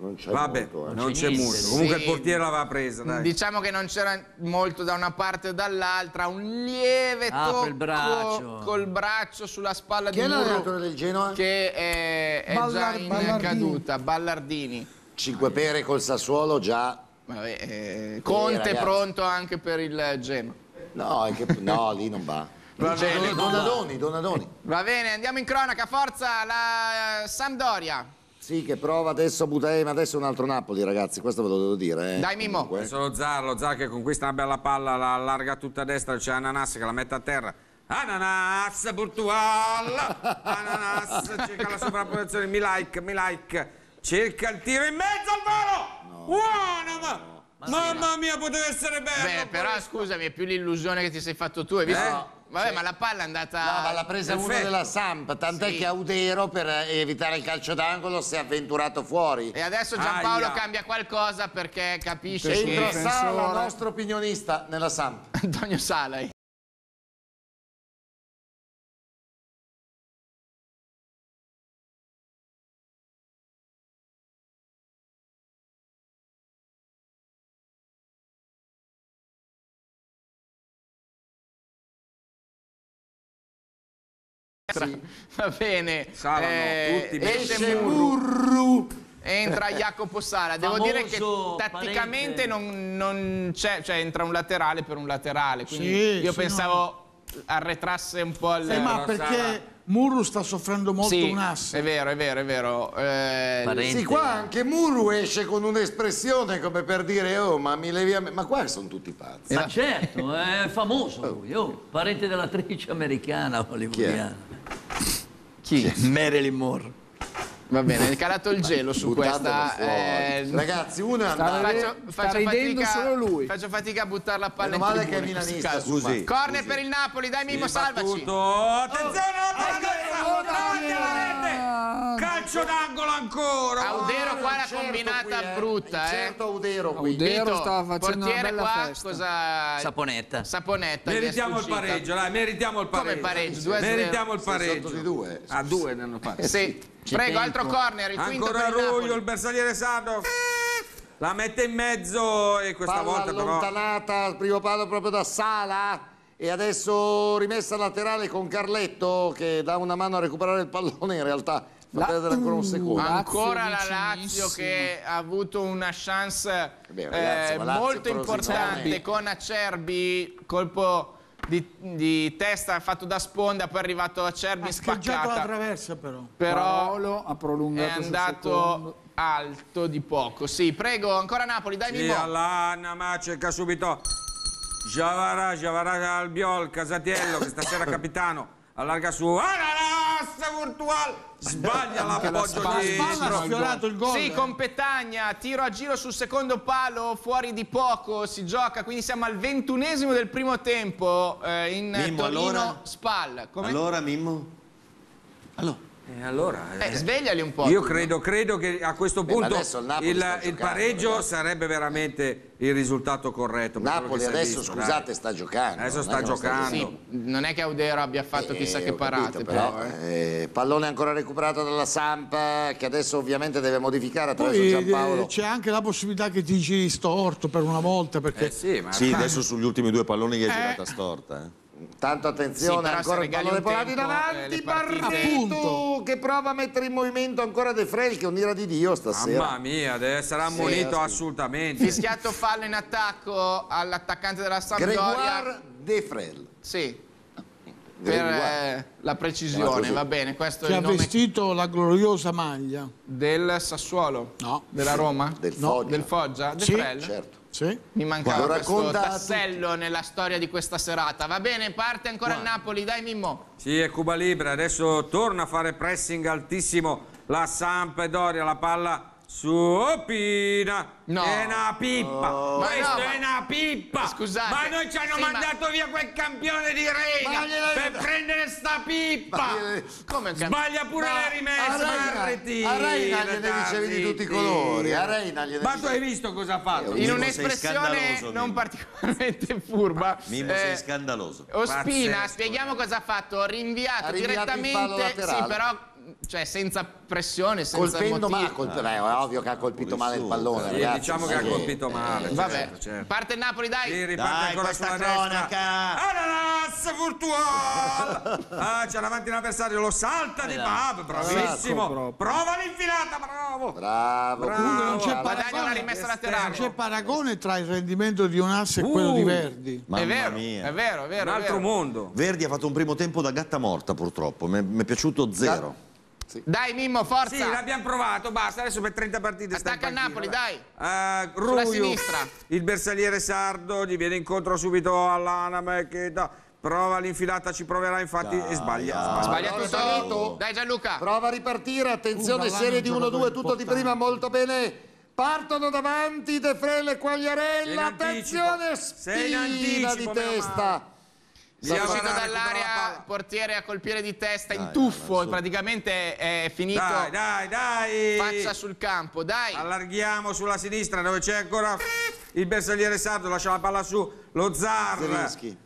Speaker 2: Non c'è
Speaker 1: vabbè,
Speaker 2: molto, eh.
Speaker 1: non
Speaker 8: c'è
Speaker 1: molto. Comunque
Speaker 4: Sì.
Speaker 1: il portiere l'aveva presa, dai.
Speaker 4: Diciamo che non c'era molto da una parte o dall'altra, un lieve
Speaker 8: Apre
Speaker 4: tocco
Speaker 8: il braccio.
Speaker 4: col braccio sulla spalla
Speaker 2: Chi
Speaker 4: di
Speaker 2: l'allenatore del Genoa?
Speaker 4: che è, è
Speaker 7: Ballar-
Speaker 4: già in
Speaker 7: Ballardini.
Speaker 4: caduta, Ballardini.
Speaker 2: Cinque pere col Sassuolo già.
Speaker 4: Vabbè, eh, Conte
Speaker 2: ragazzi.
Speaker 4: pronto anche per il Genoa.
Speaker 2: No, è che- no, lì non va.
Speaker 4: Va bene.
Speaker 2: Donadoni, Donadoni.
Speaker 4: Va bene, andiamo in cronaca, forza la eh, Sampdoria.
Speaker 2: Sì, che prova adesso a buttare, ma adesso è un altro Napoli, ragazzi, questo ve lo devo dire. Eh.
Speaker 4: Dai, Mimmo.
Speaker 2: Comunque.
Speaker 1: Adesso lo Zar, lo Zar che conquista una bella palla, la allarga tutta a destra, c'è Ananas che la mette a terra. Ananas, Portugal! Ananas, (laughs) cerca la sovrapposizione, mi like, mi like. Cerca il tiro in mezzo al volo! Buono, ma... Mamma mia, poteva essere bello!
Speaker 4: Beh, però scusami, è più l'illusione che ti sei fatto tu, hai visto?
Speaker 1: Eh?
Speaker 4: Vabbè, ma la palla è andata...
Speaker 2: No, ma l'ha presa uno
Speaker 1: Perfetto.
Speaker 2: della Samp, tant'è
Speaker 4: Sì.
Speaker 2: che Audero per evitare il calcio d'angolo si è avventurato fuori.
Speaker 4: E adesso Giampaolo
Speaker 1: Aia.
Speaker 4: cambia qualcosa perché capisce
Speaker 2: Entra
Speaker 4: che
Speaker 2: Sala, nostro opinionista, nella Samp. (laughs)
Speaker 4: Antonio Salai. (laughs) Va bene.
Speaker 1: Sala no, tutti
Speaker 4: esce Murru. Entra Jacopo Sala. Devo
Speaker 8: Famoso
Speaker 4: dire che tatticamente non, non c'è, cioè entra un laterale per un laterale. Quindi
Speaker 6: Sì,
Speaker 4: io
Speaker 6: sì,
Speaker 4: pensavo arretrasse un po' il.
Speaker 6: Eh, ma perché Murru sta soffrendo molto
Speaker 4: sì,
Speaker 6: un asse.
Speaker 4: è vero, è vero, è vero. Eh,
Speaker 8: Parente.
Speaker 2: Sì, qua anche Muru esce con un'espressione come per dire, oh, ma mi levi a me. Ma qua sono tutti pazzi.
Speaker 8: Ma certo, è famoso lui, oh, parente dell'attrice americana hollywoodiana.
Speaker 4: chi?
Speaker 8: Marilyn Monroe.
Speaker 4: Va bene, è calato il gelo su questa. eh,
Speaker 2: Ragazzi.
Speaker 4: Faccio,
Speaker 5: Sta
Speaker 4: faccio
Speaker 5: ridendo
Speaker 4: fatica,
Speaker 5: solo lui.
Speaker 4: faccio fatica a buttare la palla
Speaker 2: Meno
Speaker 4: in
Speaker 2: male che è milanista, scusi.
Speaker 4: Corner per il Napoli, dai Mimmo, salvaci.
Speaker 1: Battuto. Attenzione, la alla rete. Calcio d'angolo ancora.
Speaker 4: Audero qua l'ha
Speaker 2: Certo
Speaker 4: combinata
Speaker 2: qui, eh.
Speaker 4: brutta, eh.
Speaker 2: Certo Audero qui.
Speaker 5: Audero
Speaker 4: Vito,
Speaker 5: stava facendo una
Speaker 4: portiere
Speaker 5: bella
Speaker 4: qua,
Speaker 5: festa.
Speaker 4: cosa...
Speaker 8: Saponetta.
Speaker 4: Saponetta.
Speaker 1: Meritiamo il pareggio, dai, meritiamo il pareggio.
Speaker 4: Come pareggio? 2 a 0.
Speaker 1: Meritiamo il pareggio.
Speaker 2: sotto di due.
Speaker 1: A due ne hanno fatti.
Speaker 4: Sì,
Speaker 8: C'è
Speaker 4: prego,
Speaker 8: tempo.
Speaker 4: altro corner, il quinto
Speaker 1: Ancora. Ruglio, il bersagliere sardo. La mette in mezzo e questa
Speaker 2: Palla
Speaker 1: volta però...
Speaker 2: allontanata al primo palo proprio da Sala e adesso rimessa laterale con Carletto che dà una mano a recuperare il pallone, in realtà fa
Speaker 5: La-
Speaker 2: perdere ancora un secondo.
Speaker 5: Lazio
Speaker 4: Ancora la Lazio che ha avuto una chance
Speaker 2: Beh, ragazzi,
Speaker 4: eh, molto importante con Acerbi, colpo di, di testa fatto da sponda, poi è arrivato Acerbi
Speaker 6: Ha scheggiato la
Speaker 4: spaccata,
Speaker 6: traversa però.
Speaker 4: però
Speaker 5: Paolo ha
Speaker 4: è
Speaker 5: prolungato sul
Speaker 4: andato alto di poco. Sì, prego, ancora Napoli, dai
Speaker 1: Sì,
Speaker 4: Mimmo.
Speaker 1: Ma cerca subito. Javara, Javara Albiol, Casatiello, che stasera capitano. Allarga su. Ananas virtual. Sbaglia (laughs) l'appoggio
Speaker 5: spalla-
Speaker 1: di
Speaker 6: Spalla ha sfiorato il gol.
Speaker 4: Sì, con Petagna, tiro a giro sul secondo palo, fuori di poco, si gioca, quindi siamo al ventunesimo del primo tempo eh, in
Speaker 3: Mimmo,
Speaker 4: Torino
Speaker 3: allora?
Speaker 4: Spal. Come?
Speaker 3: Allora, Mimmo? Allora.
Speaker 1: E allora?
Speaker 4: Eh, svegliali un po'.
Speaker 1: Io credo, credo che a questo
Speaker 2: Beh,
Speaker 1: punto
Speaker 2: il
Speaker 1: il, il
Speaker 2: giocando,
Speaker 1: pareggio
Speaker 2: ragazzi.
Speaker 1: sarebbe veramente il risultato corretto.
Speaker 2: Napoli adesso,
Speaker 1: visto,
Speaker 2: scusate,
Speaker 1: dai.
Speaker 2: sta giocando.
Speaker 1: Adesso
Speaker 2: non
Speaker 1: sta
Speaker 2: è che non
Speaker 1: giocando.
Speaker 4: Sì, non è che Audero abbia fatto chissà
Speaker 2: Eh,
Speaker 4: che
Speaker 2: ho capito,
Speaker 4: parate,
Speaker 2: però,
Speaker 4: eh.
Speaker 2: eh, pallone ancora recuperato dalla Sampa che adesso ovviamente deve modificare attraverso
Speaker 6: Poi
Speaker 2: Giampaolo.
Speaker 6: eh, c'è anche la possibilità che ti giri storto per una volta perché
Speaker 1: Eh sì, ma
Speaker 3: Sì, adesso sugli ultimi due palloni gli è girata storta.
Speaker 2: Tanto attenzione,
Speaker 4: Sì,
Speaker 2: ancora il pallone Polati
Speaker 4: tempo, eh, partite-
Speaker 2: Barreto che prova a mettere in movimento ancora De Frel che è un'ira di Dio stasera.
Speaker 1: mamma mia, deve essere ammonito
Speaker 2: sì.
Speaker 1: assolutamente.
Speaker 4: Fischiato fallo in attacco all'attaccante della Sampdoria.
Speaker 2: Gregoire De Frel.
Speaker 4: Sì, per eh, la precisione, va bene. Questo è
Speaker 6: che ha
Speaker 4: il nome
Speaker 6: vestito la gloriosa maglia.
Speaker 4: del Sassuolo.
Speaker 6: No.
Speaker 4: Della Roma?
Speaker 2: Del
Speaker 6: No,
Speaker 2: Foggia.
Speaker 4: Del Foggia? De
Speaker 6: Sì,
Speaker 4: Frel?
Speaker 2: Certo.
Speaker 6: Sì.
Speaker 4: Mi mancava questo tassello nella storia di questa serata. Va bene, parte ancora il Napoli, dai Mimmo.
Speaker 1: Sì, è Cuba Libre, adesso torna a fare pressing altissimo la Sampdoria, la palla su Opina.
Speaker 4: No.
Speaker 1: È una pippa.
Speaker 4: Ma
Speaker 1: Questo
Speaker 4: no, ma-
Speaker 1: è una pippa.
Speaker 4: Scusate.
Speaker 1: Ma noi ci hanno
Speaker 4: Sì, ma-
Speaker 1: mandato via quel campione di
Speaker 2: Ma
Speaker 1: Reina
Speaker 2: gliela-
Speaker 1: per prendere sta pippa.
Speaker 4: Come che-
Speaker 1: Sbaglia pure
Speaker 2: Ma
Speaker 1: le rimesse,
Speaker 2: a. Reina, a Reina gliene dicevi di tutti i colori. A Reina gliene
Speaker 1: Ma tu hai visto cosa ha fatto?
Speaker 4: In un'espressione non particolarmente (laughs) furba.
Speaker 3: Mimmo,
Speaker 4: eh,
Speaker 3: sei scandaloso.
Speaker 4: Ospina,
Speaker 1: Pazzesco,
Speaker 4: spieghiamo cosa ha fatto. Ha rinviato,
Speaker 2: Ha rinviato
Speaker 4: direttamente, sì, però cioè senza pressione, senza
Speaker 2: Colpendo
Speaker 4: motivo.
Speaker 2: ma colp- beh, è ovvio che ha colpito male il pallone,
Speaker 1: Sì,
Speaker 2: ragazzi.
Speaker 1: diciamo che
Speaker 2: non
Speaker 1: ha colpito male.
Speaker 4: Vabbè,
Speaker 1: certo, certo.
Speaker 4: parte il Napoli, dai.
Speaker 1: Sì, riparte
Speaker 3: Dai,
Speaker 1: ancora
Speaker 3: questa
Speaker 1: sulla
Speaker 3: cronaca.
Speaker 1: destra. Ananas virtual. Ah, c'è davanti l'avversario, lo salta di Bab, bravissimo.
Speaker 5: proprio.
Speaker 1: Prova l'infilata, bravo.
Speaker 2: Bravo.
Speaker 6: Comunque non c'è
Speaker 1: Bravo.
Speaker 4: Guadagna una
Speaker 6: paragone,
Speaker 4: rimessa
Speaker 6: non
Speaker 4: laterale.
Speaker 6: c'è paragone tra il rendimento di Onassi e quello
Speaker 1: Uh.
Speaker 6: di Verdi.
Speaker 3: Mamma
Speaker 4: è vero, è vero, è vero.
Speaker 1: Un
Speaker 4: è
Speaker 1: altro
Speaker 4: vero.
Speaker 1: mondo.
Speaker 3: Verdi ha fatto un primo tempo da gatta morta purtroppo, mi è, mi è piaciuto zero.
Speaker 4: Dai Mimmo, forza.
Speaker 1: Sì, l'abbiamo provato, basta, adesso per 30 partite
Speaker 4: Attacca il
Speaker 1: panchina,
Speaker 4: Napoli,
Speaker 1: vai. Eh,
Speaker 4: Sulla
Speaker 1: Ruiu,
Speaker 4: sinistra.
Speaker 1: il bersagliere sardo, gli viene incontro subito all'Aname che da- prova l'infilata, ci proverà infatti e sbaglia. sbaglia.
Speaker 4: Sbaglia tutto.
Speaker 2: Barreto.
Speaker 4: Dai Gianluca.
Speaker 2: Prova a ripartire, attenzione,
Speaker 6: Uh,
Speaker 2: serie di
Speaker 6: gioca
Speaker 2: 1-2,
Speaker 6: per
Speaker 2: tutto di
Speaker 6: importante.
Speaker 2: prima, molto bene. Partono davanti De Frele e Quagliarella, attenzione,
Speaker 1: Sei in
Speaker 2: spina
Speaker 1: anticipo,
Speaker 2: di testa.
Speaker 4: Sta
Speaker 1: Via
Speaker 4: uscito dall'area, portiere a colpire di testa in
Speaker 3: Dai,
Speaker 4: tuffo,
Speaker 3: dai, su.
Speaker 4: praticamente è finito
Speaker 1: Dai, dai, dai.
Speaker 4: faccia sul campo, dai.
Speaker 1: Allarghiamo sulla sinistra dove c'è ancora il bersagliere sardo, lascia la palla su, lo Zar.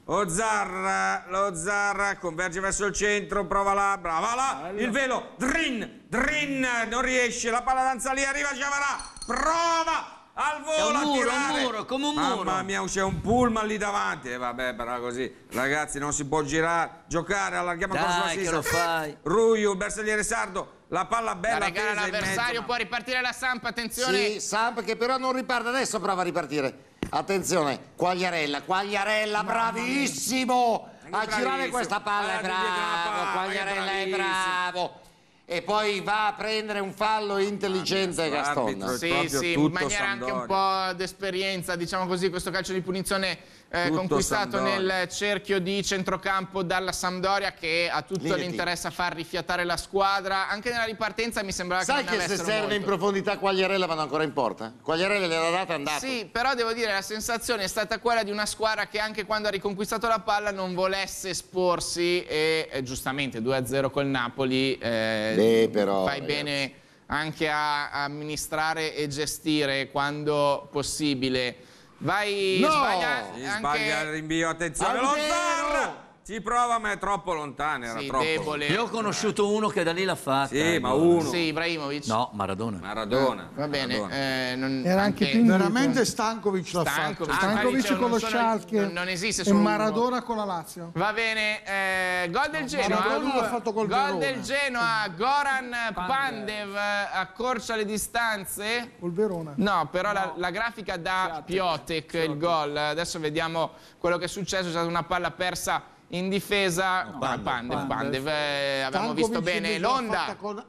Speaker 1: Lo Zar, lo Zar converge verso il centro, prova là, brava là, il velo, Drin, Drin, non riesce, la palla danza lì, arriva Giavarà, prova al volo
Speaker 8: un
Speaker 1: a
Speaker 8: muro,
Speaker 1: tirare.
Speaker 8: un muro, come un
Speaker 1: Mamma
Speaker 8: muro.
Speaker 1: mia, c'è un pullman lì davanti, e vabbè, però così, ragazzi, non si può girare, giocare, allarghiamo
Speaker 8: Dai, che
Speaker 1: sinistra.
Speaker 8: lo fai.
Speaker 1: Ruiu, bersagliere sardo, la palla
Speaker 4: La
Speaker 1: bella
Speaker 4: regala
Speaker 1: tesa in mezzo,
Speaker 4: l'avversario,
Speaker 1: ma-
Speaker 4: può ripartire la Samp, attenzione.
Speaker 2: Sì, Samp che però non riparte, adesso prova a ripartire. Attenzione, Quagliarella, Quagliarella, bravissimo a
Speaker 1: bravissimo.
Speaker 2: girare questa palla, è
Speaker 1: la
Speaker 2: bravo, Quagliarella
Speaker 1: che
Speaker 2: è bravo. E poi va a prendere un fallo intelligente
Speaker 1: L'arbitro
Speaker 2: Gaston.
Speaker 1: è
Speaker 4: Sì, sì, in maniera anche un
Speaker 1: Sampdoria.
Speaker 4: po' d'esperienza, diciamo così, questo calcio di punizione eh, conquistato
Speaker 1: Sampdoria.
Speaker 4: nel cerchio di centrocampo dalla Sampdoria che ha tutto l'interesse a far rifiatare la squadra. Anche nella ripartenza mi sembrava
Speaker 2: Sai
Speaker 4: che
Speaker 2: che
Speaker 4: non
Speaker 2: se serve in
Speaker 4: molto.
Speaker 2: profondità Quagliarella vanno ancora in porta? Quagliarella gliel'ha data è andato.
Speaker 4: Sì, però devo dire la sensazione è stata quella di una squadra che anche quando ha riconquistato la palla non volesse esporsi e eh, giustamente 2-0 col Napoli eh,
Speaker 2: Beh, però,
Speaker 4: fai
Speaker 2: ragazzi.
Speaker 4: bene anche a amministrare e gestire quando possibile. Vai,
Speaker 2: No!
Speaker 4: sbaglia
Speaker 1: Sì,
Speaker 4: anche
Speaker 1: sbaglia il rinvio, attenzione, lo
Speaker 2: Audero!
Speaker 1: Zar! Ci prova, ma è troppo lontano, era
Speaker 4: Sì,
Speaker 1: troppo.
Speaker 4: debole.
Speaker 8: Io ho conosciuto uno che da lì l'ha fatta.
Speaker 1: Sì,
Speaker 8: eh,
Speaker 1: ma uno.
Speaker 4: Sì, Ibrahimovic.
Speaker 8: No, Maradona.
Speaker 1: Maradona.
Speaker 4: Va bene.
Speaker 1: Maradona.
Speaker 4: eh, non-
Speaker 7: Era anche più
Speaker 6: Veramente Stankovic l'ha fatto.
Speaker 4: Stankovic.
Speaker 7: Stankovic
Speaker 4: Ah,
Speaker 7: con lo Schalke
Speaker 4: non- non esiste
Speaker 7: e
Speaker 4: solo uno.
Speaker 7: Maradona con la Lazio.
Speaker 4: Va bene, eh, gol del Genoa.
Speaker 6: Maradona l'ha fatto col
Speaker 4: gol del Genoa, Goran Pandev eh, accorcia le distanze.
Speaker 7: Col Verona.
Speaker 4: No, però la, la grafica da Piotek il gol. Adesso vediamo quello che è successo. È stata una palla persa in difesa. No,
Speaker 3: Pandev.
Speaker 4: Pandev, Pandev, eh, avevamo visto bene l'onda.
Speaker 6: con-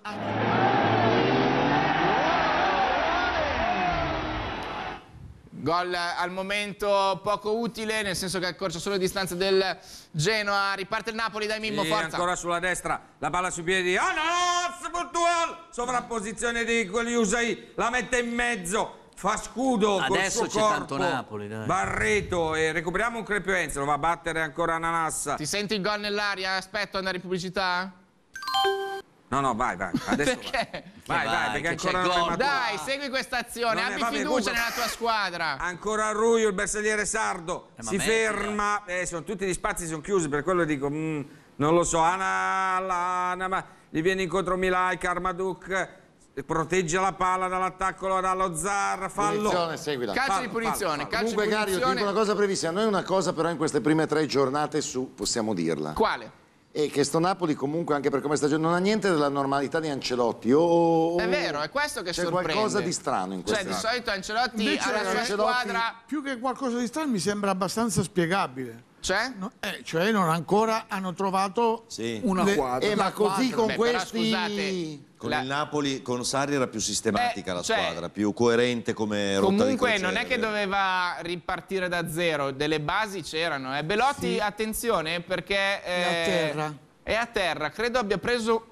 Speaker 4: Gol al momento poco utile, nel senso che accorcia solo le distanze del Genoa. Riparte il Napoli, dai Mimmo,
Speaker 1: Sì,
Speaker 4: forza.
Speaker 1: ancora sulla destra, la palla sui piedi. Ah no, Portugal! Sovrapposizione di quelli Usai, la mette in mezzo. Fa scudo col
Speaker 8: Adesso
Speaker 1: suo
Speaker 8: c'è
Speaker 1: corpo.
Speaker 8: tanto Napoli, dai.
Speaker 1: Barreto e recuperiamo un Crepienzo, lo va a battere ancora Nanassa.
Speaker 4: Ti senti il gol nell'aria? Aspetto, andare in pubblicità?
Speaker 1: No, no, vai, vai. (laughs) Adesso
Speaker 4: Perché?
Speaker 1: vai. Vai, vai,
Speaker 8: vai,
Speaker 1: perché ancora non è
Speaker 8: gol.
Speaker 4: Dai, segui questa azione,
Speaker 1: Non è-
Speaker 4: abbi
Speaker 1: vabbè,
Speaker 4: fiducia
Speaker 1: comunque-
Speaker 4: nella tua squadra.
Speaker 1: Ancora Ruio, il bersagliere sardo,
Speaker 8: Eh,
Speaker 1: si ferma, eh, sono tutti gli spazi sono chiusi, per quello dico, mm, non lo so, Ana, la- Ana, ma gli viene incontro Milai, Karmaduk, eh, protegge la palla dall'attacco dallo Zar, fallo.
Speaker 10: Punizione, seguila.
Speaker 4: Calcio
Speaker 1: Fallo,
Speaker 4: di punizione,
Speaker 1: fallo,
Speaker 4: calcio
Speaker 10: Comunque, Gario, ti
Speaker 4: punizione.
Speaker 10: dico una cosa brevissima. Noi una cosa però in queste prime tre giornate su, possiamo dirla.
Speaker 4: Quale?
Speaker 10: E che sto Napoli comunque, anche per come sta giocando, non ha niente della normalità di Ancelotti. O, o-
Speaker 4: È vero, è questo che
Speaker 10: C'è
Speaker 4: sorprende.
Speaker 10: qualcosa di strano in
Speaker 4: Cioè,
Speaker 10: questo.
Speaker 4: di solito Ancelotti
Speaker 6: Invece
Speaker 4: alla sua
Speaker 10: Ancelotti-
Speaker 4: squadra...
Speaker 6: Più che qualcosa di strano mi sembra abbastanza spiegabile.
Speaker 4: Cioè?
Speaker 6: No, eh, cioè non ancora hanno trovato
Speaker 3: Sì.
Speaker 5: Una
Speaker 6: Le-
Speaker 5: quadra.
Speaker 10: Eh, ma così con
Speaker 4: Beh, però
Speaker 10: questi...
Speaker 4: scusate,
Speaker 3: Con
Speaker 4: la-
Speaker 3: il Napoli, con Sarri era più sistematica
Speaker 4: Eh,
Speaker 3: la
Speaker 4: cioè,
Speaker 3: squadra, più coerente come rotta
Speaker 4: Comunque non è che doveva ripartire da zero, delle basi c'erano. Eh. Belotti, attenzione perché
Speaker 6: È a terra.
Speaker 4: È a terra, credo abbia preso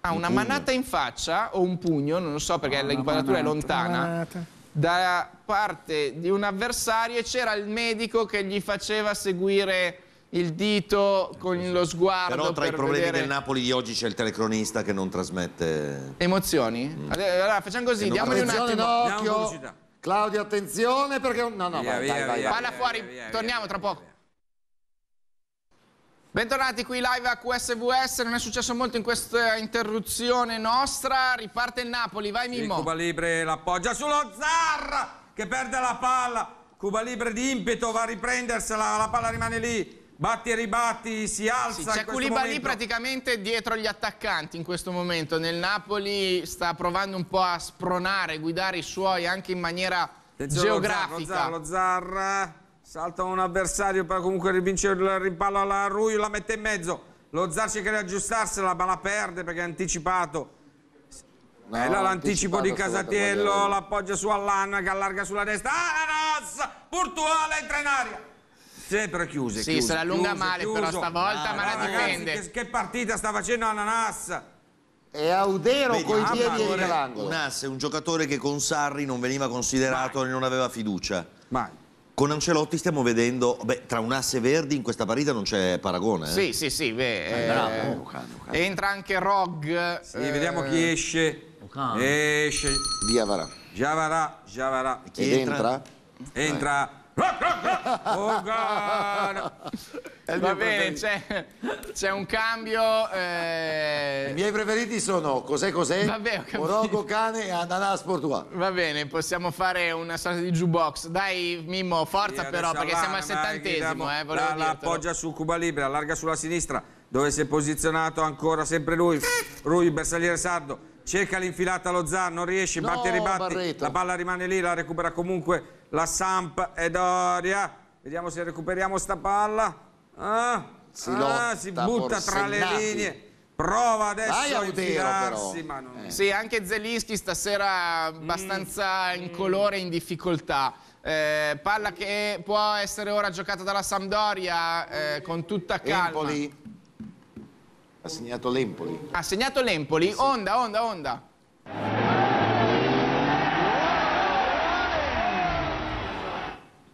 Speaker 4: ah, una manata in faccia o un pugno, non lo so perché
Speaker 5: No, una
Speaker 4: l'inquadratura è
Speaker 5: manata,
Speaker 4: lontana. Da parte di un avversario e c'era il medico che gli faceva seguire il dito con lo sguardo
Speaker 3: Però tra i
Speaker 4: per
Speaker 3: problemi
Speaker 4: vedere
Speaker 3: del Napoli di oggi c'è il telecronista che non trasmette...
Speaker 4: emozioni. Allora facciamo così, diamogli un attimo.
Speaker 10: D'occhio. Claudio, attenzione perché... No, no,
Speaker 1: Via,
Speaker 10: vai,
Speaker 1: via,
Speaker 10: vai,
Speaker 1: via.
Speaker 10: vai.
Speaker 4: Palla fuori, torniamo
Speaker 1: via,
Speaker 4: tra poco.
Speaker 1: via.
Speaker 4: Bentornati qui live a QSVS, non è successo molto in questa interruzione nostra, riparte il Napoli, vai
Speaker 1: Sì,
Speaker 4: Mimmo.
Speaker 1: Cuba Libre l'appoggia sullo Zar che perde la palla. Cuba Libre di impeto va a riprendersela, la palla rimane lì. Batti e ribatti, si alza
Speaker 4: Sì, c'è Koulibaly praticamente dietro gli attaccanti in questo momento. Nel Napoli sta provando un po' a spronare, guidare i suoi anche in maniera
Speaker 1: Attenzione,
Speaker 4: geografica.
Speaker 1: Lo Zar, lo Zar salta un avversario, però comunque vince il rimpallo alla Ruio, la mette in mezzo. Lo Zar cerca di aggiustarsela, ma la perde perché è anticipato.
Speaker 10: No,
Speaker 1: là l'anticipo di Casatiello, l'appoggia su Allan che allarga sulla destra. Ananas! Portuale entra in aria. Sempre chiuse.
Speaker 4: Sì,
Speaker 1: chiuse,
Speaker 4: se la allunga
Speaker 1: chiuse,
Speaker 4: male,
Speaker 1: chiuso.
Speaker 4: però stavolta,
Speaker 1: Ah,
Speaker 4: ma la
Speaker 1: ragazzi,
Speaker 4: difende.
Speaker 1: Che, che partita sta facendo Ananas?
Speaker 10: È Audero
Speaker 3: Vedi,
Speaker 10: coi
Speaker 3: un
Speaker 10: piedi
Speaker 3: giocatore-
Speaker 10: all'angolo.
Speaker 3: Un asse, un giocatore che con Sarri non veniva considerato e non aveva fiducia.
Speaker 1: Vai.
Speaker 3: Con Ancelotti stiamo vedendo, beh, tra un asse verdi in questa partita non c'è paragone. eh.
Speaker 4: Sì, sì, sì, beh, eh, entra anche Rog.
Speaker 1: Sì, vediamo chi esce.
Speaker 8: Ocano.
Speaker 1: Esce.
Speaker 10: Via Varà.
Speaker 1: Giavarà, Giavarà.
Speaker 3: Chi
Speaker 10: Ed
Speaker 3: entra?
Speaker 10: entra? (laughs)
Speaker 1: Ogana.
Speaker 4: Va bene, c'è, c'è un cambio. eh,
Speaker 10: I miei preferiti sono Cos'è Cos'è,
Speaker 4: Vabbè, ho capito.
Speaker 10: Morogo Cane e Ananas Portuale.
Speaker 4: Va bene, possiamo fare una sorta di jukebox. Dai, Mimmo, forza
Speaker 1: Sì,
Speaker 4: però, perché siamo al settantesimo, eh, volevo
Speaker 1: la, la
Speaker 4: dirtelo.
Speaker 1: appoggia su Cuba Libre, allarga sulla sinistra, dove si è posizionato ancora sempre lui. Rui, bersagliere sardo. Cerca l'infilata allo Zar, non riesce,
Speaker 10: No,
Speaker 1: batte e ribatti.
Speaker 10: Barreto.
Speaker 1: La palla rimane lì, la recupera comunque la Samp e Doria. Vediamo se recuperiamo sta palla. Ah,
Speaker 10: Si
Speaker 1: ah, si butta tra le linee. Prova adesso
Speaker 10: Vai,
Speaker 1: a
Speaker 10: Audero,
Speaker 1: infilarsi, ma non...
Speaker 4: Sì, anche Zelinski stasera abbastanza
Speaker 1: Mm.
Speaker 4: in colore e in difficoltà. Eh, palla che può essere ora giocata dalla Sampdoria eh, con tutta calma.
Speaker 10: Empoli. Ha segnato l'Empoli.
Speaker 4: Ha segnato l'Empoli. Onda, onda, onda.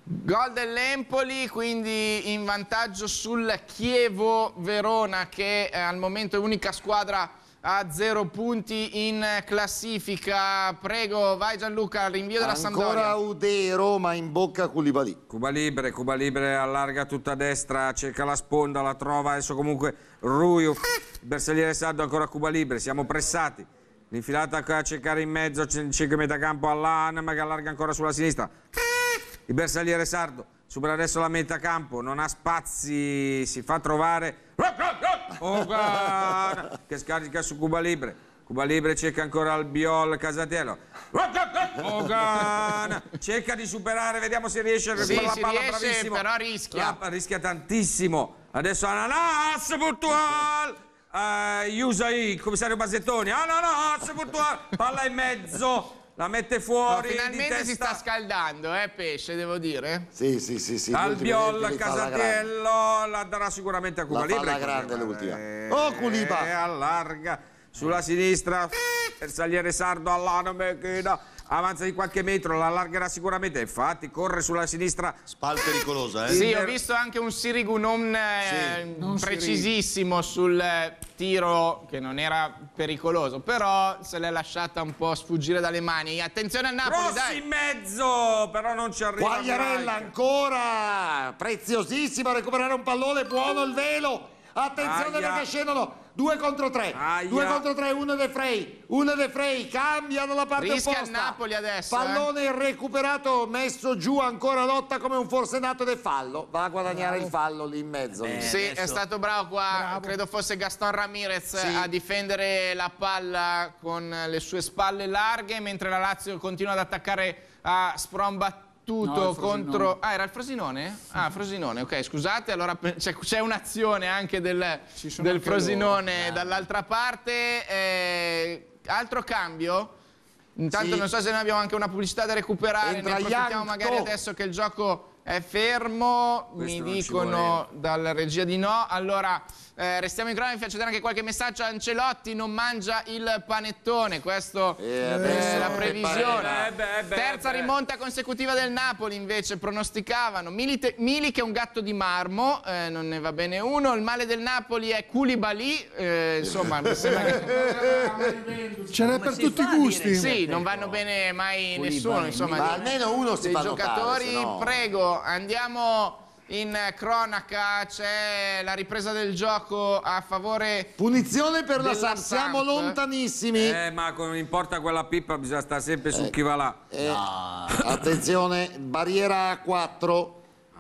Speaker 4: Gol dell'Empoli, quindi in vantaggio sul Chievo Verona che eh, al momento è l'unica squadra a zero punti in classifica. Prego, vai Gianluca, rinvio della
Speaker 2: Ancora
Speaker 4: Sampdoria.
Speaker 2: Udero, ma in bocca a Koulibaly.
Speaker 1: Cuba Libre, Cuba Libre allarga tutta a destra, cerca la sponda, la trova, adesso comunque Ruiu, il bersagliere sardo ancora Cuba Libre, siamo pressati. L'infilata a cercare in mezzo, c- 5 metà campo all'Anima che allarga ancora sulla sinistra. Il bersagliere sardo supera adesso la metà campo, non ha spazi, si fa trovare. Hogan, che scarica su Cuba Libre. Cuba Libre cerca ancora Albiol, Casatello. Hogan cerca di superare, vediamo se riesce a
Speaker 4: Sì,
Speaker 1: recuperare
Speaker 4: si
Speaker 1: la palla,
Speaker 4: riesce,
Speaker 1: bravissimo.
Speaker 4: però rischia.
Speaker 1: La- rischia tantissimo. Adesso Ananas Virtual. Uh, Usai, il commissario Basettoni. Ananas Virtual. Palla in mezzo. La mette
Speaker 4: No,
Speaker 1: fuori. di
Speaker 4: finalmente si sta scaldando, eh, pesce, devo dire.
Speaker 2: Sì, sì, sì, sì.
Speaker 1: Albiol. Casatiello, la darà sicuramente a Cuba
Speaker 2: La
Speaker 1: Libre.
Speaker 2: falla grande l'ultima.
Speaker 1: Eh,
Speaker 2: Oh, Culiba.
Speaker 1: eh, allarga sulla sinistra. Bersagliere sardo all'ano Mechina. Avanza di qualche metro, la allargherà sicuramente. Infatti, corre sulla sinistra.
Speaker 3: Spal pericolosa, eh?
Speaker 4: Sì, ho visto anche un Sirigu non, eh,
Speaker 5: Non
Speaker 4: precisissimo sul eh, tiro che non era pericoloso, però se l'è lasciata un po' sfuggire dalle mani. Attenzione al Napoli,
Speaker 1: Rossi
Speaker 4: dai!
Speaker 1: in mezzo, però non ci arriva.
Speaker 2: Quagliarella ancora preziosissimo a recuperare un pallone buono il velo attenzione
Speaker 1: Aia.
Speaker 2: perché scendono due contro tre.
Speaker 1: Aia.
Speaker 2: due contro tre uno De Frey. Uno De Frey cambia dalla parte
Speaker 4: Rischia
Speaker 2: opposta.
Speaker 4: Napoli adesso, eh.
Speaker 2: pallone recuperato messo giù ancora lotta come un forsenato del fallo. Va a guadagnare il fallo lì in mezzo.
Speaker 8: Eh,
Speaker 4: Sì, è
Speaker 8: adesso-
Speaker 4: stato bravo qua, credo fosse Gaston Ramirez
Speaker 2: Sì.
Speaker 4: a difendere la palla con le sue spalle larghe, mentre la Lazio continua ad attaccare a sprombattuto
Speaker 5: No,
Speaker 4: contro... Ah, era il Frosinone? Ah, Frosinone, ok, scusate, allora c'è, un'azione anche del, del Frosinone dall'altra parte. eh, altro cambio? Intanto
Speaker 2: Sì.
Speaker 4: non so se noi abbiamo anche una pubblicità da recuperare,
Speaker 2: Entra
Speaker 4: ne approfittiamo magari adesso che il gioco è fermo,
Speaker 1: Questo
Speaker 4: mi dicono dalla regia di no. Allora, eh, restiamo in cronaca, vi faccio vedere anche qualche messaggio. Ancelotti non mangia il panettone, questo
Speaker 2: Eh,
Speaker 4: è la previsione.
Speaker 1: Eh, beh, beh,
Speaker 4: Terza
Speaker 1: beh.
Speaker 4: rimonta consecutiva del Napoli, invece, pronosticavano. Milite- Mili che è un gatto di marmo, eh, non ne va bene uno. Il male del Napoli è Koulibaly, eh, insomma, mi sembra che... (laughs)
Speaker 7: Ce n'è per tutti i gusti.
Speaker 8: dire-
Speaker 4: Sì, non vanno bene mai
Speaker 8: Koulibaly,
Speaker 4: nessuno, insomma.
Speaker 2: ma almeno uno si fa notare,
Speaker 4: giocatori.
Speaker 2: se no-
Speaker 4: Prego, andiamo in cronaca, c'è la ripresa del gioco a favore
Speaker 2: punizione per la Samp siamo lontanissimi
Speaker 1: Eh, ma non importa quella pippa, bisogna stare sempre su chi va là.
Speaker 2: Eh, (laughs) attenzione barriera a 4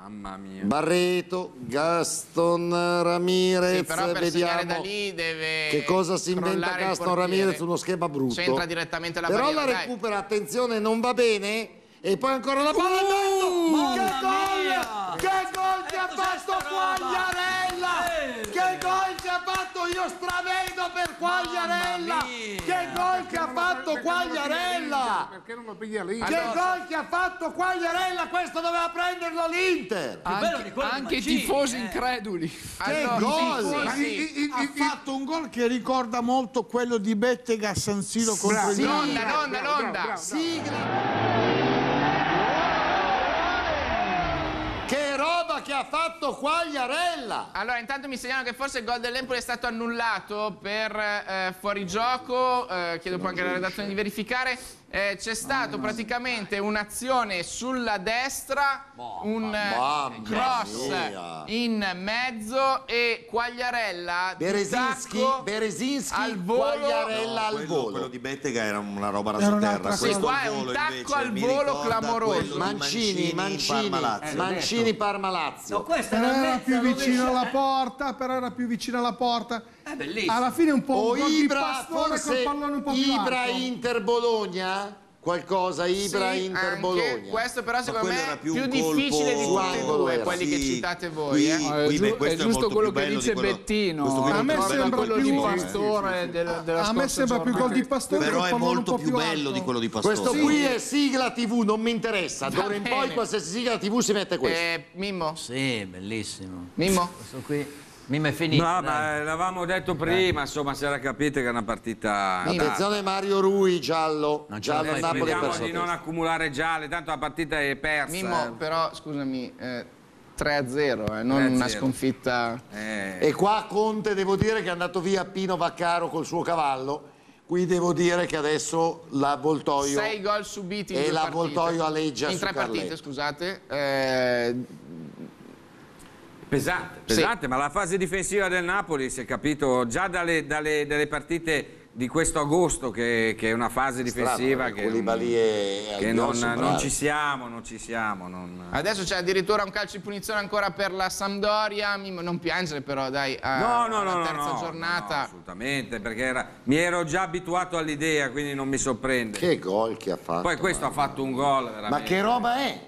Speaker 1: Mamma mia.
Speaker 2: Barreto, Gaston Ramirez,
Speaker 4: Sì, però per
Speaker 2: vediamo
Speaker 4: da lì deve
Speaker 2: che cosa si inventa Gaston. Ramirez, uno schema brutto.
Speaker 4: C'entra direttamente la
Speaker 2: Però
Speaker 4: barriera,
Speaker 2: la
Speaker 4: dai.
Speaker 2: recupera, attenzione, non va bene. E poi ancora la palla in mezzo! Che gol! Che gol che ha fatto Quagliarella! Che gol che ha fatto! Io stravedo per Quagliarella! Che gol che ha fatto Quagliarella!
Speaker 9: Perché non lo piglia lì?
Speaker 2: Che gol che ha fatto Quagliarella! Questo doveva prenderlo l'Inter!
Speaker 8: di
Speaker 5: anche i tifosi
Speaker 8: eh.
Speaker 5: increduli.
Speaker 2: Che
Speaker 4: Allora,
Speaker 2: gol!
Speaker 4: sì, sì, sì.
Speaker 6: ha fatto un gol che ricorda molto quello di Bettega a San Siro contro il
Speaker 2: Sì.
Speaker 6: Milan.
Speaker 4: L'onda, l'onda, l'onda.
Speaker 2: Sigla! Che ha fatto Quagliarella!
Speaker 4: Allora, intanto mi segnalano che forse il gol dell'Empoli è stato annullato per eh, fuorigioco. Eh, chiedo poi anche alla redazione di verificare. Eh, c'è stato praticamente un'azione sulla destra, un eh,
Speaker 2: mamma
Speaker 4: cross
Speaker 2: mia.
Speaker 4: in mezzo e Quagliarella
Speaker 2: Berezinski,
Speaker 4: tacco
Speaker 2: Berezinski,
Speaker 4: al volo.
Speaker 2: Quagliarella al
Speaker 3: quello,
Speaker 2: volo.
Speaker 3: quello di Bettega era una roba
Speaker 7: Era
Speaker 3: rasa
Speaker 7: un'altra
Speaker 3: terra.
Speaker 7: cosa.
Speaker 3: Questo
Speaker 4: Sì, qua
Speaker 3: al
Speaker 4: è un
Speaker 3: volo,
Speaker 4: tacco
Speaker 3: invece,
Speaker 4: al volo clamoroso.
Speaker 3: di
Speaker 2: Mancini, Mancini,
Speaker 3: Parma Lazio.
Speaker 2: Mancini, Parma Lazio.
Speaker 8: No,
Speaker 7: era più vicino alla porta, però era più vicino alla porta.
Speaker 8: È bellissimo.
Speaker 7: Alla fine un po'
Speaker 2: O
Speaker 7: un
Speaker 2: Ibra,
Speaker 7: pastore col
Speaker 2: forse
Speaker 7: pallone un po' più
Speaker 2: Ibra
Speaker 7: alto.
Speaker 2: Inter Bologna? Qualcosa, Ibra
Speaker 4: Sì,
Speaker 2: Inter
Speaker 4: anche
Speaker 2: Bologna.
Speaker 4: Questo però secondo me è
Speaker 3: più
Speaker 4: più difficile di tutti e due,
Speaker 2: era.
Speaker 4: quelli che
Speaker 3: Sì,
Speaker 4: citate voi.
Speaker 3: qui-
Speaker 4: eh.
Speaker 5: È,
Speaker 3: qui, beh,
Speaker 5: è
Speaker 3: questo
Speaker 5: giusto quello
Speaker 3: più
Speaker 5: che dice
Speaker 3: di quello-
Speaker 5: Bettino.
Speaker 3: è
Speaker 7: A me
Speaker 3: più
Speaker 7: sembra più-
Speaker 3: di
Speaker 5: di
Speaker 3: Pastore.
Speaker 5: Pastore del- della
Speaker 7: A me sembra più gol di Pastore
Speaker 3: Però è molto
Speaker 7: po'
Speaker 3: più bello di quello di Pastore.
Speaker 2: Questo qui è sigla TV, non mi interessa. D'ora in poi qualsiasi sigla TV si mette questo.
Speaker 4: Eh, Mimmo?
Speaker 8: Sì, bellissimo.
Speaker 4: Mimmo?
Speaker 8: Questo qui. Mimmo è finito.
Speaker 1: No,
Speaker 8: dai.
Speaker 1: ma l'avevamo detto prima, insomma, si era capito che è una partita.
Speaker 2: Attenzione Mario Rui, giallo.
Speaker 8: Non
Speaker 2: Giallo il Napoli
Speaker 1: Vediamo di non accumulare gialle, tanto la partita è persa.
Speaker 4: Mimmo,
Speaker 1: eh.
Speaker 4: però scusami, eh, 3-0, eh, non
Speaker 1: 3-0.
Speaker 4: una sconfitta.
Speaker 1: Eh,
Speaker 2: E qua Conte devo dire che è andato via Pino Vaccaro col suo cavallo. Qui devo dire che adesso l'avvoltoio
Speaker 4: 6 gol subiti in
Speaker 2: e
Speaker 4: due
Speaker 2: l'avvoltoio
Speaker 4: partite.
Speaker 2: aleggia
Speaker 4: In
Speaker 2: su
Speaker 4: tre partite,
Speaker 2: Carletto.
Speaker 4: scusate. Eh,
Speaker 1: Pesante, pesante, ma la fase difensiva del Napoli si è capito già dalle, dalle- dalle partite di questo agosto che, che è una fase difensiva
Speaker 2: Strano,
Speaker 1: che,
Speaker 2: e
Speaker 1: che non, non ci siamo, non ci siamo. non-
Speaker 4: adesso c'è addirittura un calcio di punizione ancora per la Sampdoria. Non piangere però, dai, a,
Speaker 1: No, no, no,
Speaker 4: terza
Speaker 1: no,
Speaker 4: giornata.
Speaker 1: no, assolutamente, perché era- mi ero già abituato all'idea, quindi non mi sorprende.
Speaker 2: Che gol che ha fatto.
Speaker 1: Poi questo ha fatto un gol veramente.
Speaker 2: Ma che roba è?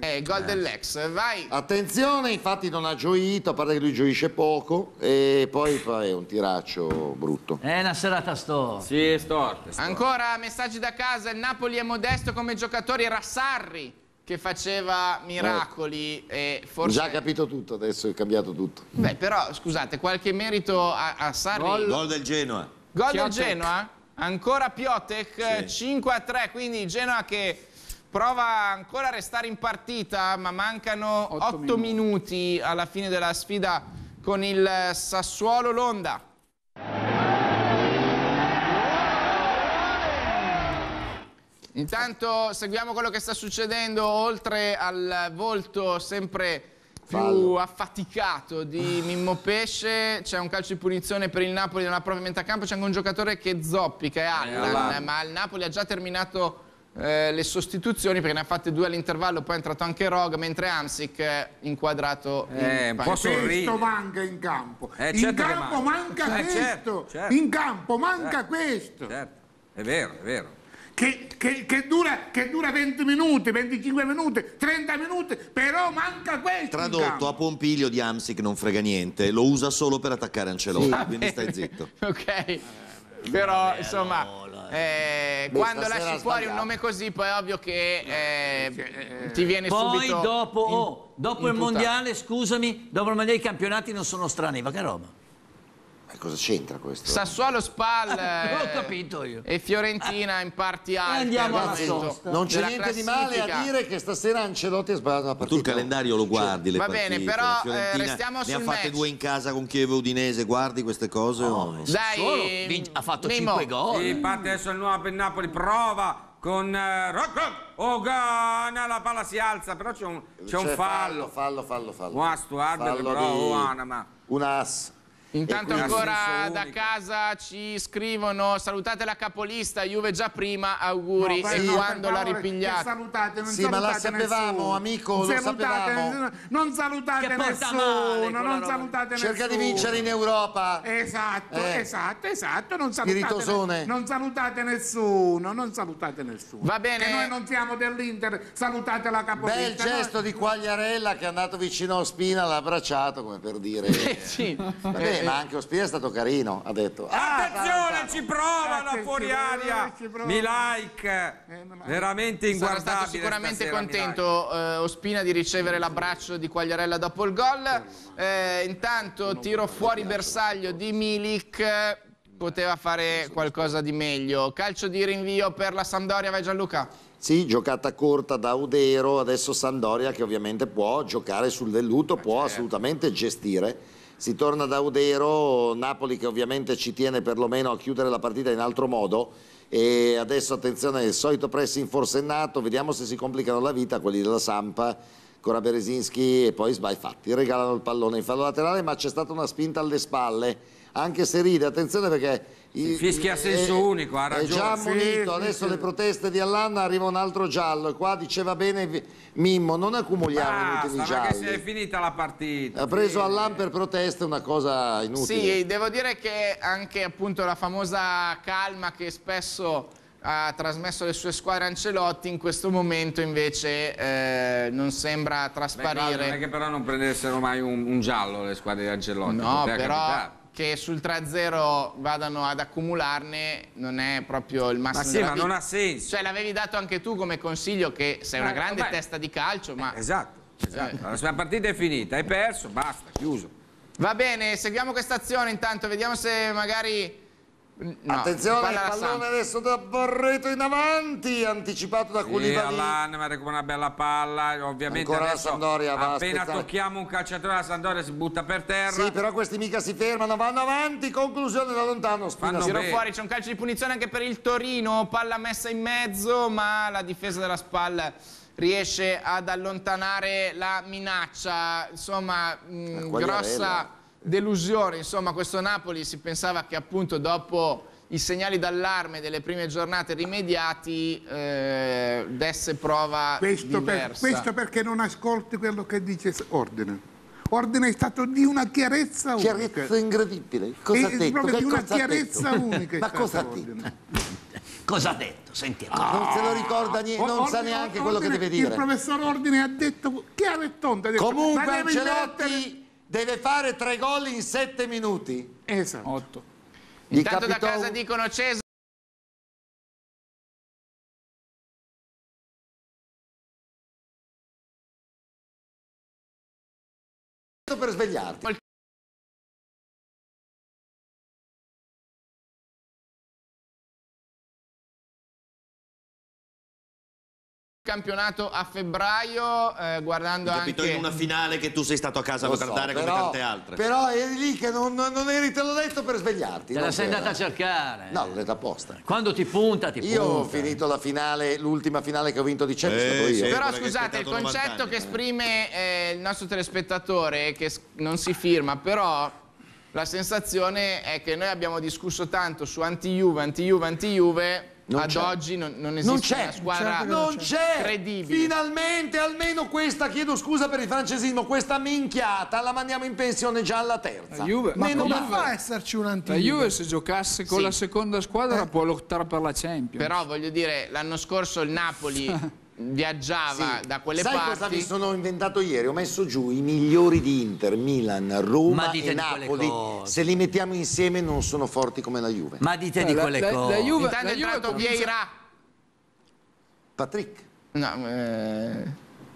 Speaker 4: Eh, gol dell'ex, vai.
Speaker 2: Attenzione, infatti non ha gioito, a parte che lui gioisce poco e poi, è un tiraccio brutto.
Speaker 8: È una serata storta.
Speaker 1: Sì, è storto.
Speaker 4: Ancora messaggi da casa, il Napoli è modesto come giocatori, era Sarri che faceva miracoli e forse...
Speaker 2: Già capito tutto, adesso è cambiato tutto.
Speaker 4: Beh, però scusate, qualche merito a, a Sarri?
Speaker 3: Gol del Genoa.
Speaker 4: Gol del
Speaker 5: Piotek.
Speaker 4: Genoa? Ancora Piotek, 5 a 3, quindi Genoa che prova ancora a restare in partita, ma mancano
Speaker 5: Otto
Speaker 4: 8 minuti. alla fine della sfida con il Sassuolo Londa. Intanto seguiamo quello che sta succedendo oltre al volto sempre più
Speaker 2: Fallo.
Speaker 4: affaticato di Mimmo Pesce c'è un calcio di punizione per il Napoli nella propria metà campo c'è anche un giocatore che zoppica è Allan. ma il Napoli ha già terminato eh, le sostituzioni perché ne ha fatte due all'intervallo poi è entrato anche Rog mentre Amsic è inquadrato
Speaker 1: Eh,
Speaker 4: in
Speaker 1: sorride.
Speaker 9: Questo manca in campo.
Speaker 1: Eh,
Speaker 9: in
Speaker 1: certo che
Speaker 9: campo
Speaker 1: manca.
Speaker 9: manca
Speaker 1: Eh,
Speaker 9: questo.
Speaker 1: certo, certo.
Speaker 9: In campo manca
Speaker 1: Certo.
Speaker 9: questo.
Speaker 1: Certo, è vero, è vero.
Speaker 9: Che, che- che dura, che dura 20 minuti, 25 minuti, 30 minuti, però manca questo. in
Speaker 3: Tradotto a Pompiglio di Amsic non frega niente, lo usa solo per attaccare Ancelotti, quindi stai zitto. (laughs)
Speaker 4: ok però insomma eh,
Speaker 2: Beh,
Speaker 4: quando lasci fuori un nome così poi è ovvio che eh, ti viene
Speaker 8: Poi
Speaker 4: subito
Speaker 8: dopo, oh, dopo il mondiale, scusami, dopo il mondiale i campionati non sono strani, ma che roba?
Speaker 2: Ma cosa c'entra questo?
Speaker 4: Sassuolo Spal
Speaker 8: L'ho (laughs) capito io.
Speaker 4: e Fiorentina in parti alte
Speaker 8: andiamo alla
Speaker 4: momento
Speaker 8: sosta.
Speaker 2: non c'è niente di male a dire che stasera Ancelotti ha sbagliato la
Speaker 3: Ma tu
Speaker 2: partita.
Speaker 3: il calendario lo guardi, le
Speaker 4: Va
Speaker 3: partite.
Speaker 4: bene, però, eh, restiamo
Speaker 3: ne ha
Speaker 4: sul
Speaker 3: fatte
Speaker 4: match.
Speaker 3: due in casa con Chievo Udinese, guardi queste cose o...
Speaker 4: dai
Speaker 8: Solo, vince- ha fatto
Speaker 4: Mimmo,
Speaker 8: 5 gol.
Speaker 1: Sì, parte adesso il nuovo per Napoli, prova con eh, Rock Rock, Ogana, la palla si alza, però c'è un, c'è un
Speaker 2: C'è
Speaker 1: fallo.
Speaker 2: fallo, fallo, fallo.
Speaker 1: Guasto,
Speaker 2: Fallo
Speaker 1: però,
Speaker 2: di-
Speaker 1: Oana, ma...
Speaker 2: Un as.
Speaker 4: Intanto ancora da casa ci scrivono salutate la capolista Juve già prima auguri
Speaker 9: No,
Speaker 4: e
Speaker 9: no,
Speaker 4: quando
Speaker 9: favore,
Speaker 4: ripigliata
Speaker 9: che Salutate, non
Speaker 2: Sì, ma la
Speaker 9: salutate
Speaker 2: sapevamo,
Speaker 9: nessuno.
Speaker 2: amico,
Speaker 9: Non
Speaker 2: lo
Speaker 9: salutate
Speaker 2: sapevamo.
Speaker 9: nessuno, Non salutate nessuno, non salutate
Speaker 2: Cerca di
Speaker 9: nessuno.
Speaker 2: vincere in Europa.
Speaker 9: Esatto,
Speaker 2: Eh.
Speaker 9: esatto, esatto, non salutate,
Speaker 2: Spiritosone.
Speaker 9: non salutate nessuno, non salutate nessuno.
Speaker 4: Va bene.
Speaker 9: Che noi non siamo dell'Inter, salutate la capolista.
Speaker 2: Bel gesto di Quagliarella che è andato vicino a Ospina, l'ha abbracciato come per dire. (laughs)
Speaker 4: Eh, sì.
Speaker 2: Vabbè,
Speaker 4: Eh,
Speaker 2: ma anche Ospina è stato carino, ha detto. "Ah,
Speaker 1: Attenzione,
Speaker 2: bravo,
Speaker 1: ci prova da
Speaker 9: Eh, ci
Speaker 1: fuori aria.
Speaker 9: ci prova.
Speaker 1: Milaic,
Speaker 9: ma-
Speaker 1: veramente inguardabile.
Speaker 4: stato sicuramente
Speaker 1: stasera,
Speaker 4: contento eh, Ospina di ricevere l'abbraccio di Quagliarella dopo il gol. Eh, intanto tiro fuori bersaglio di Milik. eh, Poteva fare qualcosa di meglio. Calcio di rinvio per la Sampdoria, vai Gianluca.
Speaker 2: Sì, giocata corta da Udero, adesso Sandoria che ovviamente può giocare sul velluto, può assolutamente gestire. Si torna da Udero, Napoli che ovviamente ci tiene perlomeno a chiudere la partita in altro modo. E adesso attenzione, il solito pressing forsennato, vediamo se si complicano la vita quelli della Sampa, ancora Berezinski e poi sbagli fatti, regalano il pallone in fallo laterale ma c'è stata una spinta alle spalle, anche se ride, attenzione perché...
Speaker 1: Il fischio a senso
Speaker 2: è-
Speaker 1: unico, ha
Speaker 2: È già
Speaker 1: ragione.
Speaker 2: ammonito,
Speaker 9: Sì,
Speaker 2: adesso
Speaker 9: sì,
Speaker 2: le proteste di Allanna arriva un altro giallo e qua diceva bene Mimmo, non accumuliamo
Speaker 1: Basta,
Speaker 2: inutili
Speaker 1: ma che si è
Speaker 2: gialli.
Speaker 1: finita la partita.
Speaker 2: Ha preso Allan per proteste una cosa inutile.
Speaker 4: Sì, devo dire che anche appunto la famosa calma che spesso ha trasmesso le sue squadre Ancelotti in questo momento invece eh, non sembra
Speaker 1: Beh, Claudio,
Speaker 4: trasparire.
Speaker 1: non è che però non prendessero mai un, un giallo le squadre di Ancelotti.
Speaker 4: No, però
Speaker 1: capitare.
Speaker 4: Che sul 3-0 vadano ad accumularne non è proprio il
Speaker 1: Ma
Speaker 4: massimo
Speaker 1: sì,
Speaker 4: della
Speaker 1: ma non ha senso.
Speaker 4: Cioè l'avevi dato anche tu come consiglio che sei una
Speaker 1: Eh,
Speaker 4: grande
Speaker 1: vabbè.
Speaker 4: testa di calcio, ma
Speaker 1: Esatto, esatto. La sua partita è finita, hai perso, basta, chiuso.
Speaker 4: va bene, seguiamo questa azione intanto, vediamo se magari No,
Speaker 2: Attenzione, il pallone adesso da Barreto in avanti, anticipato da
Speaker 1: Sì,
Speaker 2: Koulibaly.
Speaker 1: Allan ma recupera una bella palla, ovviamente
Speaker 2: Ancora la
Speaker 1: adesso
Speaker 2: Sampdoria va a
Speaker 1: appena
Speaker 2: aspettare.
Speaker 1: tocchiamo un calciatore la Sampdoria si butta per terra.
Speaker 2: Sì, però questi mica si fermano, vanno avanti, conclusione da lontano, Spina
Speaker 4: Tiro fuori, c'è un calcio di punizione anche per il Torino, palla messa in mezzo, ma la difesa della SPAL riesce ad allontanare la minaccia. Insomma, mh,
Speaker 2: Quagliarella.
Speaker 4: grossa delusione. Insomma, questo Napoli si pensava che appunto dopo i segnali d'allarme delle prime giornate rimediati eh, desse prova
Speaker 9: Questo, per-
Speaker 4: diversa.
Speaker 9: questo perché non ascolti quello che dice Ordine. Ordine è stato di una chiarezza unica.
Speaker 2: Chiarezza incredibile. Cosa ha
Speaker 9: È
Speaker 2: detto?
Speaker 9: proprio
Speaker 2: Che
Speaker 9: di una
Speaker 2: ha
Speaker 9: chiarezza
Speaker 2: detto?
Speaker 9: unica.
Speaker 2: Ma cosa ha
Speaker 9: Ordine.
Speaker 2: detto?
Speaker 8: Cosa ha detto? Sentiamo.
Speaker 2: Non se lo ricorda niente, non sa
Speaker 9: Ordine-
Speaker 2: neanche quello che
Speaker 9: Ordine-
Speaker 2: deve
Speaker 9: Il
Speaker 2: dire.
Speaker 9: professor Ordine ha detto chiaro e tondo. ha detto,
Speaker 2: Comunque Ancelotti deve fare tre gol in sette minuti.
Speaker 9: Esatto.
Speaker 5: 8.
Speaker 2: Gli
Speaker 4: Intanto da casa dicono Cesare.
Speaker 2: per svegliarti.
Speaker 4: Campionato a febbraio, eh, guardando
Speaker 3: Capito
Speaker 4: anche...
Speaker 3: in una finale che tu sei stato a casa
Speaker 2: Lo
Speaker 3: a
Speaker 2: so,
Speaker 3: guardare come
Speaker 2: però,
Speaker 3: tante altre.
Speaker 2: però eri lì che non, non- eri, te l'ho detto per svegliarti.
Speaker 8: Te la sei andata a cercare.
Speaker 2: No, l'ho detto apposta.
Speaker 8: Quando ti punta, ti punta.
Speaker 2: Io ho finito la finale, l'ultima finale che ho vinto di Champions,
Speaker 3: Eh, sì.
Speaker 4: Però scusate, il
Speaker 3: aspettato 90
Speaker 4: concetto
Speaker 3: anni.
Speaker 4: che esprime eh, il nostro telespettatore, che non si firma, però la sensazione è che noi abbiamo discusso tanto su anti-Juve, anti-Juve, anti-Juve,
Speaker 2: Non
Speaker 4: ad oggi non, non
Speaker 2: Non
Speaker 4: esiste
Speaker 2: c'è,
Speaker 4: una squadra
Speaker 2: non c'è!
Speaker 4: credibile.
Speaker 2: Finalmente, almeno questa, chiedo scusa per il francesismo, questa minchiata la mandiamo in pensione già alla terza.
Speaker 5: La Juve-
Speaker 7: Ma
Speaker 2: Meno
Speaker 7: come fa a esserci un
Speaker 5: La
Speaker 7: antico?
Speaker 5: Juve se giocasse con
Speaker 4: Sì.
Speaker 5: la seconda squadra può lottare per la Champions.
Speaker 4: Però voglio dire, l'anno scorso il Napoli (laughs) viaggiava
Speaker 2: Sì.
Speaker 4: da quelle
Speaker 2: Sai cosa
Speaker 4: parti.
Speaker 2: mi sono inventato ieri? Ho messo giù i migliori di Inter, Milan,
Speaker 8: Ma
Speaker 2: Roma e Napoli. Se li mettiamo insieme non sono forti come la Juve.
Speaker 8: Ma dite
Speaker 5: Eh,
Speaker 8: di
Speaker 5: la-
Speaker 8: quelle
Speaker 5: la-
Speaker 8: cose.
Speaker 5: la Juve-
Speaker 4: Intanto
Speaker 5: la
Speaker 4: è
Speaker 5: Juve
Speaker 4: entrato Vieira.
Speaker 2: Patrick.
Speaker 4: No, eh,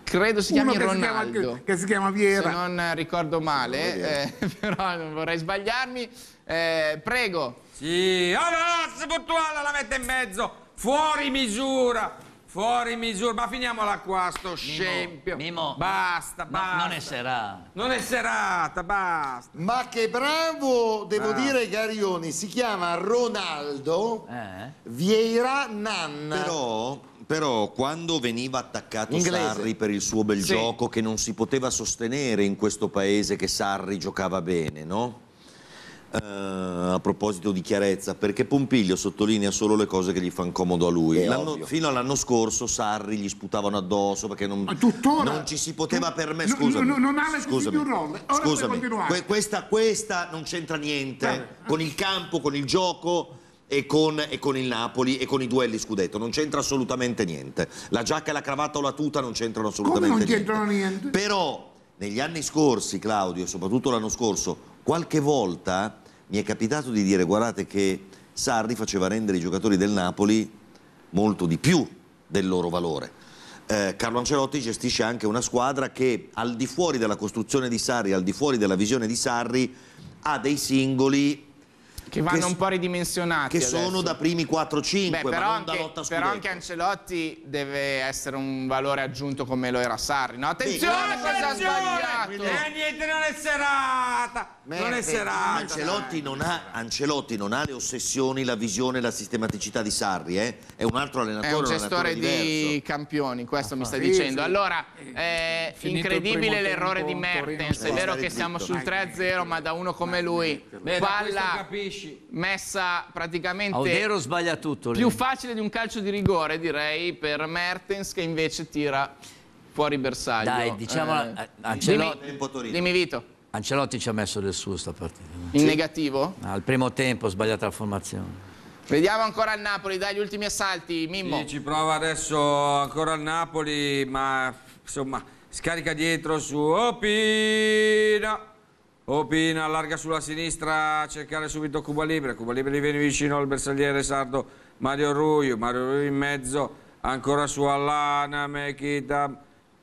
Speaker 4: credo si
Speaker 9: Uno
Speaker 4: chiami
Speaker 9: che si, chiama,
Speaker 4: Ronaldo.
Speaker 9: che, che si chiama
Speaker 4: se
Speaker 9: Viera.
Speaker 4: non ricordo male, eh, (laughs) però non vorrei sbagliarmi. Eh, prego.
Speaker 1: Sì, oh no, se Portuale la mette in mezzo, fuori misura, fuori misura, ma finiamola qua sto scempio.
Speaker 8: Mimo,
Speaker 1: basta,
Speaker 8: no,
Speaker 1: basta.
Speaker 8: non è serata.
Speaker 1: Non è serata, basta.
Speaker 2: Ma che bravo, devo
Speaker 1: Bravo.
Speaker 2: dire Garioni, si chiama Ronaldo
Speaker 8: Eh?
Speaker 2: Vieira Nan.
Speaker 3: Però, però quando veniva attaccato
Speaker 2: Inglese.
Speaker 3: Sarri per il suo bel
Speaker 4: Sì.
Speaker 3: gioco che non si poteva sostenere in questo paese che Sarri giocava bene, no? Eh, a proposito di chiarezza, perché Pompiglio sottolinea solo le cose che gli fanno comodo a lui. Fino all'anno scorso Sarri gli sputavano addosso perché non, non ci si poteva permettere.
Speaker 9: no,
Speaker 3: Scusami,
Speaker 9: no, non ha
Speaker 3: scusami,
Speaker 9: più puoi
Speaker 3: scusami.
Speaker 9: continuare.
Speaker 3: Que- questa, questa non c'entra niente
Speaker 9: Vabbè.
Speaker 3: con il campo, con il gioco e con, e con il Napoli e con i duelli scudetto, non c'entra assolutamente niente. La giacca, la cravatta o la tuta non c'entrano assolutamente
Speaker 9: non
Speaker 3: niente.
Speaker 9: c'entrano niente?
Speaker 3: Però negli anni scorsi, Claudio, e soprattutto l'anno scorso, qualche volta mi è capitato di dire guardate che Sarri faceva rendere i giocatori del Napoli molto di più del loro valore. Eh, Carlo Ancelotti gestisce anche una squadra che al di fuori della costruzione di Sarri, al di fuori della visione di Sarri, ha dei singoli
Speaker 4: Che vanno
Speaker 3: Che-
Speaker 4: un po' ridimensionati.
Speaker 3: che sono
Speaker 4: adesso.
Speaker 3: da primi 4-5,
Speaker 4: Beh, però, anche, però anche. Ancelotti deve essere un valore aggiunto come lo era Sarri. No, attenzione,
Speaker 3: Sì,
Speaker 4: cosa ha sbagliato.
Speaker 1: Eh, niente, non è serata. non è
Speaker 2: Merda,
Speaker 1: serata.
Speaker 3: Ancelotti non, ha, Ancelotti non ha le ossessioni, la visione e la sistematicità di Sarri, eh? è un altro allenatore,
Speaker 4: È un gestore di
Speaker 3: diverso.
Speaker 4: campioni, questo mi sta
Speaker 9: Sì,
Speaker 4: dicendo.
Speaker 9: sì.
Speaker 4: Allora, è
Speaker 5: Finito il
Speaker 4: incredibile l'errore di Mertens. È vero che siamo sul 3-0, ma da uno come lui, palla
Speaker 1: capisci.
Speaker 4: messa praticamente
Speaker 8: Audero sbaglia tutto. lì.
Speaker 4: più facile di un calcio di rigore, direi, per Mertens che invece tira fuori bersaglio.
Speaker 8: Dai, diciamo,
Speaker 4: Eh,
Speaker 8: eh, Ancelotti-
Speaker 4: dimmi,
Speaker 3: Tempo a Torino.
Speaker 4: dimmi Vito,
Speaker 8: Ancelotti ci ha messo del suo sta partita.
Speaker 4: in negativo?
Speaker 8: Al primo tempo sbagliata la formazione.
Speaker 4: Vediamo ancora il Napoli, dai, gli ultimi assalti, Mimmo.
Speaker 1: Sì, ci prova adesso ancora il Napoli, ma insomma scarica dietro su Opina. Opina allarga sulla sinistra a cercare subito Cuba Libre. Cuba Libre viene vicino al bersagliere sardo Mario Ruio. Mario Ruio in mezzo, ancora su Allana, Mekita.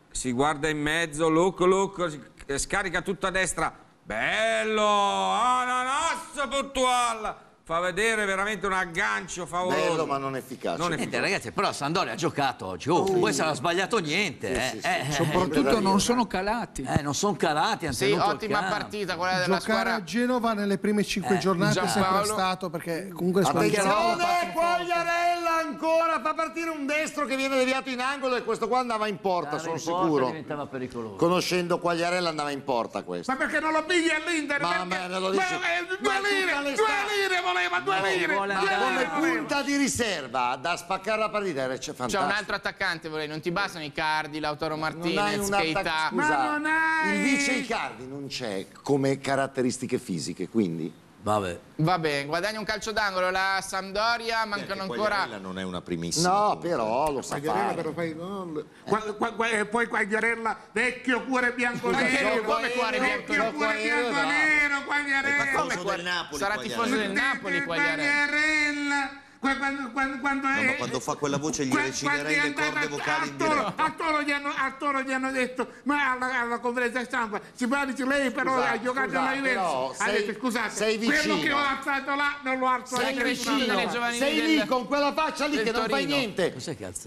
Speaker 1: Si guarda in mezzo, look, si- scarica tutto a destra. Bello! Ananas Portual! Fa vedere veramente un aggancio favoloso.
Speaker 2: Bello ma non efficace.
Speaker 1: Non
Speaker 8: Niente, ragazzi, però Sandoria ha giocato oggi. Oh, poi sarà sbagliato niente. eh. Eh, eh,
Speaker 5: Soprattutto non sono calati.
Speaker 8: eh, non sono calati, hanno
Speaker 4: Sì, ottima
Speaker 8: campo.
Speaker 4: partita quella della
Speaker 7: Giocare
Speaker 4: squadra.
Speaker 7: a Genova nelle prime cinque giornate è sempre
Speaker 4: Giampaolo.
Speaker 7: stato perché comunque
Speaker 2: Attenzione. Quagliarella ancora fa partire un destro che viene deviato in angolo e questo qua andava in porta, sono sicuro.
Speaker 8: diventava pericoloso.
Speaker 2: Conoscendo Quagliarella andava in porta questo.
Speaker 9: Ma perché non lo pigli all'Inter?
Speaker 2: Ma
Speaker 9: Perché-
Speaker 2: me lo dici-
Speaker 9: Ma, eh,
Speaker 2: ma
Speaker 9: due lire, due lire voleva,
Speaker 8: vuole
Speaker 9: due
Speaker 8: andare.
Speaker 9: lire
Speaker 2: Come punta di riserva da spaccare la partita era
Speaker 4: C'è un altro attaccante, vorrei. Non ti bastano i Cardi, Lautaro
Speaker 2: Non hai
Speaker 4: Martinez, Keita.
Speaker 2: attacco,
Speaker 9: Ma
Speaker 2: scusa,
Speaker 9: non hai-
Speaker 2: il vice Icardi non c'è come caratteristiche fisiche, quindi
Speaker 8: Vabbè.
Speaker 4: Va bene, guadagna un calcio d'angolo la Sampdoria, mancano ancora...
Speaker 3: Quagliarella non è una primissima.
Speaker 2: no, però lo sa
Speaker 9: Quagliarella
Speaker 2: fare.
Speaker 9: però fai gol. Qua- qua- qua- e poi Quagliarella, vecchio cuore bianco
Speaker 4: Scusa,
Speaker 9: nero.
Speaker 4: gioco come cuore bianco
Speaker 9: Vecchio
Speaker 2: nero?
Speaker 9: cuore
Speaker 2: Gioco aereo,
Speaker 9: bianco
Speaker 2: bravo.
Speaker 9: nero, Quagliarella.
Speaker 4: Come qua-
Speaker 3: del Napoli,
Speaker 4: Sarà tifoso del Napoli, Quagliarella.
Speaker 9: Quagliarella. Qua- Quando, quando, quando, è-
Speaker 3: quando fa quella voce gli recinerei
Speaker 9: quando è
Speaker 3: le
Speaker 9: andato
Speaker 3: corde
Speaker 9: a-
Speaker 3: vocali in
Speaker 9: a Toro-
Speaker 3: diretta.
Speaker 9: A Toro, gli hanno, a Toro gli hanno detto, ma alla, alla conferenza stampa, si parla dice lei però
Speaker 2: Scusa,
Speaker 9: ha giocato
Speaker 2: scusa, però
Speaker 9: Juventus. Ha detto, scusate,
Speaker 2: sei
Speaker 9: quello che ho alzato là non l'ho alzato
Speaker 4: Sei vicino
Speaker 2: Sei
Speaker 4: del-
Speaker 2: lì con quella faccia lì
Speaker 4: del
Speaker 2: che non fai
Speaker 4: Torino.
Speaker 2: niente.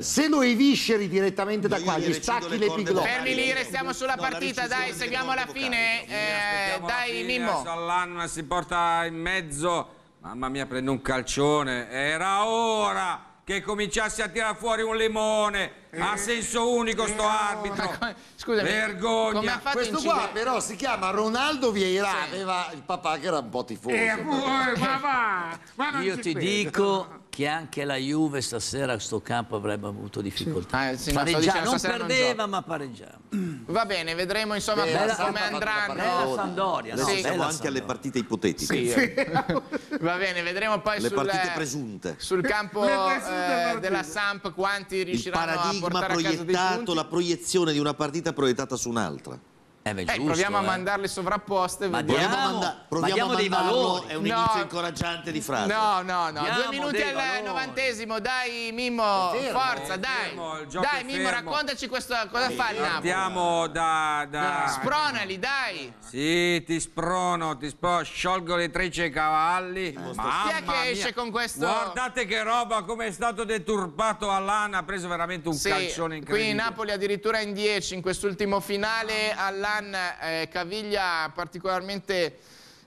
Speaker 2: Se lo hai visceri direttamente da
Speaker 3: Io
Speaker 2: qua,
Speaker 3: gli
Speaker 2: stacchi
Speaker 3: le vocali.
Speaker 4: Fermi lì, restiamo sulla partita, dai, seguiamo la fine. Eh, dai, Mimmo.
Speaker 1: Allan si porta in mezzo. Mamma mia, prende un calcione. Era ora che cominciasse a tirare fuori un limone. A senso unico sto arbitro.
Speaker 4: come- scusami,
Speaker 1: Vergogna.
Speaker 4: come ha fatto
Speaker 2: Questo qua però si chiama Ronaldo Vieira,
Speaker 4: Sì.
Speaker 2: aveva il papà che era un po' tifoso.
Speaker 9: Eh, eh, ma va, ma non
Speaker 8: Io
Speaker 9: ci
Speaker 8: ti
Speaker 9: credo.
Speaker 8: dico che anche la Juve stasera a sto campo avrebbe avuto difficoltà.
Speaker 4: Ah, sì, no, dicendo,
Speaker 8: non
Speaker 4: stasera non
Speaker 8: perdeva ma pareggiava.
Speaker 4: Va bene, vedremo insomma
Speaker 2: Bella
Speaker 4: come andranno.
Speaker 8: Bella Sampdoria, no?
Speaker 4: Sì.
Speaker 3: Siamo
Speaker 8: Bella
Speaker 3: anche alle partite ipotetiche.
Speaker 4: Sì, eh. (laughs) Va bene, vedremo poi
Speaker 3: Le
Speaker 4: sul,
Speaker 3: partite presunte.
Speaker 4: sul campo eh, della Samp quanti riusciranno a portare a casa dei
Speaker 3: proiettato,
Speaker 4: punti.
Speaker 3: la proiezione di una partita proiettata su un'altra.
Speaker 8: Eh, beh,
Speaker 4: Eh,
Speaker 8: giusto,
Speaker 4: proviamo a
Speaker 8: eh.
Speaker 4: mandarle sovrapposte.
Speaker 8: Ma diamo-
Speaker 3: manda- proviamo
Speaker 8: diamo
Speaker 3: a
Speaker 8: dei
Speaker 3: mandarlo,
Speaker 8: valori.
Speaker 3: è un
Speaker 4: No.
Speaker 3: inizio incoraggiante di frase.
Speaker 4: No, no, no,
Speaker 8: Diamo
Speaker 4: due minuti al
Speaker 8: valori.
Speaker 4: novantesimo, dai Mimmo,
Speaker 2: fermo,
Speaker 4: forza, dai.
Speaker 1: fermo,
Speaker 4: Dai Mimmo, raccontaci questo, cosa fa il Napoli.
Speaker 1: Partiamo da... da...
Speaker 4: Spronali, dai.
Speaker 1: Sì, ti sprono, ti sprono, sciolgo le trecce ai cavalli. Mamma
Speaker 4: Chi è che esce
Speaker 1: mia.
Speaker 4: con questo-
Speaker 1: Guardate che roba, come è stato deturpato Allan, ha preso veramente un
Speaker 4: Sì,
Speaker 1: calcione incredibile.
Speaker 4: qui Napoli addirittura in 10 in quest'ultimo finale. Allan eh, Caviglia particolarmente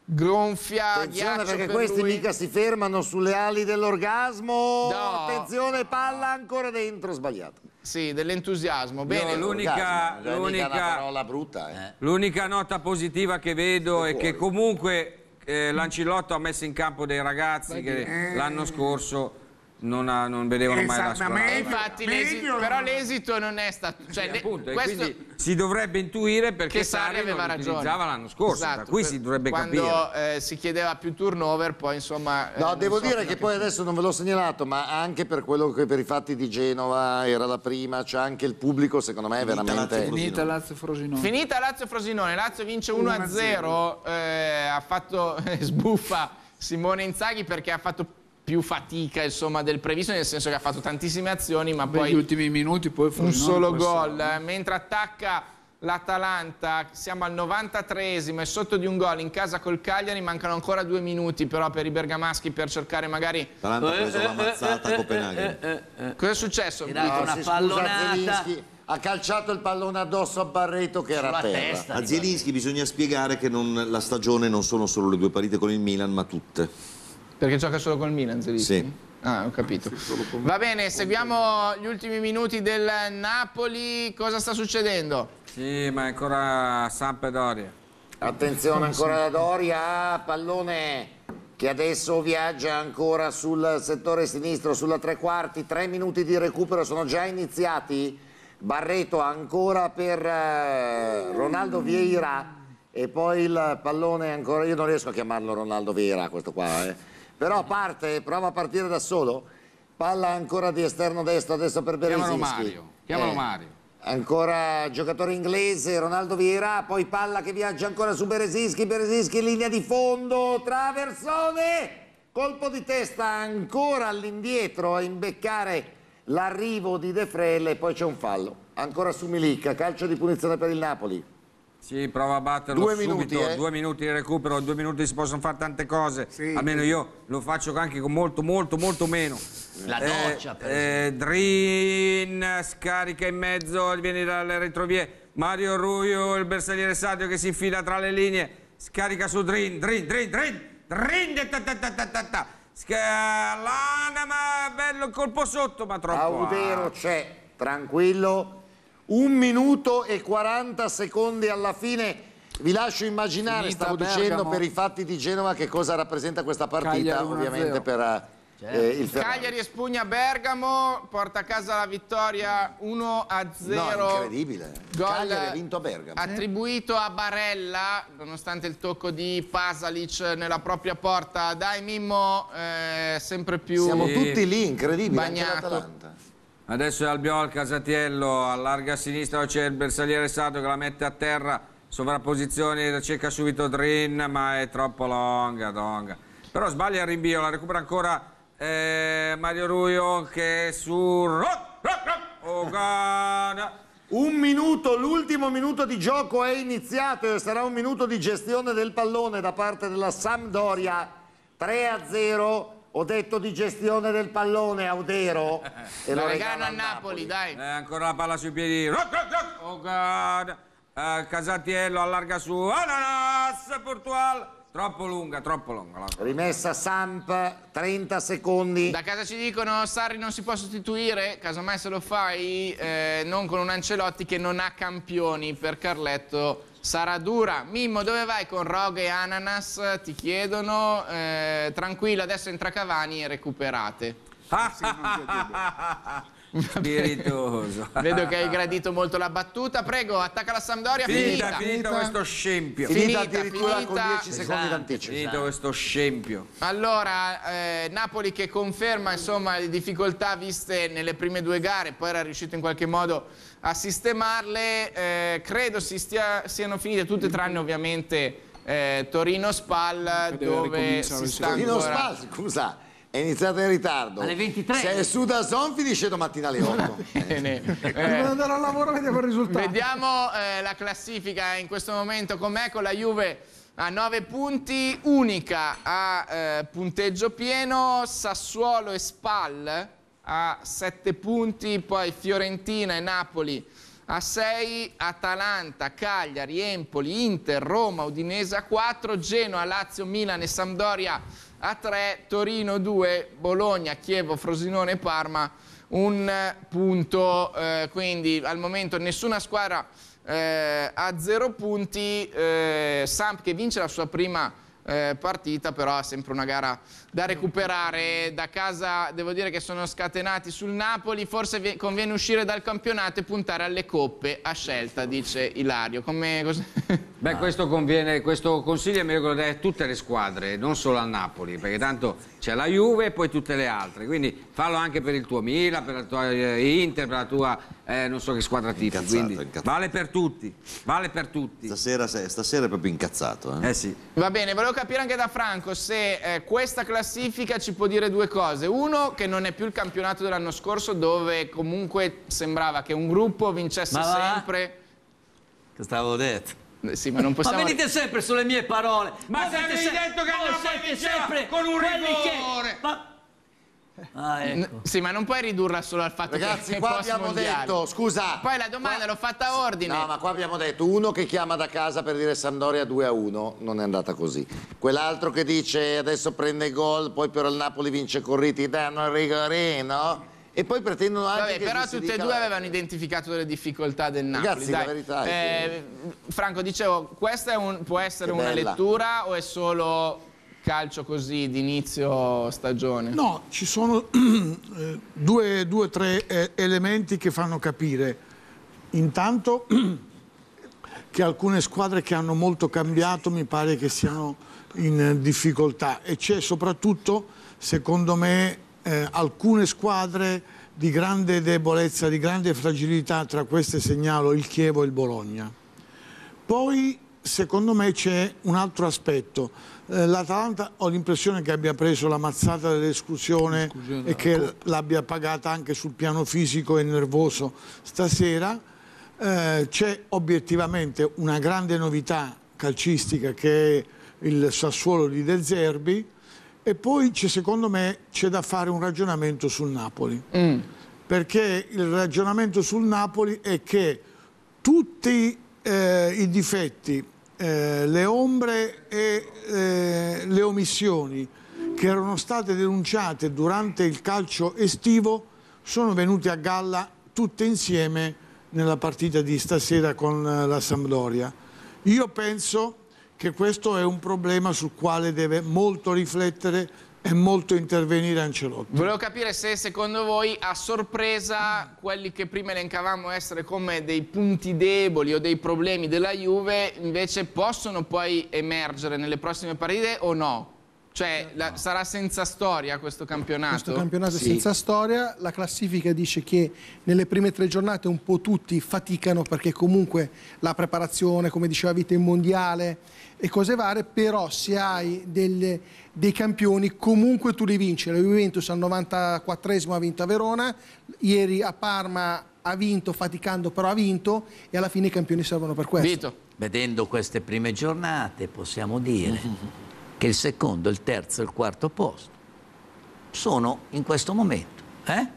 Speaker 4: gonfia.
Speaker 2: Attenzione perché
Speaker 4: per
Speaker 2: questi
Speaker 4: lui.
Speaker 2: mica si fermano sulle ali dell'orgasmo.
Speaker 4: No.
Speaker 2: Attenzione, palla ancora dentro, sbagliato.
Speaker 4: Sì, dell'entusiasmo. Bene,
Speaker 1: l'unica-
Speaker 2: parola brutta, eh.
Speaker 1: L'unica nota positiva che vedo è che comunque eh, Lancillotto ha messo in campo dei ragazzi che l'anno scorso non, ha- non vedevano mai la squadra.
Speaker 9: Esattamente.
Speaker 4: E infatti
Speaker 9: Meglio-
Speaker 4: l'esito, però l'esito non è stato... Cioè,
Speaker 1: Sì,
Speaker 4: le-
Speaker 1: appunto,
Speaker 4: questo-
Speaker 1: si dovrebbe intuire perché
Speaker 4: Sarri aveva
Speaker 1: non
Speaker 4: ragione.
Speaker 1: utilizzava l'anno scorso, da
Speaker 4: Esatto,
Speaker 1: qui
Speaker 4: per-
Speaker 1: si dovrebbe
Speaker 4: quando,
Speaker 1: capire.
Speaker 4: eh, si chiedeva più turnover, poi insomma... eh,
Speaker 2: No,
Speaker 4: non
Speaker 2: devo
Speaker 4: so
Speaker 2: dire che poi adesso non ve l'ho segnalato, ma anche per quello che per i fatti di Genova era la prima, c'è anche il pubblico, secondo me, è veramente.
Speaker 3: Lazio
Speaker 5: Finita Lazio Frosinone.
Speaker 4: Finita Lazio-Frosinone, Lazio vince 1-0, eh, ha fatto (laughs) sbuffa Simone Inzaghi perché ha fatto più fatica insomma, del previsto, nel senso che ha fatto tantissime azioni, ma
Speaker 5: Per
Speaker 4: poi
Speaker 5: gli ultimi minuti poi
Speaker 4: un solo gol. eh, Mentre attacca l'Atalanta, siamo al 93esimo e sotto di un gol in casa col Cagliari, mancano ancora due minuti però per i bergamaschi per cercare magari...
Speaker 3: Atalanta ha
Speaker 4: Eh,
Speaker 3: preso la mazzata a Copenaghen.
Speaker 4: Cosa è successo?
Speaker 8: Tirato
Speaker 2: Ah,
Speaker 8: una
Speaker 2: scusa
Speaker 8: pallonata
Speaker 2: Zelinski, ha calciato il pallone addosso a Barreto che era a terra.
Speaker 8: testa.
Speaker 3: A Zielinski bisogna spiegare che non- la stagione non sono solo le due partite con il Milan, ma tutte.
Speaker 4: Perché gioca solo col Milan, Zelinski?
Speaker 3: Sì.
Speaker 4: Ah, ho capito. Va bene, seguiamo gli ultimi minuti del Napoli. Cosa sta succedendo?
Speaker 1: Sì, ma è ancora Sampdoria.
Speaker 2: Attenzione ancora la Doria, pallone che adesso viaggia ancora sul settore sinistro, sulla tre quarti, tre minuti di recupero sono già iniziati. Barreto ancora per eh, Ronaldo Vieira e poi il pallone ancora, io non riesco a chiamarlo Ronaldo Vieira questo qua, eh. Però parte, prova a partire da solo, palla ancora di esterno destro adesso per Berezinski.
Speaker 1: Chiamalo Mario, chiamalo
Speaker 2: Eh.
Speaker 1: Mario.
Speaker 2: Ancora giocatore inglese, Ronaldo Vieira, poi palla che viaggia ancora su Berezinski, Berezinski linea di fondo, traversone, colpo di testa ancora all'indietro a imbeccare l'arrivo di De Frel e poi c'è un fallo. Ancora su Milik, calcio di punizione per il Napoli.
Speaker 1: Sì, prova a batterlo
Speaker 2: Due
Speaker 1: subito,
Speaker 2: minuti, eh.
Speaker 1: due minuti di recupero, due minuti si possono fare tante cose,
Speaker 9: Sì.
Speaker 1: almeno io lo faccio anche con molto molto molto meno.
Speaker 8: La doccia, per
Speaker 1: eh, Drin scarica in mezzo, viene dalle retrovie, Mario Ruio, il bersagliere Sadio che si infila tra le linee, scarica su Drin, Drin, Drin, Drin, Drin, ta ta ta ta ta ta. Sca- Lana, ma bello il colpo sotto, ma troppo.
Speaker 2: Audero c'è, tranquillo. Un minuto e 40 secondi alla fine. Vi lascio immaginare,
Speaker 5: Finita
Speaker 2: stavo
Speaker 5: Bergamo.
Speaker 2: dicendo per i fatti di Genova che cosa rappresenta questa partita,
Speaker 5: Cagliari 1-0.
Speaker 2: ovviamente per eh, il Ferrari.
Speaker 4: Cagliari espugna Bergamo, porta a casa la vittoria 1 a 0.
Speaker 2: No, incredibile.
Speaker 4: Gol
Speaker 2: Cagliari ha vinto a Bergamo.
Speaker 4: Attribuito a Barella, nonostante il tocco di Pasalic nella propria porta. Dai Mimmo, eh, sempre più
Speaker 2: Siamo
Speaker 1: Sì.
Speaker 2: tutti lì, incredibile. Anche
Speaker 4: Bagnato.
Speaker 2: l'Atalanta.
Speaker 1: Adesso è Albiol, Casatiello, allarga a sinistra, c'è il bersagliere Sato che la mette a terra, sovrapposizione, cerca subito Drin, ma è troppo longa, longa. Però sbaglia il rinvio, la recupera ancora eh, Mario Ruio che è su... Rock, rock. Oh.
Speaker 2: Un minuto, l'ultimo minuto di gioco è iniziato e sarà un minuto di gestione del pallone da parte della Sampdoria. 3 a 0. Ho detto di gestione del pallone, Audero. (laughs) E
Speaker 4: la
Speaker 2: lo
Speaker 4: regalano a
Speaker 2: regala
Speaker 4: Napoli, dai.
Speaker 1: Eh, ancora la palla sui piedi. Oh, God. Eh, Casatiello allarga su Ananas, Portual. Troppo lunga, troppo lunga. la-
Speaker 2: Rimessa Samp, 30 secondi.
Speaker 4: Da casa ci dicono Sarri non si può sostituire, casomai se lo fai eh, non con un Ancelotti che non ha campioni per Carletto sarà dura. Mimmo dove vai con Rogue e Ananas? Ti chiedono, eh, tranquillo adesso entra Cavani e recuperate.
Speaker 1: Spiritoso. (laughs)
Speaker 4: Vedo che hai gradito molto la battuta, prego attacca la Sampdoria,
Speaker 1: Finita,
Speaker 4: finita.
Speaker 1: finito questo scempio.
Speaker 2: Finita,
Speaker 4: finita,
Speaker 2: addirittura
Speaker 4: finita.
Speaker 2: con 10 secondi
Speaker 8: Pesante,
Speaker 2: d'anticipo.
Speaker 1: Finito questo scempio.
Speaker 4: Allora, eh, Napoli che conferma insomma, le difficoltà viste nelle prime due gare, poi era riuscito in qualche modo a sistemarle, eh, credo si stia- siano finite tutte tranne ovviamente eh, Torino-Spal
Speaker 5: deve
Speaker 4: dove si sta
Speaker 2: Torino
Speaker 4: ancora...
Speaker 2: Spal, scusa, è iniziata in ritardo.
Speaker 8: Alle 23.
Speaker 2: Se è su da Zon finisce domattina alle 8. (laughs)
Speaker 4: Bene. Eh,
Speaker 7: di andare al lavoro vediamo il risultato.
Speaker 4: Vediamo eh, la classifica in questo momento com'è con la Juve a 9 punti, unica a eh, punteggio pieno, Sassuolo e Spal a 7 punti, poi Fiorentina e Napoli a 6, Atalanta, Cagliari, Empoli, Inter, Roma, Udinese a 4, Genoa, Lazio, Milan e Sampdoria a 3, Torino 2, Bologna, Chievo, Frosinone e Parma un punto, eh, quindi al momento nessuna squadra eh, ha zero punti, eh, Samp che vince la sua prima eh, partita però ha sempre una gara da recuperare, da casa devo dire che sono scatenati sul Napoli, forse vi- conviene uscire dal campionato e puntare alle coppe a scelta, dice Ilario. Come, (laughs)
Speaker 1: Beh, questo, conviene, questo consiglio è meglio che lo dai a tutte le squadre, non solo al Napoli, perché tanto c'è la Juve e poi tutte le altre. Quindi fallo anche per il tuo Milan, per la tua eh, Inter, per la tua eh, non so che squadra tifa.
Speaker 3: Incazzato,
Speaker 1: Quindi
Speaker 3: incazzato.
Speaker 1: vale per tutti, vale per tutti.
Speaker 3: Stasera, se- stasera è proprio incazzato. Eh?
Speaker 1: Eh sì.
Speaker 4: Va bene, volevo capire anche da Franco se eh, questa classifica ci può dire due cose. Uno, che non è più il campionato dell'anno scorso dove comunque sembrava che un gruppo vincesse
Speaker 8: Ma
Speaker 4: sempre.
Speaker 8: Che stavo detto.
Speaker 4: Eh, Sì, ma non
Speaker 8: Ma venite sempre sulle mie parole.
Speaker 1: Ma
Speaker 8: Voi
Speaker 1: se
Speaker 8: avete
Speaker 1: avevi
Speaker 8: se-
Speaker 1: detto che
Speaker 8: siete
Speaker 1: vinceva
Speaker 8: sempre
Speaker 1: con un
Speaker 8: quelli che-
Speaker 1: rigore.
Speaker 8: Ma- Ah, ecco.
Speaker 4: Sì, ma non puoi ridurla solo al fatto
Speaker 2: Ragazzi,
Speaker 4: che
Speaker 2: qua
Speaker 4: post
Speaker 2: abbiamo detto, scusa.
Speaker 4: Poi la domanda
Speaker 2: qua-
Speaker 4: l'ho fatta a ordine.
Speaker 2: No, ma qua abbiamo detto uno che chiama da casa per dire Sampdoria 2 a 1, non è andata così. Quell'altro che dice adesso prende gol, poi però il Napoli vince con riti, danno il rigorino. E poi pretendono anche
Speaker 4: Vabbè,
Speaker 2: che
Speaker 4: però tutte e due
Speaker 2: la-
Speaker 4: avevano identificato delle difficoltà del Napoli.
Speaker 2: Ragazzi, la
Speaker 4: dai.
Speaker 2: verità è
Speaker 4: Eh, Franco, dicevo, questa è un- può essere
Speaker 2: Che
Speaker 4: una
Speaker 2: bella.
Speaker 4: lettura o è solo calcio così di inizio stagione?
Speaker 6: No, ci sono (clears throat) eh, due o tre eh, elementi che fanno capire. Intanto (clears throat) che alcune squadre che hanno molto cambiato mi pare che siano in difficoltà e c'è soprattutto, secondo me, eh, alcune squadre di grande debolezza, di grande fragilità, tra queste segnalo il Chievo e il Bologna. Poi, secondo me, c'è un altro aspetto. Eh, L'Atalanta ho l'impressione che abbia preso la mazzata dell'esclusione e che l'abbia pagata anche sul piano fisico e nervoso stasera. eh, c'è obiettivamente una grande novità calcistica che è il Sassuolo di De Zerbi e poi c'è, secondo me c'è da fare un ragionamento sul Napoli. Perché il ragionamento sul Napoli è che tutti eh, i difetti, eh, le ombre e eh, le omissioni che erano state denunciate durante il calcio estivo sono venute a galla tutte insieme nella partita di stasera con eh, la Sampdoria. Io penso che questo è un problema sul quale deve molto riflettere e molto intervenire Ancelotti.
Speaker 4: Volevo capire se secondo voi a sorpresa quelli che prima elencavamo essere come dei punti deboli o dei problemi della Juve invece possono poi emergere nelle prossime partite o no? Cioè la- sarà senza storia questo campionato?
Speaker 7: Questo campionato è senza storia, la classifica dice che nelle prime tre giornate un po' tutti faticano perché comunque la preparazione, come diceva Vita, in mondiale e cose varie, però se hai delle- dei campioni comunque tu li vinci. La Juventus al 94esimo ha vinto a Verona, ieri a Parma ha vinto faticando però ha vinto e alla fine i campioni servono per questo.
Speaker 4: Vito,
Speaker 8: Vedendo queste prime giornate possiamo dire (laughs) che il secondo, il terzo e il quarto posto sono in questo momento eh?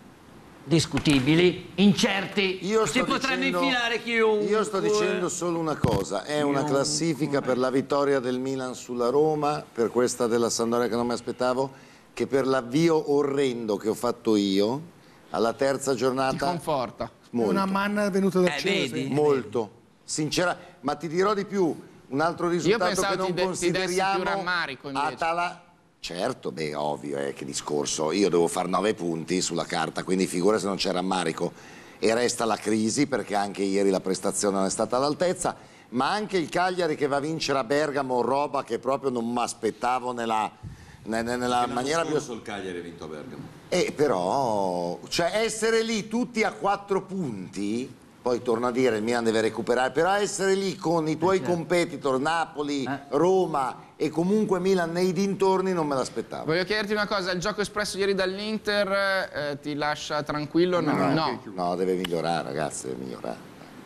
Speaker 8: Discutibili, incerti,
Speaker 2: Io
Speaker 8: si
Speaker 2: dicendo-
Speaker 8: infilare chiunque.
Speaker 2: Io sto dicendo solo una cosa, è una classifica per la vittoria del Milan sulla Roma, per questa della Sampdoria che non mi aspettavo, che per l'avvio orrendo che ho fatto io, alla terza
Speaker 4: ti
Speaker 2: giornata,
Speaker 4: conforta.
Speaker 7: È
Speaker 2: molto,
Speaker 7: una manna venuta dal
Speaker 8: Eh,
Speaker 7: cielo.
Speaker 8: vedi?
Speaker 7: sì.
Speaker 2: molto, sincera, ma ti dirò di più, un altro risultato
Speaker 4: pensavo
Speaker 2: che non
Speaker 4: ti de- ti dessi più
Speaker 2: consideriamo
Speaker 4: rammarico, invece.
Speaker 2: Atala- Certo, beh, ovvio, eh, che discorso. Io devo fare nove punti sulla carta, quindi figura se non c'è rammarico. E resta la crisi, perché anche ieri la prestazione non è stata all'altezza, ma anche il Cagliari che va a vincere a Bergamo, roba che proprio non mi aspettavo nella, ne- ne- nella maniera più...
Speaker 3: il Cagliari ha vinto a Bergamo.
Speaker 2: E però, cioè essere lì tutti a quattro punti, poi torno a dire il Milan deve recuperare, però essere lì con i tuoi competitor Napoli,
Speaker 8: Eh.
Speaker 2: Roma e comunque Milan nei dintorni non me l'aspettavo.
Speaker 4: Voglio chiederti una cosa, il gioco espresso ieri dall'Inter eh, ti lascia tranquillo? No. no.
Speaker 2: No, deve migliorare ragazzi, deve migliorare.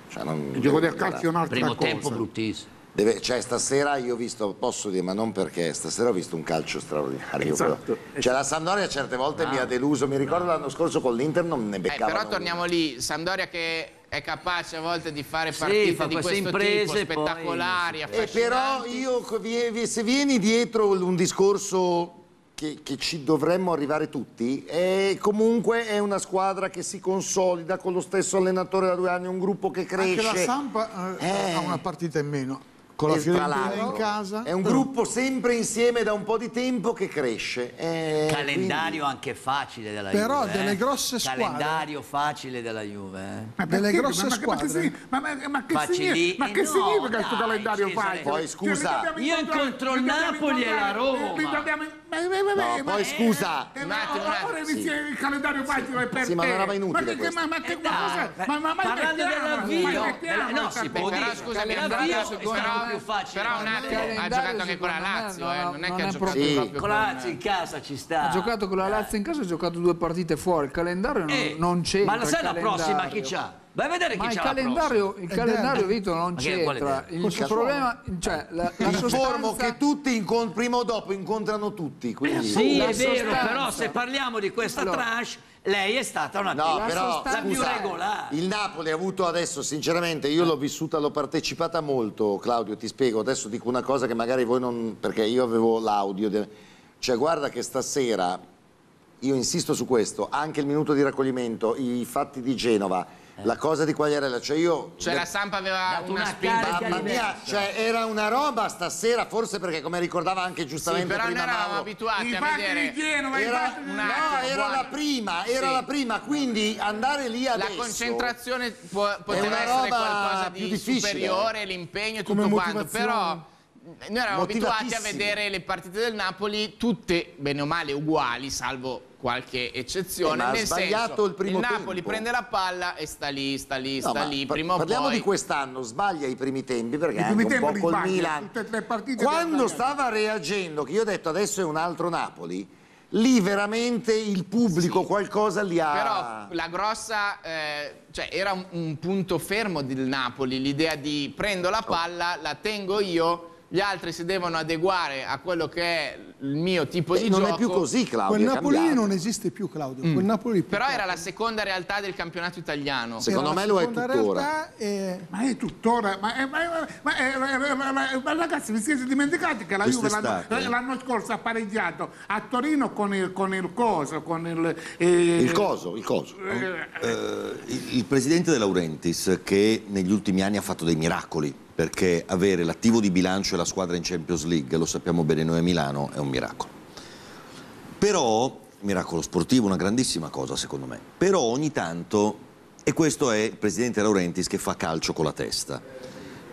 Speaker 2: Cioè, non-
Speaker 9: Il gioco del calcio è un'altra
Speaker 8: Primo
Speaker 9: cosa.
Speaker 8: tempo bruttissimo.
Speaker 2: Deve- cioè stasera io ho visto, posso dire, ma non perché, stasera ho visto un calcio straordinario.
Speaker 9: Esatto.
Speaker 2: Cioè la Sampdoria certe volte mi ha deluso, mi ricordo l'anno scorso con l'Inter non ne
Speaker 4: Eh,
Speaker 2: beccava.
Speaker 4: però torniamo lì, Sampdoria che è capace a volte di fare
Speaker 8: Sì,
Speaker 4: partite
Speaker 8: fa
Speaker 4: di questo
Speaker 8: imprese,
Speaker 4: tipo,
Speaker 8: poi-
Speaker 4: spettacolari,
Speaker 2: E Eh, però io, se vieni dietro un discorso che, che ci dovremmo arrivare tutti, è comunque è una squadra che si consolida con lo stesso allenatore da due anni, un gruppo che cresce.
Speaker 6: Anche la Sampa eh,
Speaker 2: Eh.
Speaker 6: ha una partita in meno, con la Fiorentina in casa.
Speaker 2: È un gruppo sempre insieme da un po' di tempo che cresce. Eh,
Speaker 8: Calendario anche facile della
Speaker 7: Però
Speaker 8: Juve.
Speaker 7: delle
Speaker 8: eh.
Speaker 7: grosse squadre-
Speaker 8: Calendario facile della Juve. eh.
Speaker 9: Ma
Speaker 7: Delle grosse
Speaker 9: ma, ma- ma che
Speaker 7: squadre.
Speaker 9: Ma, ma- ma che
Speaker 8: Facili-
Speaker 9: significa, ma che
Speaker 8: eh no,
Speaker 9: significa
Speaker 8: dai,
Speaker 9: questo calendario
Speaker 8: Cesare.
Speaker 9: facile?
Speaker 2: Poi,
Speaker 9: Cioè,
Speaker 2: scusa.
Speaker 9: dobbiamo
Speaker 8: Io incontro il Napoli e la Roma.
Speaker 9: ma-
Speaker 2: No,
Speaker 9: ma-
Speaker 2: poi scusa.
Speaker 9: eh,
Speaker 4: Un
Speaker 9: ma-
Speaker 4: attimo,
Speaker 9: ora
Speaker 2: sì.
Speaker 9: inizia il calendario facile è per
Speaker 2: Sì, ma non era inutile
Speaker 9: ma che,
Speaker 8: Eh,
Speaker 9: cosa- ma,
Speaker 8: parlando dell'avvio,
Speaker 9: mettiamo
Speaker 8: no, si può.
Speaker 4: Però
Speaker 8: dire.
Speaker 4: scusami,
Speaker 8: Calendario
Speaker 4: Andrea,
Speaker 8: secondo più facile.
Speaker 4: però un attimo, ha giocato anche con la Lazio,
Speaker 5: no,
Speaker 4: eh,
Speaker 5: no,
Speaker 4: non è
Speaker 5: non
Speaker 4: che ha
Speaker 5: è
Speaker 4: giocato
Speaker 5: proprio-
Speaker 4: proprio
Speaker 8: Con la Lazio in casa ci sta.
Speaker 5: Ha giocato con la Lazio in casa, ha giocato due partite fuori. Il calendario non,
Speaker 8: Eh,
Speaker 5: non c'entra.
Speaker 8: Ma la sai la prossima chi c'ha? Vai a vedere chi
Speaker 5: il
Speaker 8: c'ha
Speaker 5: calendario, il calendario Vito non c'entra. Il
Speaker 2: Col
Speaker 5: problema, cioè la, la
Speaker 2: Informo
Speaker 5: sostanza,
Speaker 2: che tutti prima o dopo incontrano tutti. Quindi...
Speaker 8: Sì,
Speaker 5: La
Speaker 8: è vero, però se parliamo di questa
Speaker 5: Allora.
Speaker 8: tranche, lei è stata una
Speaker 2: No,
Speaker 5: La
Speaker 2: però
Speaker 5: sostanza-
Speaker 8: la più
Speaker 2: scusa,
Speaker 8: regolare.
Speaker 2: il Napoli ha avuto adesso, sinceramente, io l'ho vissuta, l'ho partecipata molto, Claudio, ti spiego, adesso dico una cosa che magari voi non... perché io avevo l'audio, de- cioè guarda che stasera, io insisto su questo, anche il minuto di raccoglimento, i fatti di Genova, la cosa di Quagliarella, cioè io...
Speaker 4: Cioè la Sampa aveva una
Speaker 8: una
Speaker 4: spinta
Speaker 2: Mamma mia, cioè era una roba stasera, forse perché come ricordava anche
Speaker 4: Sì,
Speaker 2: giustamente
Speaker 4: però noi
Speaker 2: prima
Speaker 4: eravamo
Speaker 2: Mauro,
Speaker 4: abituati a vedere
Speaker 9: di Genova, i
Speaker 2: era, no,
Speaker 4: attimo,
Speaker 2: era
Speaker 4: buoni.
Speaker 2: la prima, era
Speaker 4: Sì.
Speaker 2: la prima, quindi andare lì
Speaker 4: la
Speaker 2: adesso...
Speaker 4: concentrazione può- poteva
Speaker 2: una
Speaker 4: essere
Speaker 2: roba
Speaker 4: qualcosa
Speaker 2: più
Speaker 4: di
Speaker 2: difficile.
Speaker 4: superiore, l'impegno e tutto quanto, però noi eravamo abituati a vedere le partite del Napoli tutte bene o male uguali, salvo qualche eccezione.
Speaker 2: Eh, ma ha
Speaker 4: nel
Speaker 2: sbagliato
Speaker 4: senso,
Speaker 2: il primo
Speaker 4: Napoli
Speaker 2: tempo.
Speaker 4: prende la palla e sta lì, sta lì,
Speaker 2: No,
Speaker 4: sta lì,
Speaker 2: par-
Speaker 4: prima
Speaker 2: parliamo
Speaker 4: poi.
Speaker 2: di quest'anno, sbaglia i primi tempi perché
Speaker 9: I primi
Speaker 2: anche un
Speaker 9: tempi
Speaker 2: col
Speaker 9: sbaglia,
Speaker 2: Milan.
Speaker 9: tutte le partite
Speaker 2: Quando stava reagendo, che io ho detto adesso è un altro Napoli, lì veramente il pubblico qualcosa li ha...
Speaker 4: Però la grossa, eh, cioè era un, un punto fermo del Napoli, l'idea di prendo la palla, la tengo io, gli altri si devono adeguare a quello che è il mio tipo
Speaker 2: Eh,
Speaker 4: di
Speaker 2: non
Speaker 4: gioco.
Speaker 2: è più così, Claudio.
Speaker 7: Quel
Speaker 2: è
Speaker 7: Napoli non esiste più, Claudio. Quel Napoli
Speaker 4: Però era la seconda realtà del campionato italiano.
Speaker 2: Secondo
Speaker 7: era
Speaker 2: me lo è tuttora.
Speaker 7: realtà e-
Speaker 9: Ma è tuttora, ma, è- ma, è- ma, è- ragazzi vi siete dimenticati che la Juve l'anno, scorso ha pareggiato a Torino con il, con il coso, con il... eh,
Speaker 2: Il coso, il coso.
Speaker 3: Eh, il, il presidente De Laurentiis, che negli ultimi anni ha fatto dei miracoli, perché avere l'attivo di bilancio e la squadra in Champions League, lo sappiamo bene noi a Milano, è un miracolo. Però, miracolo sportivo, una grandissima cosa secondo me, però ogni tanto, e questo è il presidente De Laurentiis che fa calcio con la testa,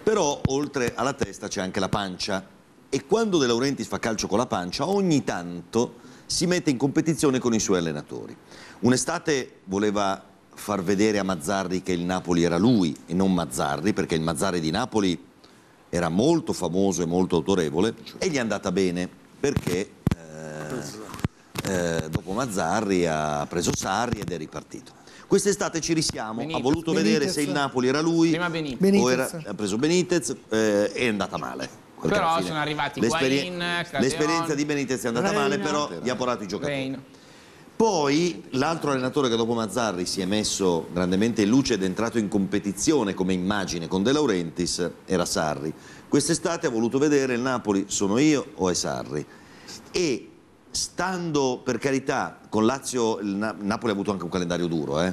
Speaker 3: però oltre alla testa c'è anche la pancia e quando De Laurentiis fa calcio con la pancia ogni tanto si mette in competizione con i suoi allenatori. Un'estate voleva far vedere a Mazzarri che il Napoli era lui e non Mazzarri, perché il Mazzarri di Napoli era molto famoso e molto autorevole e gli è andata bene perché eh, eh, dopo Mazzarri ha preso Sarri ed è ripartito. Quest'estate ci risiamo,
Speaker 4: Benitez.
Speaker 3: ha voluto vedere
Speaker 7: Benitez.
Speaker 3: se il Napoli era lui
Speaker 4: Prima Benitez.
Speaker 3: o era- ha preso Benitez eh, è andata male.
Speaker 4: Però sono arrivati Calderon,
Speaker 3: L'esperienza di Benitez è andata male, però gli ha portato i giocatori.
Speaker 4: Reino.
Speaker 3: Poi l'altro allenatore che dopo Mazzarri si è messo grandemente in luce ed è entrato in competizione come immagine con De Laurentiis era Sarri. Quest'estate ha voluto vedere il Napoli sono io o è Sarri. E stando per carità con Lazio, il Na- Napoli ha avuto anche un calendario duro, eh?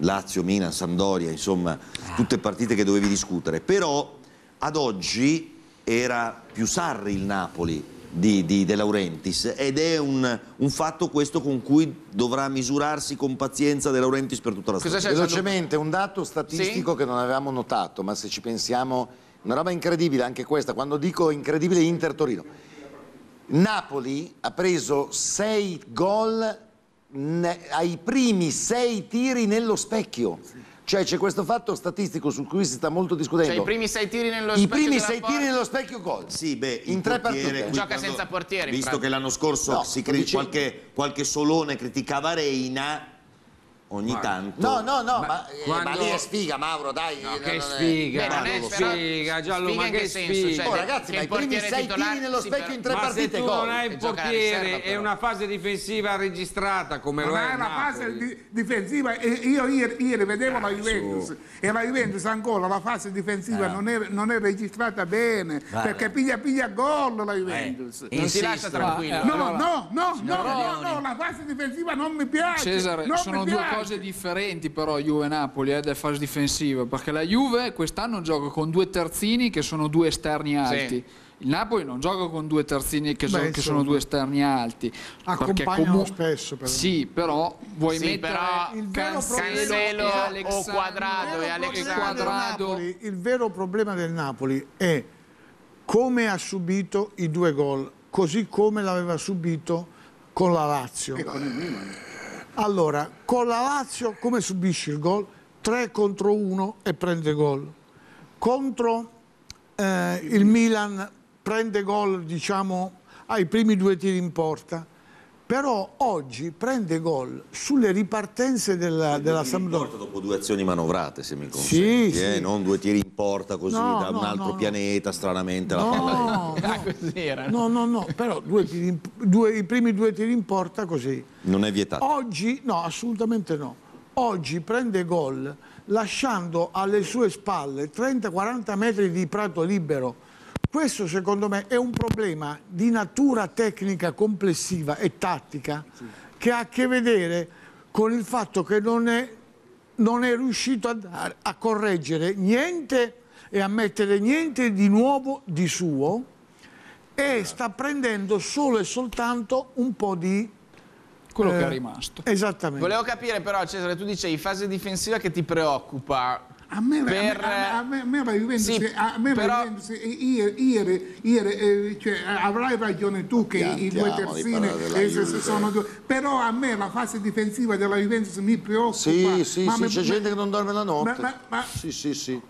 Speaker 3: Lazio, Milan, Sampdoria, insomma, tutte partite che dovevi discutere. Però ad oggi era più Sarri il Napoli di, di De Laurentiis ed è un, un fatto questo con cui dovrà misurarsi con pazienza De Laurentiis per tutta la
Speaker 4: c'è?
Speaker 2: Velocemente, un dato statistico che non avevamo notato, ma se ci pensiamo, una roba incredibile anche questa, quando dico incredibile Inter-Torino. Napoli ha preso 6 gol ai primi 6 tiri nello specchio. Cioè c'è questo fatto statistico su cui si sta molto discutendo.
Speaker 4: Cioè i primi sei tiri nello
Speaker 2: I
Speaker 4: specchio
Speaker 2: primi
Speaker 4: della
Speaker 2: 6
Speaker 4: porta.
Speaker 2: tiri nello specchio gol.
Speaker 3: Sì, beh,
Speaker 2: In tre partite.
Speaker 4: Gioca
Speaker 3: quando-
Speaker 4: senza portiere,
Speaker 3: Visto che l'anno scorso
Speaker 2: No,
Speaker 3: qualche, qualche solone criticava Reina, ogni tanto...
Speaker 2: No, no, no, ma, eh, ma
Speaker 1: quando-
Speaker 2: lì è sfiga, Mauro, dai.
Speaker 1: No,
Speaker 2: eh,
Speaker 1: che
Speaker 2: non è-
Speaker 1: sfiga,
Speaker 4: Beh, non è
Speaker 1: sfiga, Giallo,
Speaker 4: sfiga
Speaker 1: ma che sfiga.
Speaker 4: Cioè,
Speaker 2: Oh ragazzi, ma i primi 6
Speaker 4: titolare-
Speaker 2: tiri nello
Speaker 4: sì,
Speaker 2: specchio
Speaker 4: però-
Speaker 2: in tre
Speaker 1: Ma se
Speaker 2: partite
Speaker 1: tu non hai il portiere e
Speaker 4: però.
Speaker 1: una fase difensiva registrata come lo
Speaker 9: Ma
Speaker 1: è
Speaker 9: è
Speaker 1: il
Speaker 9: la fase di- difensiva e io ieri, ieri vedevo la Juventus e la Juventus ancora la fase difensiva non, è, non è registrata bene perché piglia piglia gol la Juventus.
Speaker 4: Non si lascia tranquillo.
Speaker 9: No, no, no, no, no, no, la fase difensiva non mi piace.
Speaker 5: Cesare,
Speaker 9: non
Speaker 5: sono
Speaker 9: mi
Speaker 5: due
Speaker 9: piace.
Speaker 5: Cose differenti però Juve e Napoli eh, della fase difensiva, perché la Juve quest'anno gioca con due terzini che sono due esterni alti. Il Napoli non gioca con due terzini che,
Speaker 6: Beh,
Speaker 5: che sono due esterni alti. perché
Speaker 6: Accompagnano spesso, però.
Speaker 5: Sì, però vuoi
Speaker 4: Sì,
Speaker 5: mettere
Speaker 4: però
Speaker 6: il vero
Speaker 5: Cancelo, e
Speaker 4: o Quadrado e
Speaker 6: Il
Speaker 4: Alexandro.
Speaker 6: problema del
Speaker 5: Quadrado.
Speaker 6: Napoli- il vero problema del Napoli è come ha subito i due gol, così come l'aveva subito con la Lazio. Allora, con la Lazio come subisce il gol? 3 contro 1 e prende gol. Contro eh, il Milan prende gol, diciamo, ai primi due tiri in porta. Però oggi prende gol sulle ripartenze della, della Sampdoria.
Speaker 3: Porta dopo due azioni manovrate, se mi consenti,
Speaker 6: Sì,
Speaker 3: eh,
Speaker 6: sì.
Speaker 3: non due tiri in porta così
Speaker 6: No,
Speaker 3: da un
Speaker 6: no,
Speaker 3: altro
Speaker 6: no, no.
Speaker 3: pianeta, stranamente la palla.
Speaker 6: No,
Speaker 4: Ah,
Speaker 6: no.
Speaker 4: così era.
Speaker 6: No, no, no, però due tiri in- due- i primi due tiri in porta così.
Speaker 3: Non è vietato.
Speaker 6: Oggi, no, assolutamente no. Oggi prende gol lasciando alle sue spalle 30-40 metri di prato libero. Questo secondo me è un problema di natura tecnica complessiva e tattica che ha a che vedere con il fatto che non è, non è riuscito a, dare- a correggere niente e a mettere niente di nuovo di suo e sta prendendo solo e soltanto un po' di...
Speaker 5: quello che
Speaker 6: eh,
Speaker 5: è rimasto.
Speaker 6: Esattamente.
Speaker 4: Volevo capire però, Cesare, tu dicevi fase difensiva che ti preoccupa.
Speaker 9: A me,
Speaker 4: Per-
Speaker 9: a me, a me, a me la Juventus,
Speaker 4: Sì,
Speaker 9: a me
Speaker 4: però-
Speaker 9: Juventus ieri, ieri, ieri, eh, cioè, avrai ragione tu che i due terzini eh, sono due, però a me la fase difensiva della Juventus mi preoccupa.
Speaker 2: Sì, sì, sì, c'è gente che non dorme la notte.
Speaker 9: Ma, ma- ma-
Speaker 2: Sì, sì, sì.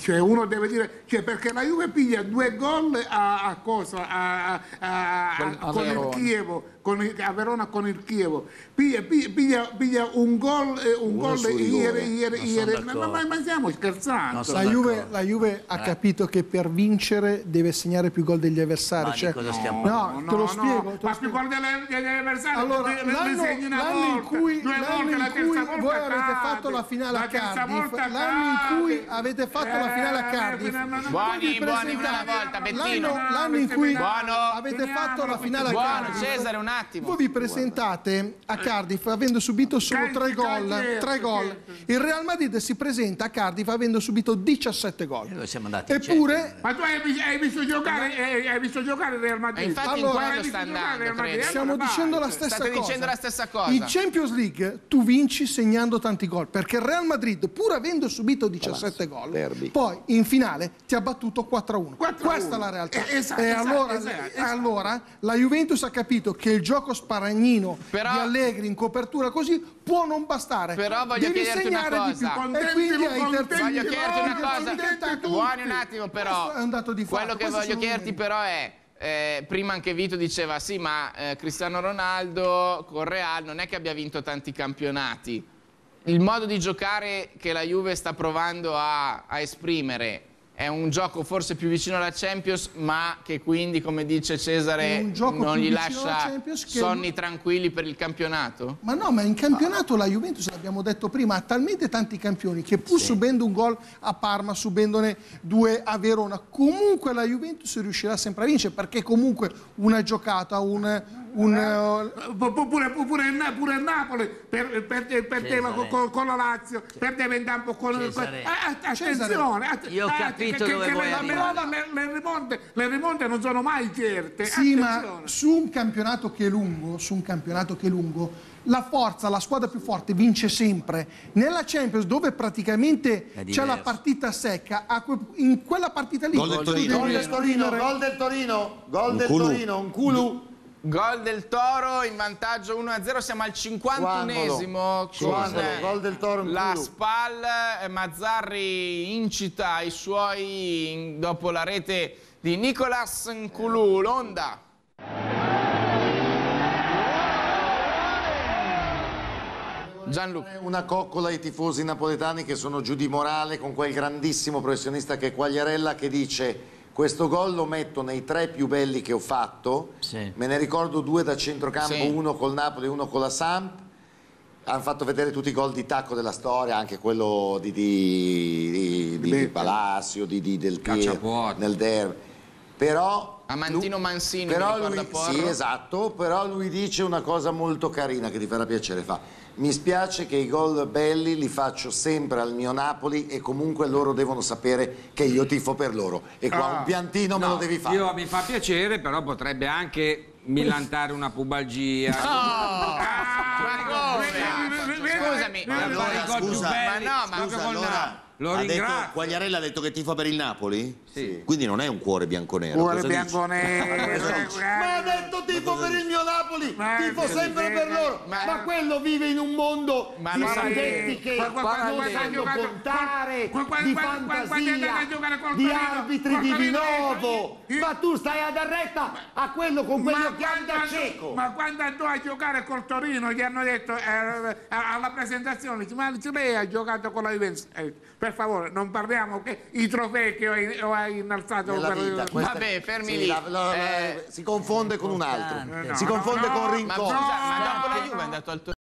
Speaker 9: Cioè uno deve dire cioè perché la Juve piglia due gol a, a cosa a, a- a-
Speaker 5: a
Speaker 9: con il. Chievo il- a Verona con il Chievo piglia, piglia- piglia- un gol eh, un gol ieri, ieri, ieri. Ma, ma- ma- stiamo scherzando
Speaker 7: La Juve, la Juve ha capito che per vincere deve segnare più gol degli avversari.
Speaker 8: Ma
Speaker 7: cioè-
Speaker 8: cosa stiamo
Speaker 7: no, te lo spiego. te lo
Speaker 9: ma più gol degli avversari
Speaker 7: Allora,
Speaker 9: segni una
Speaker 7: l'anno in cui,
Speaker 9: due
Speaker 7: l'anno
Speaker 9: volte,
Speaker 7: in
Speaker 9: la terza
Speaker 7: cui
Speaker 9: volta
Speaker 7: voi avete
Speaker 9: cade.
Speaker 7: fatto la finale a Cardiff, l'anno in cui avete fatto la finale a
Speaker 9: Eh,
Speaker 7: Cardiff,
Speaker 4: Buoni, buoni, una volta, Bettino.
Speaker 7: l'anno, l'anno in cui
Speaker 4: Buono.
Speaker 7: avete fatto la finale a
Speaker 4: Buono,
Speaker 7: Cardiff,
Speaker 4: Cesare, un attimo.
Speaker 7: voi vi presentate a Cardiff avendo subito solo tre gol, tre gol. Il Real Madrid si presenta a Cardiff avendo subito 17 gol.
Speaker 8: E noi siamo andati in
Speaker 7: Eppure
Speaker 9: Ma tu hai, hai visto giocare, hai, hai visto giocare il Real Madrid?
Speaker 4: E infatti in
Speaker 7: Allora,
Speaker 9: hai
Speaker 4: sta andando,
Speaker 9: Real Madrid?
Speaker 7: Stiamo
Speaker 9: Allora
Speaker 7: dicendo la
Speaker 9: vai.
Speaker 7: stessa
Speaker 4: State
Speaker 7: cosa.
Speaker 4: dicendo la stessa cosa.
Speaker 7: In Champions League tu vinci segnando tanti gol, perché il Real Madrid, pur avendo subito 17 gol,
Speaker 2: derby.
Speaker 7: poi in finale ti ha battuto 4-1.
Speaker 9: 4-1.
Speaker 7: Questa è la realtà.
Speaker 9: Eh, esatto,
Speaker 7: e
Speaker 9: esatto,
Speaker 7: allora,
Speaker 9: esatto.
Speaker 7: allora la Juventus ha capito che il gioco sparagnino
Speaker 4: Però-
Speaker 7: di Allegri in copertura così può non bastare.
Speaker 4: Però voglio
Speaker 7: Devi
Speaker 4: chiederti una
Speaker 7: segnare di più.
Speaker 4: cosa.
Speaker 7: E quindi hai
Speaker 4: Voglio chiederti una cosa. Buoni un attimo però.
Speaker 7: Questo è un dato di fatto.
Speaker 4: Quello che
Speaker 7: Questi
Speaker 4: voglio chiederti però è eh, prima anche Vito diceva sì ma eh, Cristiano Ronaldo con Real non è che abbia vinto tanti campionati il modo di giocare che la Juve sta provando a, a esprimere è un gioco forse più vicino alla Champions ma che quindi come dice Cesare non gli lascia
Speaker 7: Champions che-
Speaker 4: sonni tranquilli per il campionato?
Speaker 7: Ma no, ma in campionato la Juventus, l'abbiamo detto prima, ha talmente tanti campioni che pur subendo un gol a Parma, subendone due a Verona, comunque la Juventus riuscirà sempre a vincere perché comunque una giocata, un... un eh,
Speaker 9: pu- Pure, pu- pure, pure il Napoli per- per- perdeva
Speaker 8: Cesare.
Speaker 9: con, con la Lazio, perdeva in campo con il.
Speaker 8: Cesare.
Speaker 9: Ah, ah, attenzione, att-
Speaker 8: Io ho
Speaker 9: ah,
Speaker 8: capito
Speaker 9: che-
Speaker 8: dove
Speaker 9: che
Speaker 8: vuoi
Speaker 9: le, le, le rimonte, le rimonte non sono mai certe.
Speaker 7: sì, ma
Speaker 9: attenzione.
Speaker 7: su un campionato che è lungo, su un campionato che è lungo, la forza, la squadra più forte vince sempre. Nella Champions, dove praticamente c'è la partita secca, in quella partita lì
Speaker 3: Gol del Torino.
Speaker 2: Gol del Torino, gol del Torino, gol
Speaker 3: Un
Speaker 2: del
Speaker 3: culo.
Speaker 2: Torino, un culo.
Speaker 4: Gol del Toro in vantaggio 1-0, siamo al 51esimo
Speaker 2: Squandolo, gol del Toro in
Speaker 4: la. SPAL, eh, Mazzarri incita i suoi dopo la rete di Nicolas Nkulu, l'onda. Gianluca.
Speaker 2: Una coccola ai tifosi napoletani che sono giù di morale con quel grandissimo professionista che è Quagliarella che dice questo gol lo metto nei tre più belli che ho fatto,
Speaker 8: Sì.
Speaker 2: me ne ricordo due da centrocampo,
Speaker 4: Sì.
Speaker 2: uno col Napoli e uno con la Samp, hanno fatto vedere tutti i gol di tacco della storia, anche quello di, di, di, di- di Palacio, di, di Del Piero, nel derby. Però
Speaker 4: Amantino Mansini,
Speaker 2: però lui,
Speaker 4: Porro.
Speaker 2: Sì, esatto, però lui dice una cosa molto carina che ti farà piacere. Fa. Mi spiace che i gol belli li faccio sempre al mio Napoli e comunque loro devono sapere che io tifo per loro. E qua
Speaker 9: Ah.
Speaker 2: un piantino me
Speaker 1: No,
Speaker 2: lo devi fare.
Speaker 1: Io mi fa piacere, però potrebbe anche millantare una pubalgia.
Speaker 4: Ma come? Scusami,
Speaker 9: Ma
Speaker 3: allora,
Speaker 4: ma-
Speaker 3: scusa,
Speaker 4: ma no, ma
Speaker 3: scusa, allora,
Speaker 4: no.
Speaker 1: Lo
Speaker 3: ha detto,
Speaker 1: ringrazio.
Speaker 3: Quagliarella ha detto che tifa per il Napoli?
Speaker 1: Sì.
Speaker 3: Quindi non è un cuore bianconero.
Speaker 9: Cuore bianconero. (laughs)
Speaker 2: Ma ha detto tifo per il mio Napoli,
Speaker 9: Ma-
Speaker 2: tifo sempre per loro.
Speaker 4: Ma-
Speaker 2: Ma, quello vive in un mondo
Speaker 4: Ma
Speaker 2: di
Speaker 4: sai-
Speaker 2: che
Speaker 9: Qua- qua- qua-
Speaker 2: non sanno contare, di
Speaker 9: qua- qua- quando è andato a giocare
Speaker 2: fantasia,
Speaker 9: col
Speaker 2: di
Speaker 9: Torino,
Speaker 2: arbitri di Vinovo. Ma tu stai ad arretta a quello con quegli
Speaker 9: Ma
Speaker 2: occhiali da
Speaker 9: quando,
Speaker 2: cieco.
Speaker 9: ma quando andò a giocare col Torino gli hanno detto eh, alla presentazione ma lei ha giocato con la Juventus Eh, per favore non parliamo che i trofei che ho, ho innalzato per
Speaker 2: vita,
Speaker 4: Vabbè, fermi
Speaker 2: sì,
Speaker 4: lì.
Speaker 2: la- la-
Speaker 4: Eh,
Speaker 2: si confonde con un altro,
Speaker 8: importante.
Speaker 2: si
Speaker 9: No,
Speaker 2: confonde
Speaker 9: no,
Speaker 2: con
Speaker 9: no,
Speaker 4: Ma
Speaker 2: Rincon.
Speaker 4: scusa, ma
Speaker 9: No,
Speaker 4: dopo la
Speaker 9: no.
Speaker 4: Juve è andato al Torino.